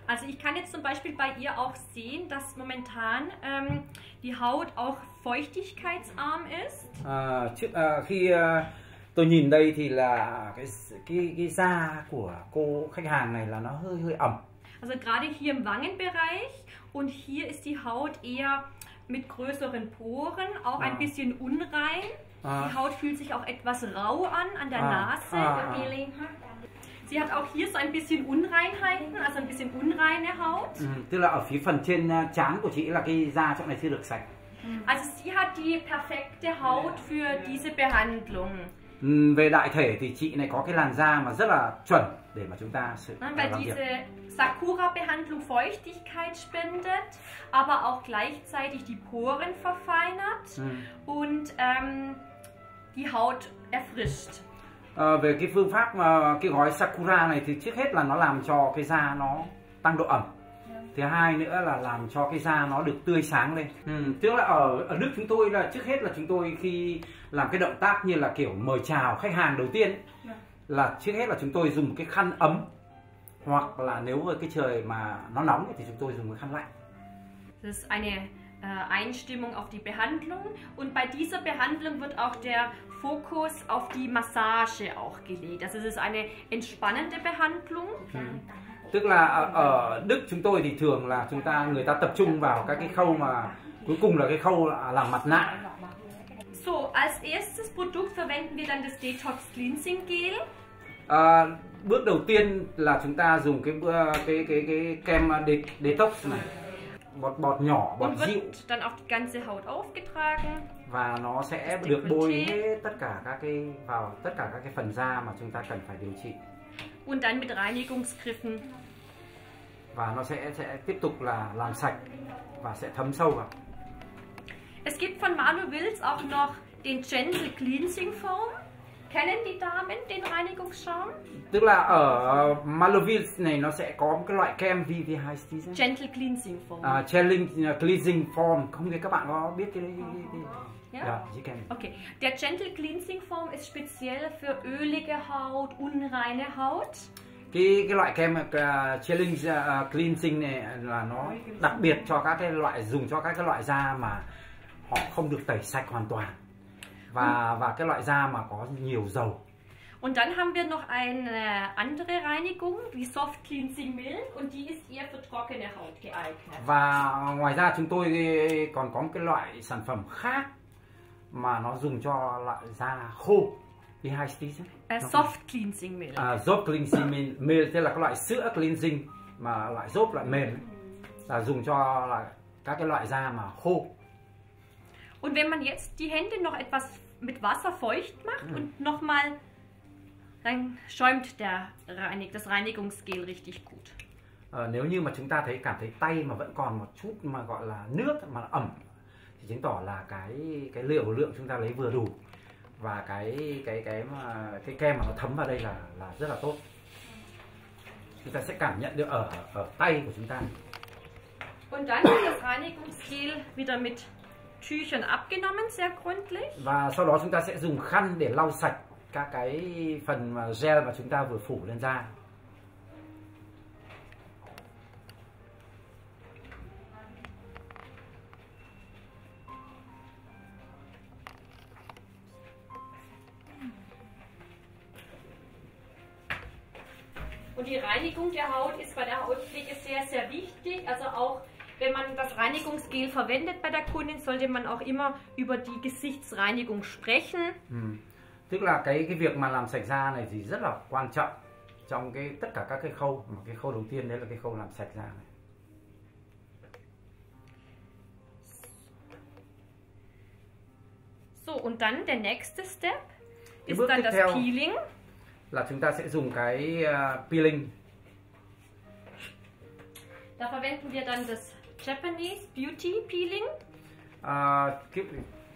Also ich kann jetzt zum Beispiel bei ihr auch sehen, dass momentan ähm, die Haut auch feuchtigkeitsarm ist. À, trước, à, khi à, tôi nhìn đây thì là cái cái cái da của cô khách hàng này là nó hơi hơi ẩm. Also gerade hier im Wangenbereich und hier ist die Haut eher mit größeren Poren, auch ein bisschen unrein. Die Haut fühlt sich auch etwas rau an, an der Nase. Sie hat auch hier so ein bisschen Unreinheiten, also ein bisschen unreine Haut. Ừ, tức là ở phía phần trên trán của chị là cái da chỗ này chưa được sạch. Also sie hat die perfekte Haut für diese Behandlung. Về đại thể thì chị này có cái làn da mà rất là chuẩn để mà chúng ta sử Weil diese Sakura-Behandlung Feuchtigkeit spendet, aber auch gleichzeitig die Poren verfeinert ừ. und ähm, die Haut erfrischt. À, về cái phương pháp mà cái gói Sakura này thì trước hết là nó làm cho cái da nó tăng độ ẩm thứ hai nữa là làm cho cái da nó được tươi sáng lên ừ, tức là ở ở nước chúng tôi là trước hết là chúng tôi khi làm cái động tác như là kiểu mời chào khách hàng đầu tiên dạ. là trước hết là chúng tôi dùng cái khăn ấm hoặc là nếu cái trời mà nó nóng thì chúng tôi dùng cái khăn lạnh Das ist eine äh, Einstimmung auf die Behandlung und bei dieser Behandlung wird auch der Fokus auf die Massage auch gelegt. Also es ist eine entspannende Behandlung. Ừ. Tức là ở Đức chúng tôi thì thường là chúng ta người ta tập trung vào các cái khâu mà cuối cùng là cái khâu làm mặt nạ. So, als erstes Produkt verwenden wir dann das Detox Cleansing Gel. À, bước đầu tiên là chúng ta dùng cái cái cái cái kem de, detox này. Bọt bọt nhỏ bọt dịu. dann auf die ganze Haut aufgetragen và nó sẽ được bôi hết tất cả các cái vào tất cả các cái phần da mà chúng ta cần phải điều trị. Und dann mit Reinigungsgriffen. Và nó sẽ sẽ tiếp tục là làm sạch và sẽ thấm sâu vào. Es gibt von Manu Wills auch noch den Gentle Cleansing Foam. Kennen die Damen den Reinigungsschaum? Tức là ở Malovils này nó sẽ có một cái loại kem gì thì hai tí Gentle Cleansing Foam. À, Gentle Cleansing Foam. Không biết các bạn có biết cái, cái, Ja? ja, Sie kennen. Okay. Der Gentle Cleansing Foam ist speziell für ölige Haut, unreine Haut. Cái cái loại kem uh, Chilling uh, Cleansing này là nó đặc biệt cho các cái loại dùng cho các cái loại da mà họ không được tẩy sạch hoàn toàn và và cái loại da mà có nhiều dầu. Und dann haben wir noch eine andere Reinigung, die Soft Cleansing Milk und die ist eher für trockene Haut geeignet. Và ngoài ra chúng tôi còn có một cái loại sản phẩm khác mà nó dùng cho loại da khô. Wie heißt diese? Uh, soft cleansing milk. À, soft cleansing milk tức là các loại sữa cleansing mà loại xốp loại mềm là dùng cho là các cái loại da mà khô. Und wenn man jetzt die Hände noch etwas mit Wasser feucht macht mhm. und nochmal, dann schäumt der Reinig, das Reinigungsgel richtig gut. À, nếu như mà chúng ta thấy cảm thấy tay mà vẫn còn một chút mà gọi là nước mà ẩm thì chứng tỏ là cái cái liều lượng chúng ta lấy vừa đủ và cái cái cái mà cái kem mà nó thấm vào đây là là rất là tốt chúng ta sẽ cảm nhận được ở ở tay của chúng ta Und dann das Reinigungsgel wieder mit Tüchern abgenommen, sehr gründlich. Và sau đó chúng ta sẽ dùng khăn để lau sạch các cái phần mà gel mà chúng ta vừa phủ lên da. Und die Reinigung der Haut ist bei der Hautpflege sehr, sehr wichtig. Also auch wenn man das Reinigungsgel verwendet bei der Kundin, sollte man auch immer über die Gesichtsreinigung sprechen. Ừ. Tức là cái cái việc mà làm sạch da này thì rất là quan trọng trong cái tất cả các cái khâu mà cái khâu đầu tiên đấy là cái khâu làm sạch da này. So, und dann der nächste Step Die ist dann das. Peeling. Là chúng ta sẽ dùng cái uh, peeling Da verwenden wir dann das Japanese Beauty Peeling. À, cái,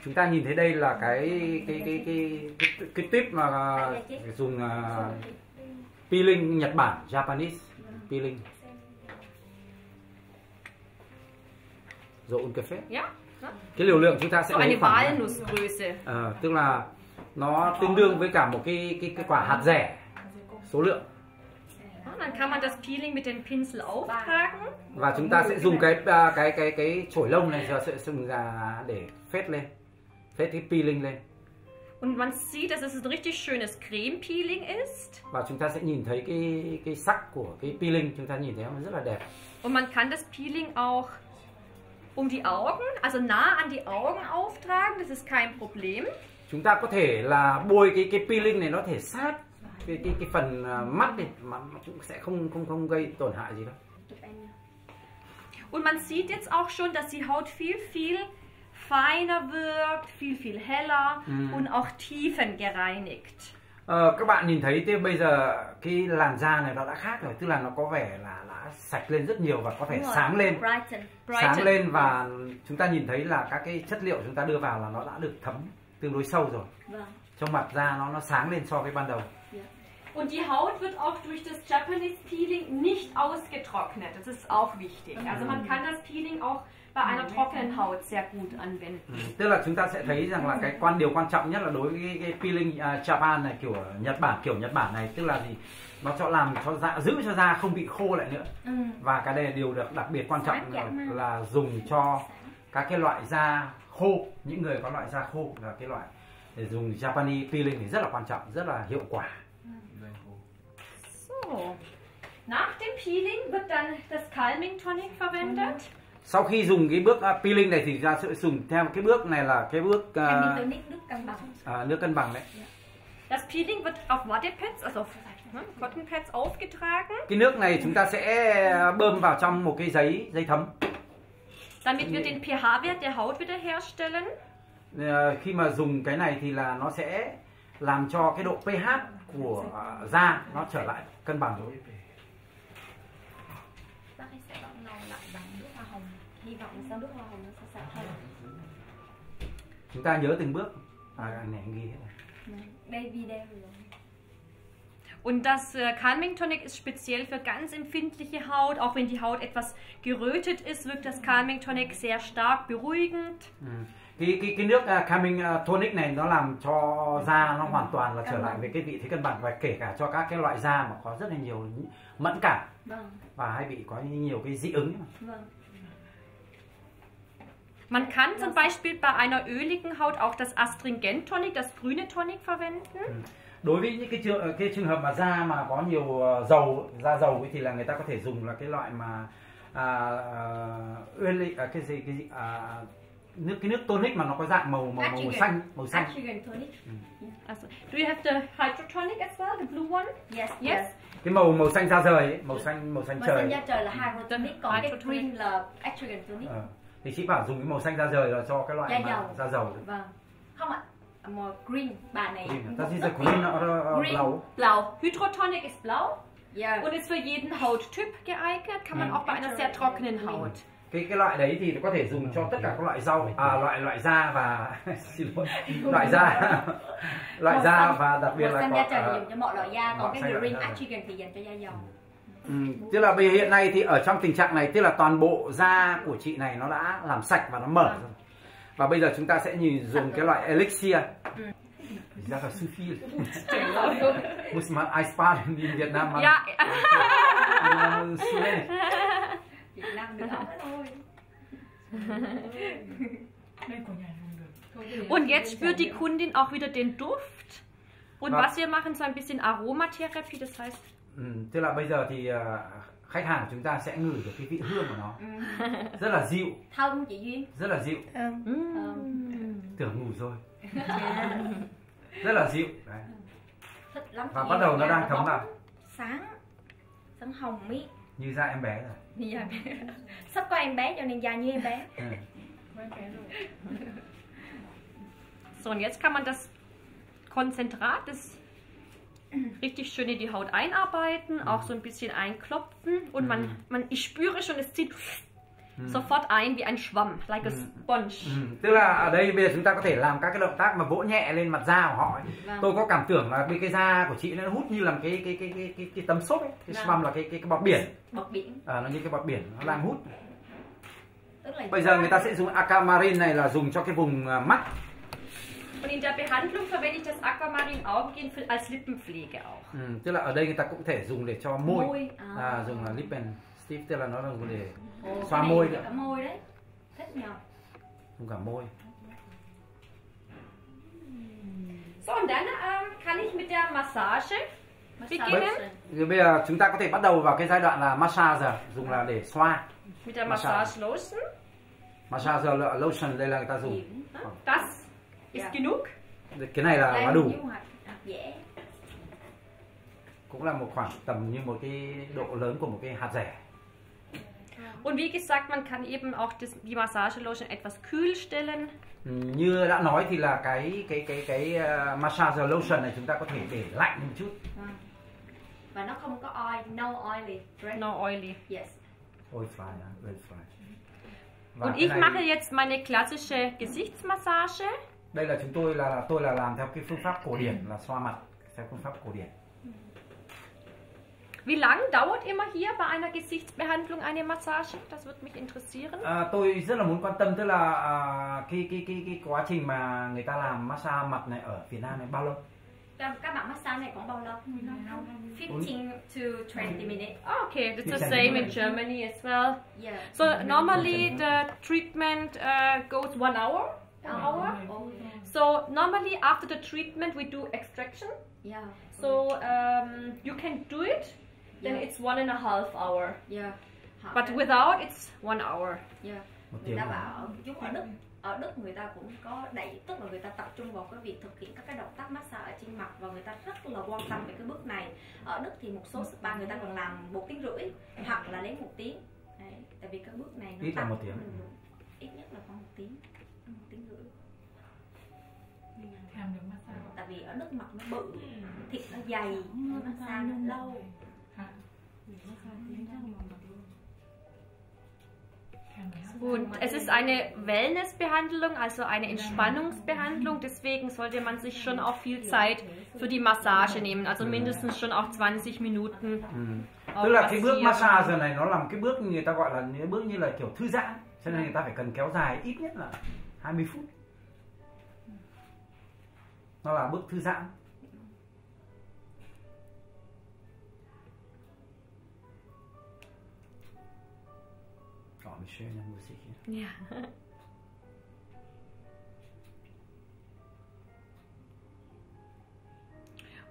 chúng ta nhìn thấy đây là cái cái cái cái cái, cái tip mà dùng uh, peeling Nhật Bản Japanese peeling. Rồi un cà phê. Cái liều lượng chúng ta sẽ lấy khoảng. Ờ, tức là nó tương đương với cả một cái cái cái quả hạt rẻ. Số lượng dann kann man das Peeling mit dem Pinsel auftragen. và chúng ta sẽ dùng cái à, cái cái cái chổi lông này giờ sẽ dùng ra để phết lên phết cái peeling lên Und man sieht, dass es ein richtig schönes Creme-Peeling ist. và chúng ta sẽ nhìn thấy cái cái sắc của cái peeling chúng ta nhìn thấy nó rất là đẹp Und man kann das Peeling auch um die Augen, also nah an die Augen auftragen. Das ist kein Problem. chúng ta có thể là bôi cái cái peeling này nó thể sát cái cái cái phần à, mắt đi mà cũng sẽ không không không gây tổn hại gì đâu Und man sieht jetzt auch schon, dass die Haut viel, viel feiner wirkt, viel, viel heller und auch tiefen gereinigt. Ờ, các bạn nhìn thấy thì bây giờ cái làn da này nó đã khác rồi tức là nó có vẻ là đã sạch lên rất nhiều và có vẻ sáng lên Brighten. sáng Brighten. lên và chúng ta nhìn thấy là các cái chất liệu chúng ta đưa vào là nó đã được thấm tương đối sâu rồi Vâng. trong mặt da nó nó sáng lên so với ban đầu Und die Haut wird auch durch das Japanese Peeling nicht ausgetrocknet. Das ist auch wichtig. Also man kann das Peeling auch bei einer trockenen Haut sehr gut anwenden. Ừ, tức là chúng ta sẽ thấy rằng là cái quan điều quan trọng nhất là đối với cái, cái peeling uh, Japan này kiểu Nhật Bản kiểu Nhật Bản này. Tức là gì? Nó cho làm cho da giữ cho da không bị khô lại nữa. Và cái này điều đặc, đặc biệt quan trọng là, là dùng cho các cái loại da khô. Những người có loại da khô là cái loại để dùng Japanese peeling thì rất là quan trọng rất là hiệu quả So. Nach dem Peeling wird dann das Calming Tonic verwendet. sau khi dùng cái bước uh, peeling này thì ta sẽ dùng theo cái bước này là cái bước uh, nước cân bằng. à, nước cân bằng đấy Das Peeling wird auf Wattepads, also auf ne, Cotton Pads aufgetragen, cái nước này chúng ta sẽ bơm vào trong một cái giấy giấy thấm damit wir den pH-Wert der Haut wiederherstellen. Ờ, khi mà dùng cái này thì là nó sẽ làm cho cái độ pH của ờ, da nó trở lại cân bằng Bác ấy sẽ gọn nồng lại bằng nước hoa hồng. Hy vọng sau nước hoa hồng nó sẽ sạch hơn. chúng ta nhớ từng bước à, này ghi hết rồi. Đây video rồi. Und das äh, Calming Tonic ist speziell für ganz empfindliche Haut. Auch wenn die Haut etwas gerötet ist, wirkt das Calming Tonic sehr stark beruhigend. ừ. Cái cái cái nước uh, Calming uh, tonic này nó làm cho da nó hoàn toàn là trở lại về cái vị thế cân bằng và kể cả cho các cái loại da mà có rất là nhiều mẫn cảm. Vâng, và hay bị có nhiều cái dị ứng. Vâng. Man kann zum Beispiel bei einer öligen Haut auch das Astringent Tonic, das grüne Tonic verwenden. đối với những cái trường cái trường hợp mà da mà có nhiều ờ, dầu da dầu ấy thì là người ta có thể dùng là cái loại mà à, à, à, cái gì cái gì à, nước cái nước tonic mà nó có dạng màu màu màu, xanh màu xanh tonic. Also, do you have the hydrotonic as well, the blue one? Yes, Yes. cái màu màu xanh da rời ấy, màu xanh màu xanh Màu xanh trời da trời là hydrotonic, còn cái green là Archigant tonic. Ờ. thì chị bảo dùng cái màu xanh da rời là cho cái loại Da mà dầu. da dầu. Vâng. Không ạ. Màu green, bà này. Green. Das ist der grün oder Green. blau? Blau. Hydrotonic ist blau Yeah. und ist für jeden Hauttyp geeignet, kann man Mhm. auch bei einer sehr trockenen Haut. Cái cái loại đấy thì có thể dùng cho tất cả các loại rau. À loại loại da và xin lỗi loại da. loại da và đặc biệt là có dùng cho mọi loại da, còn cái green. Archigant thì dành cho da dầu. Ừ, tức là bây giờ hiện nay thì ở trong tình trạng này tức là toàn bộ da của chị này nó đã làm sạch và nó mở rồi. Và bây giờ chúng ta sẽ nhìn dùng cái loại elixir. Da là sufi muss man einsparen in Việt Nam man? Ja. Việt Nam được ống thôi. und jetzt spürt die Kundin auch wieder den Duft. Und Was? was wir machen, so ein bisschen Aromatherapie, das heißt, Ừ, tức là bây giờ thì à, khách hàng của chúng ta sẽ ngửi được cái vị hương của nó rất là dịu Thơm chị Duyên. rất là dịu Thơm. tưởng ngủ rồi rất là dịu đấy. Thích lắm. và bắt đầu nó đang thấm vào Sáng. Sáng hồng miết. như da em bé rồi Như da Sắp có em bé cho nên da như em bé. So, und jetzt kann man das Konzentrat, das richtig schön in die Haut einarbeiten, auch so ein bisschen einklopfen und man, man ich spüre schon, es zieht sofort ein wie ein Schwamm, like a sponge. Ừ, tức là ở đây bây giờ chúng ta có thể làm các cái động tác mà vỗ nhẹ lên mặt da của họ ấy. Vâng. tôi có cảm tưởng là cái cái da của chị nó hút như là cái cái cái cái cái, cái tấm xốp ấy cái Vâng. swam là cái cái, cái bọt biển Bọt biển. à, nó như cái bọt biển nó đang hút Tức là bây giờ người ta sẽ dùng aquamarine này là dùng cho cái vùng à, mắt Und in der Behandlung verwende ich das Aquamarin Augengel für- als Lippenpflege auch. ừ, tức là ở đây người ta cũng thể dùng để cho môi, Môi, à. À, dùng là lip and stiff tức là nó là dùng để Ồ, xoa môi Cả môi đấy. Thích nhờ. dùng cả môi So, und dann ähm, kann ich mit der Massage beginnen. Rồi bây giờ chúng ta có thể bắt đầu vào cái giai đoạn là massage giờ dùng là để xoa Mit der Massage. Massage lotion. massage lo- lotion đây là người ta dùng Das ist genug. cái này là là đủ dẻ. cũng là một khoảng tầm như một cái độ lớn của một cái hạt rẻ Und wie gesagt, man kann eben auch das, die Massagelotion etwas kühl stellen. Như đã nói thì là cái cái cái cái uh, massage lotion này chúng ta có thể để lạnh một chút. Và nó không có oil, no oily. Right? No oily. Yes. oil fry à, oil fry Và Und ich này- mache jetzt meine klassische Gesichtsmassage. đây là chúng tôi là, là tôi là làm theo cái phương pháp cổ điển là xoa mặt theo phương pháp cổ điển Wie lang dauert immer hier bei einer Gesichtsbehandlung eine Massage? Das würde mich interessieren. à, tôi rất là muốn quan tâm tức là à, cái cái cái cái quá trình mà người ta làm massage mặt này ở Việt Nam này bao lâu Các, các bạn massage này khoảng bao lâu? 15 to 20 minutes. Okay, that's the same in Germany as well. Yeah. So normally the treatment uh, goes one hour. One hour. Oh, So normally after the treatment we do extraction. yeah. So um, you can do it. Then Yeah. it's one and a half hour. Yeah. Họ But without it's one hour. yeah. một người ta bảo giống ở Đức ở Đức người ta cũng có đẩy tức là người ta tập trung vào cái việc thực hiện các cái động tác massage ở trên mặt và người ta rất là quan tâm về cái bước này ở Đức thì một số spa người ta còn làm một tiếng rưỡi hoặc là đến một tiếng Đấy, tại vì cái bước này nó Ít là một tiếng. Ừ, ít nhất là khoảng một tiếng một tiếng rưỡi tại vì ở Đức mặt nó bự thịt nó dày massage nó lâu Und es ist eine Wellnessbehandlung, also eine Entspannungsbehandlung. Deswegen sollte man sich schon auch viel Zeit für die Massage nehmen. Also mindestens schon auch 20 Minuten. Ừ. Tức là cái bước massage này nó là một cái bước người ta gọi là những bước như là kiểu thư giãn cho nên người ta phải cần kéo dài ít nhất là 20 phút nó là bước thư giãn Có một schöne Musik. Ja.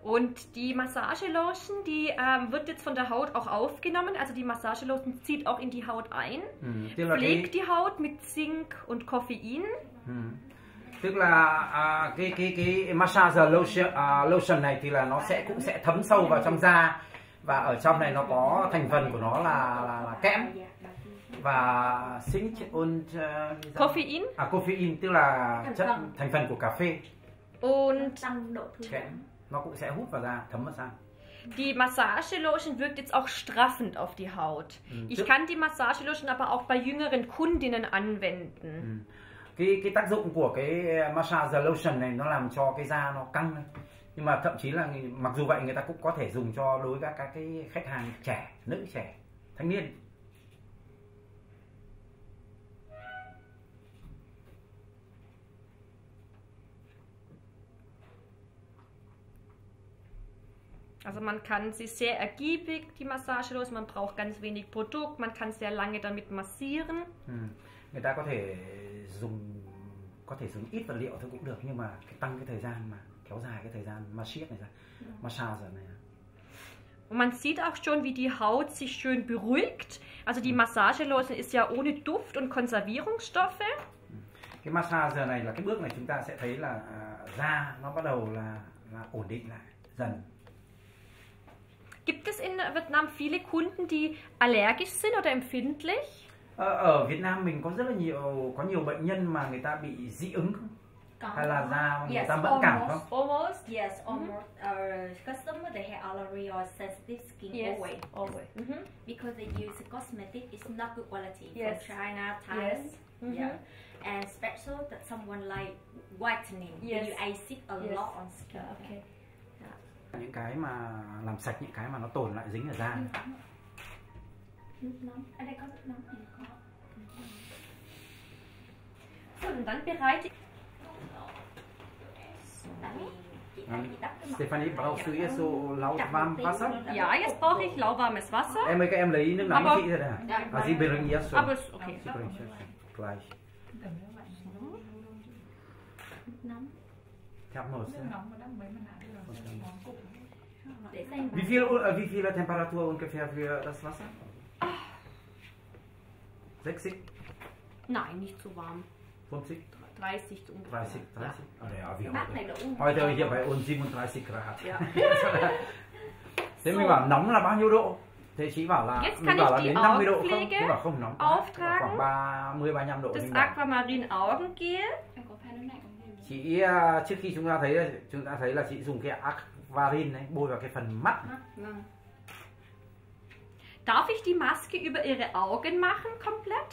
Und die Massagelotion, die ähm, wird jetzt von der Haut auch aufgenommen. Also die Massagelotion zieht auch in die Haut ein, Ừ, cái pflegt die Haut mit Zink und Koffein. Ừ. tức là à, cái cái cái massage lotion à, lotion này thì là nó sẽ cũng sẽ thấm sâu vào trong da và ở trong này nó có thành phần của nó là là, là kẽm và sinh und uh, Koffein à coffein tức là Thành chất phần. thành phần của cà phê und tăng độ kẽm nó cũng sẽ hút vào da thấm vào da die Massagelotion wirkt jetzt auch straffend auf die Haut. Mhm. Ich kann die Massagelotion aber auch bei jüngeren Kundinnen anwenden. Ừ. cái cái tác dụng của cái massage lotion này nó làm cho cái da nó căng lên nhưng mà thậm chí là mặc dù vậy người ta cũng có thể dùng cho đối với các cái khách hàng trẻ nữ trẻ thanh niên Also man kann sie sehr ergiebig, die Massagelotion, man braucht ganz wenig Produkt, man kann sehr lange damit massieren. Ừ. người ta có thể dùng có thể dùng ít vật liệu thôi cũng được nhưng mà cái tăng cái thời gian mà kéo dài cái thời gian massage này ra massage này Und man sieht auch schon, wie die Haut sich schön beruhigt. Also die Massagelotion ist ja ohne Duft und Konservierungsstoffe. cái massage giờ này là cái bước này chúng ta sẽ thấy là da nó bắt đầu là là ổn định lại dần Gibt es in Vietnam viele Kunden, die allergisch sind oder empfindlich? Ờ, ở Việt Nam mình có rất là nhiều có nhiều bệnh nhân mà người ta bị dị ứng không? hay là da người Yes, ta mẫn cảm không? almost. Yes, almost. Our customer they have allergy or sensitive skin always. always. Mhm. because they use cosmetic it's not good quality Yes. from China, Thailand. Yes. Mhm. Yeah. And special that someone like whitening. Yes. Use acid a Yes. lot on skin. Ja, okay. Những cái mà làm sạch những cái mà nó tồn lại dính ở da. Nước nóng. Nước nóng Ừ. cái mặt. Stephanie brauchst du jetzt so laut warm Wasser Ja, jetzt brauche ich lauwarmes Wasser. em ơi các em lấy nước nóng chị rồi này Dạ, à Sie bringen jetzt schon Aber okay. Sie bringen schon gleich nước nóng. Ich habe nur để xem Wie viel, äh, wie viel Temperatur ungefähr für das Wasser? 60, Nein, nicht zu warm. 50, 30 ungefähr. 30, 30? Ah, ja, wie heute. Heute hier bei uns 37 Grad. Ja. Thế mình bảo nóng là bao nhiêu độ? Thế chị bảo là Jetzt mình kann bảo ich là die đến 50 độ không? Augenpflege Chị bảo không nóng. quá. auftragen. Khoảng 30 35 độ Das. Aquamarin Augengel. Chị à, trước khi chúng ta thấy chúng ta thấy là chị dùng cái Aquarin này bôi vào cái phần mắt. Vâng. Darf ich die Maske über Ihre Augen machen komplett?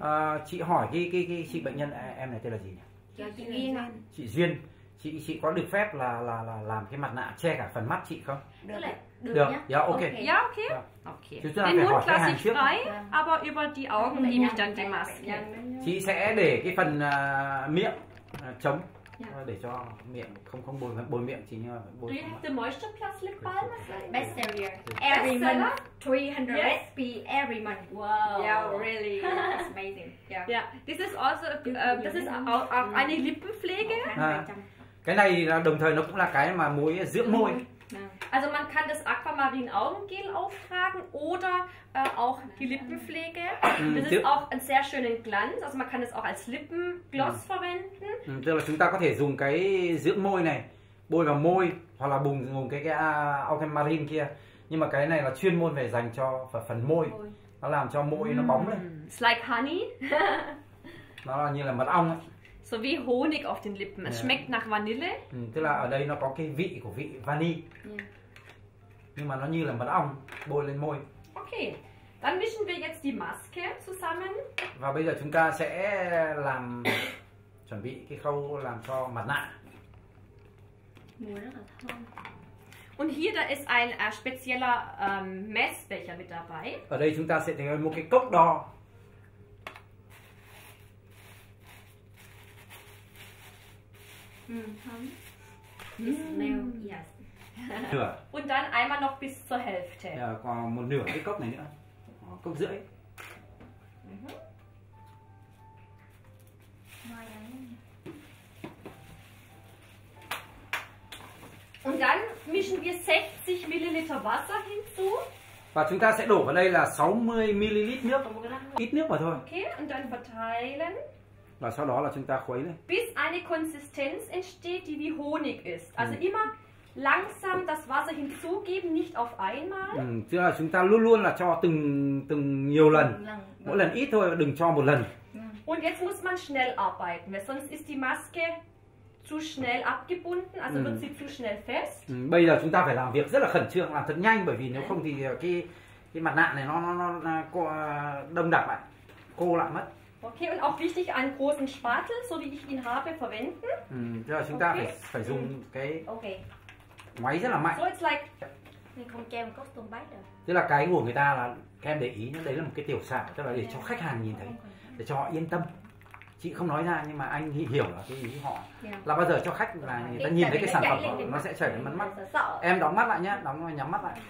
À, chị hỏi cái cái cái chị bệnh nhân à, em này tên là gì nhỉ? chị Duyên. Chị Duyên. Chị chị có được phép là là là làm cái mặt nạ che cả phần mắt chị không? Được, Được. nhá. Ja, ok. Ja, okay. Ja. Okay. Chúng ta Den phải hỏi khách hàng trước. frei, aber über die Augen nehme ich dann die Maske. chị sẽ để cái phần à, miệng à, trống Dạ. để cho miệng không không bôi bôi miệng chỉ như là Do bôi you have the Moisture Plus lip balm? Best seller. Every month, 300 Yes. SP every month. Wow. Yeah, really. It's amazing. Yeah. Ja, this is also, das ist auch, auch eine Lippenpflege. À, cái này là đồng thời nó cũng là cái mà muối dưỡng môi Also man kann das Aquamarin Augengel auftragen oder äh, auch die Lippenpflege. Ừ, Das ist auch einen sehr schönen Glanz, also man kann es auch als Lippengloss verwenden. ừ, tức là chúng ta có thể dùng cái dưỡng môi này bôi vào môi hoặc là bùng dùng cái cái Alkemarin kia nhưng mà cái này là chuyên môn về dành cho phần- môi nó làm cho môi nó bóng lên It's like honey, nó là như là mật ong ấy. so wie Honig auf den Lippen. Es Ja. schmeckt nach Vanille. ừ, tức là ở đây nó có cái vị của vị vani nhưng mà nó như là mật ong bôi lên môi Okay, dann mischen wir jetzt die Maske zusammen. và bây giờ chúng ta sẽ làm chuẩn bị cái khâu làm cho mặt nạ. Und hier da ist ein äh, spezieller ähm, Messbecher mit dabei. ở đây chúng ta sẽ thấy một cái cốc đo thơm. It smell, yes. Nửa Und dann einmal noch bis zur Hälfte. Ờ, còn một nửa cái cốc này nữa cốc rưỡi. Und dann mischen wir 60 Milliliter Wasser hinzu. và chúng ta sẽ đổ vào đây là 60 ml nước ít nước mà thôi Okay, und dann verteilen, và sau đó là chúng ta khuấy lên bis eine Konsistenz entsteht, die wie Honig ist. Also immer langsam das Wasser hinzugeben, nicht auf einmal. ừ, là chúng ta luôn luôn là cho từng từng nhiều lần Lần. mỗi lần ít thôi đừng cho một lần Und jetzt muss man schnell arbeiten, weil sonst ist die Maske zu schnell abgebunden, also Mhm. wird sie zu schnell fest. ừ, bây giờ chúng ta phải làm việc rất là khẩn trương làm thật nhanh bởi vì nếu không thì cái cái mặt nạ này nó nó nó, nó đông đặc lại cô lại mất Okay, und auch wichtig, einen großen Spatel, so wie ich ihn habe, verwenden. ừ, tức là chúng ta Ok. phải phải dùng cái Ok. Máy rất là mạnh. So it's like, Mình không cốc tôm bát được. tức là cái của người ta là các em để ý nhé đấy là một cái tiểu xảo tức là để cho khách hàng nhìn thấy để cho họ yên tâm. Chị không nói ra nhưng mà anh hi- hiểu là cái ý họ. Dạ. là bao giờ cho khách là người ta nhìn thấy cái sản phẩm đó, nó sẽ chảy đến mắt. mắt em đóng mắt lại nhé đóng rồi nhắm mắt lại.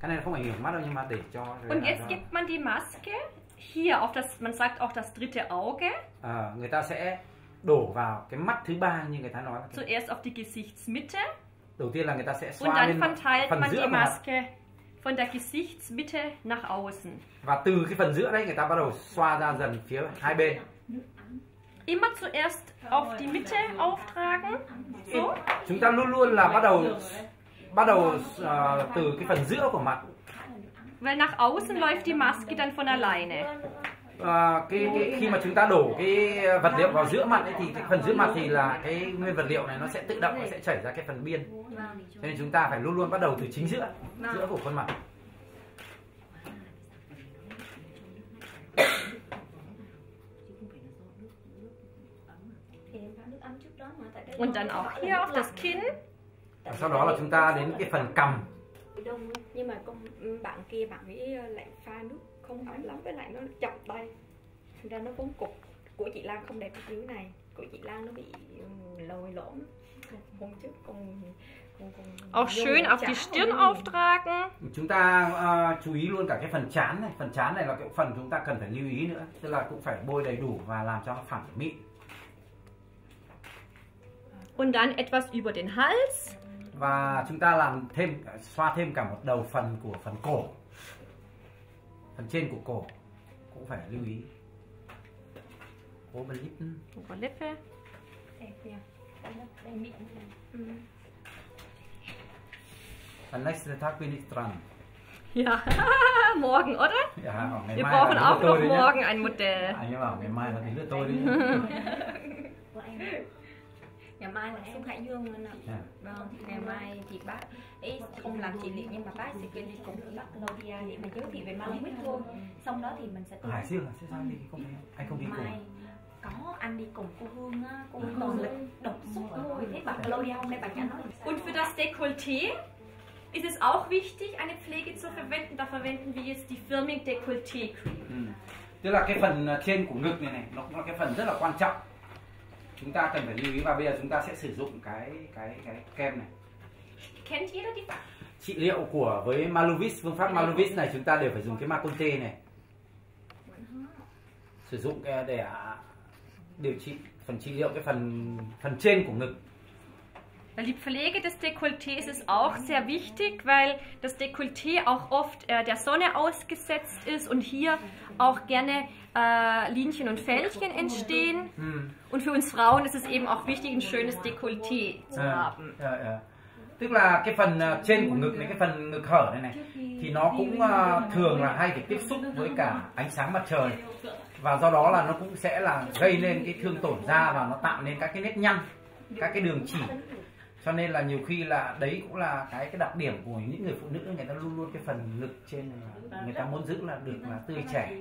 Cái này không ảnh hưởng mắt đâu nhưng mà để cho und jetzt gibt man die Maske hier auf das, man sagt auch das dritte Auge, Ờ, người ta sẽ đổ vào cái mắt thứ ba như người ta nói zuerst auf die Gesichtsmitte đầu tiên là người ta sẽ und xoa dann lên verteilt phần man giữa die Maske von der Gesichtsmitte nach außen. và từ cái phần giữa đấy người ta bắt đầu xoa ra dần phía hai bên Immer zuerst auf die Mitte auftragen. So. chúng ta luôn luôn là bắt đầu bắt đầu ờ, từ cái phần giữa của mặt Weil nach außen läuft die Maske dann von alleine. Ờ, cái, cái khi mà chúng ta đổ cái vật liệu vào giữa mặt ấy, thì cái phần giữa mặt thì là cái nguyên vật liệu này nó sẽ tự động nó sẽ chảy ra cái phần biên. Cho nên chúng ta phải luôn luôn bắt đầu từ chính giữa giữa của khuôn mặt. Und dann auch hier auf das Kinn. và sau đó là chúng ta đến cái phần cằm. Nhưng mà con bạn kia bạn ấy lại pha nước không ấm lắm với lại nó chậm tay thành ra nó vốn cục. Của chị Lan không đẹp như thế này. Của chị Lan nó bị ừm, lồi lõm. Hôm trước con Auch schön auf die Stirn auftragen. chúng ta ờ, chú ý luôn cả cái phần chán này. Phần chán này là cái phần chúng ta cần phải lưu ý nữa. Tức là cũng phải bôi đầy đủ và làm cho nó phẳng mịn. Und dann etwas über den Hals. và chúng ta làm thêm xoa thêm cả một đầu phần của phần cổ phần trên của cổ cũng phải lưu ý Oberlippen Oberlippe. đẹp nha đây miệng Ừ. Am nächsten Tag bin ich dran. Ja, morgen, oder? Ja, Wir brauchen auch noch morgen ein Modell. Anh ấy bảo ngày mai là đến ngày mai là xuống Hải Dương nên là Dạ. vâng ngày mai thì bác ấy không làm trị liệu nhưng mà bác sẽ kêu đi cùng với bác Claudia để mà giới thiệu về Malamit luôn xong đó thì mình sẽ tư Hải Dương à? Sẽ sao đi không đi? Anh không đi mai cùng. có anh đi cùng cô Hương á cô Hương toàn lực đột xuất môi thế bà Claudia hôm nay bà chả nói Und für das Dekolleté ist es auch wichtig, eine Pflege zu verwenden. Da verwenden wir jetzt die Firming Dekolleté Cream. Ừ. Tức là cái phần trên của ngực này này nó cũng là cái phần rất là quan trọng. Chúng ta cần phải lưu ý và bây giờ chúng ta sẽ sử dụng cái cái cái kem này. Kennt jeder die Trị liệu của với Maluvis phương pháp Maluvis này chúng ta đều phải dùng cái Maconte này. Sử dụng cái để điều trị phần trị liệu cái phần phần trên của ngực Weil die Pflege des Dekolletés ist auch sehr wichtig, weil das Dekolleté auch oft äh, der Sonne ausgesetzt ist und hier auch gerne äh, Linchen und Fältchen entstehen. Ừ. Und für uns Frauen ist es eben auch wichtig, ein schönes Dekolleté zu À, haben. à, à. tức là cái phần à, trên của ngực này cái phần ngực hở này này thì nó cũng à, thường là hay phải tiếp xúc với cả ánh sáng mặt trời và do đó là nó cũng sẽ là gây nên cái thương tổn da và nó tạo nên các cái nếp nhăn các cái đường chỉ cho nên là nhiều khi là đấy cũng là cái cái đặc điểm của những người phụ nữ người ta luôn luôn cái phần ngực trên người ta muốn giữ là được là tươi trẻ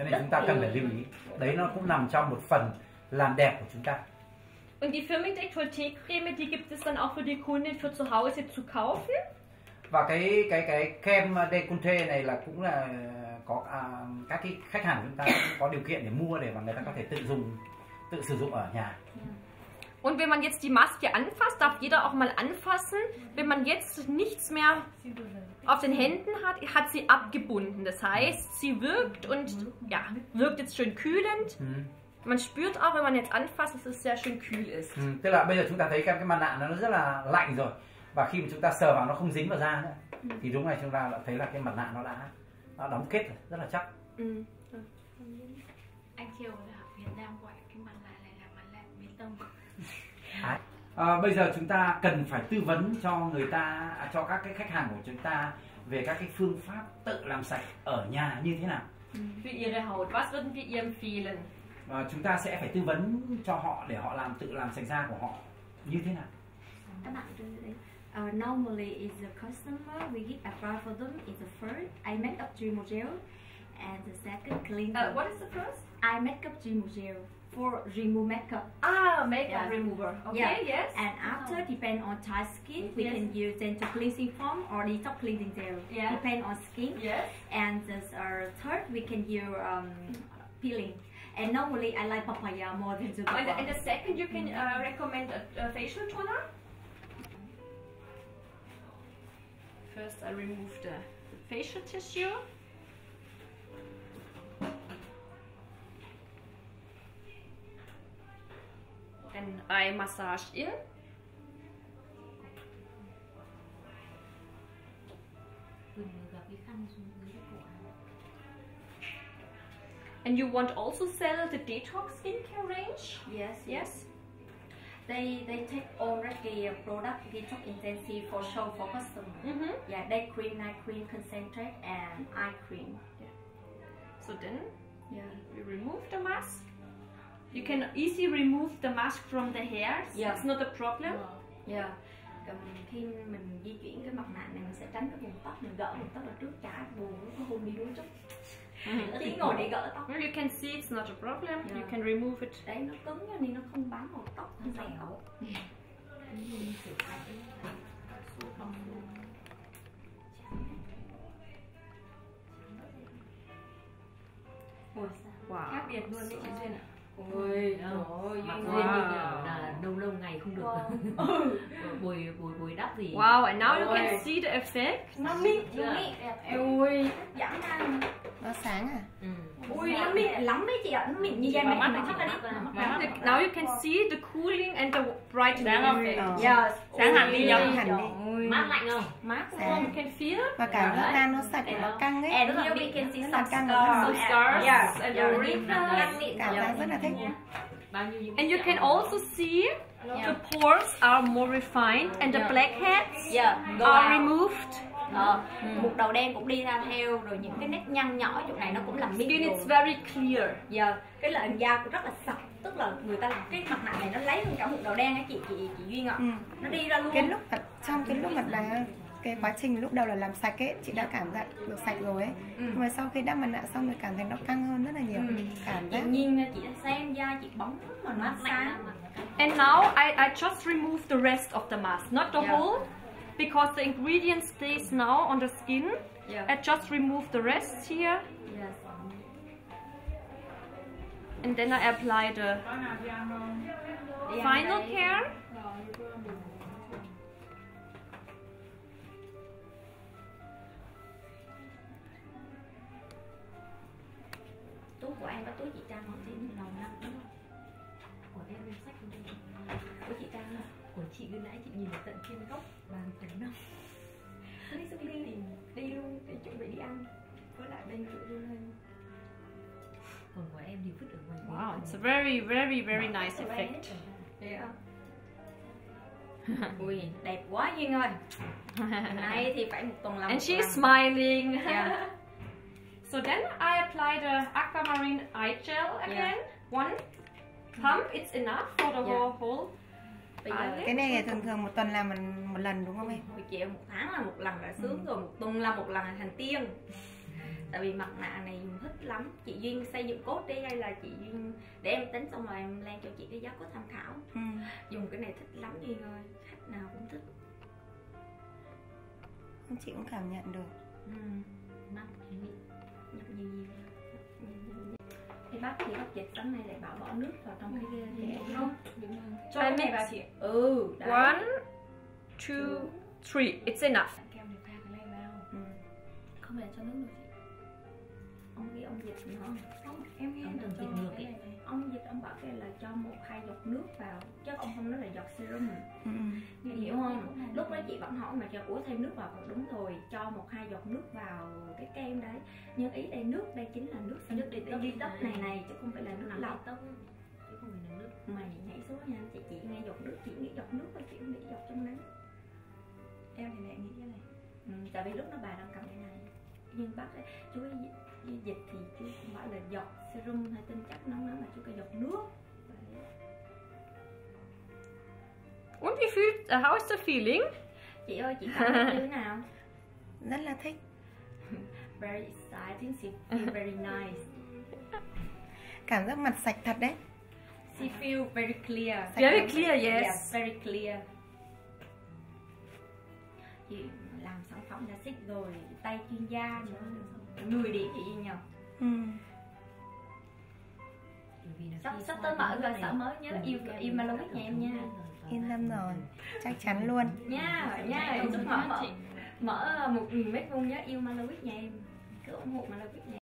cho nên chúng ta cần phải lưu ý. Đấy nó cũng nằm trong một phần làm đẹp của chúng ta. Und die Firming Dekolleté Creme, die gibt es dann auch für die Kundin für zu Hause zu kaufen. và cái cái cái kem deconte này là cũng là có à, các cái khách hàng chúng ta cũng có điều kiện để mua để mà người ta có thể tự dùng tự sử dụng ở nhà. Und wenn man jetzt die Maske anfasst, darf jeder auch mal anfassen. Wenn man jetzt nichts mehr auf den Händen hat, hat sie abgebunden. Das heißt, sie wirkt und ja, wirkt jetzt schön kühlend. ừ. Man spürt auch, wenn man jetzt anfasst, dass es sehr schön kühl ist. Ừ. tức là bây giờ chúng ta thấy cái, cái mặt nạ nó rất là lạnh rồi và khi mà chúng ta sờ vào nó không dính vào da nữa thì đúng này chúng ta đã thấy là cái mặt nạ nó đã nó đóng kết rồi rất là chắc anh là ở Việt Nam gọi cái mặt nạ này là mặt nạ bê tông à, bây giờ chúng ta cần phải tư vấn cho người ta à, cho các cái khách hàng của chúng ta về các cái phương pháp tự làm sạch ở nhà như thế nào? Für ihre Haut, was würden wir ihr empfehlen? Và chúng ta sẽ phải tư vấn cho họ để họ làm tự làm sạch da của họ như thế nào? Các bạn Uh, normally is the customer we give advice for them is the first. Eye makeup removal gel and the second cleanser Uh, what is the first? eye makeup removal gel for remove makeup Ah, makeup Yeah. remover. Okay, Yeah. yes. and after depend on tight skin we Yes. can use gentle cleansing foam or detox cleansing gel Yeah. depend on skin Yes. and the uh, third we can use um, peeling and normally I like papaya more than the And, and the second, you can uh, recommend a, a facial toner. First, I remove the facial tissue. Dưới cái cổ it And you want also sell the detox skincare range? Yes, Yes. They they take already a product detox intensive for show for customer. Mm-hmm. Yeah, day cream, night cream, concentrate, and eye cream. Yeah. So then Yeah. we remove the mask. You can easily remove the mask from the hairs. Yeah. It's not a problem. Yeah. Còn khi mình di chuyển cái mặt nạ này mình sẽ tránh cái vùng tóc mình gỡ vùng tóc ở trước chả buồn có hôn đi đuôi chút chỉ ngồi để gỡ tóc Well, you can see it's not a problem. You Yeah. can remove it. đấy nó cứng cho nên nó không bám vào tóc nó dẻo không Ôi, Wow. khác biệt luôn đấy chị Duyên ạ Ôi, ôi, Wow. như kiểu là lâu lâu ngày không được bồi bồi bồi đắp gì Wow, and now you Ôi. can see the effect. nó mịn nó Chưa? mịn đẹp Ui. giảm ra nó sáng à ừ. ui nó mịn lắm đấy chị ạ nó mịn như da mẹ mắt chị mắt mắt ra, đi mắt Mắt ra. ra. Now you can see the cooling and the brightening Sáng không? effect. Ờ. Yes. Sáng hẳn đi Ui, nhờ. hẳn đi. mát lạnh không mát Sáng. You can feel it. và cảm giác da nó sạch nó căng ấy And here we can see some căng và rất là scars. Some scars Yeah. and the wrinkles. Căng mịn. cảm giác rất là thích bao nhiêu những And you can also see the pores are more refined and the blackheads Yeah. Are out. removed. Ờ, một đầu đen cũng đi ra theo rồi những cái nét nhăn nhỏ chỗ này nó cũng làm mịn Skin is very clear. giờ cái làn da cũng rất là sạch tức là người ta cái mặt nạ này nó lấy luôn cả một đầu đen á chị chị chị duyên ạ. Ừ. nó đi ra luôn. Cái lúc mà- trong cái lúc mà là cái quá trình lúc đầu là làm sạch ấy chị đã cảm giác được sạch rồi ấy. Ừ. nhưng mà sau khi đắp mặt nạ xong rồi cảm thấy nó căng hơn rất là nhiều. Ừ. cảm tự giác nhiên chị xem da chị bóng mà nó sáng And now I, I just remove the rest of the mask, not the Yeah. whole, because the ingredient stays now on the skin. yeah. I just remove the rest here, yes. and then I apply the final care. túi của em có túi chị Trang không chị đầu năm đúng không của em lên sách của chị Trang của chị cứ nãy chị nhìn tận bàn tầng năm đi xuống đi đi luôn để chuẩn bị đi ăn với lại bên chỗ luôn hơn còn của em thì vứt ở ngoài Wow, it's a very, very, very nice effect. Yeah. ui đẹp quá duyên ơi này thì phải một tuần làm And she's smiling. Yeah. so then I apply the aquamarine eye gel again. One pump, it's enough for the Yeah. whole whole. Bây giờ eyelid. cái này thường thường một tuần làm một, một lần đúng không em? Hồi chị một tháng là một lần là sướng rồi một tuần là một lần là thành tiên. Tại vì mặt nạ này dùng thích lắm. Chị duyên xây dựng cốt đi hay là chị duyên để em tính xong rồi em lên cho chị cái giá cốt tham khảo. Ừ. dùng cái này thích lắm duyên ơi khách nào cũng thích. Chị cũng cảm nhận được. Ừ. mắt nhập nhiều nhiều bác thì bác dịch tấm này lại bảo bỏ nước vào trong cái kia thì em không cho cái này vào chị ừ đấy. One, two, three. It's enough. keo này pha cái này vào ừ. không phải cho nước được chị ông nghĩ ông dịch nữa không em nghe Ông cho dịch ngược cái ấy. Ông dịch ông bảo cái là cho một hai giọt nước vào. Chứ ông không nói là giọt serum. Ừ. Chị hiểu không? Lúc đó chị vẫn hỏi mà cho ủa thêm nước vào còn đúng rồi cho một hai giọt nước vào cái kem đấy. Nhưng ý đây nước đây chính là nước nước để đi tóc này. này chứ không phải là nước làm lọc. tóc chứ không phải là nước. Mày nhảy xuống nha chị chị nghe giọt nước chị nghĩ giọt nước và chị không nghĩ giọt trong nắng em thì lại nghĩ cái này. Ừ, tại vì lúc đó bà đang cầm cái này. Nhưng bác ấy, chú ấy dịch, dịch thì chú không phải là giọt serum hay tinh chất nóng lắm mà chú cái giọt nước. You feel, uh, how is the feeling? chị ơi chị cảm thấy như thế nào? Rất là thích. Very exciting she feel very nice. Cảm giác mặt sạch thật đấy. She feel very clear. Very clear, yes. yeah, very clear. Chị làm sản phẩm đã xích rồi tay chuyên gia nữa 10 điểm chị Duyên nhờ? Ừ. sắp sắp tới mở cơ sở mới nhớ yêu yêu kem Malowit nhà em nha. yên tâm rồi. Chắc chắn luôn. Nha nha giúp mở mở mở một nghìn mét vuông nhớ yêu Malowit nhà em. Cứ ủng hộ Malowit nhà em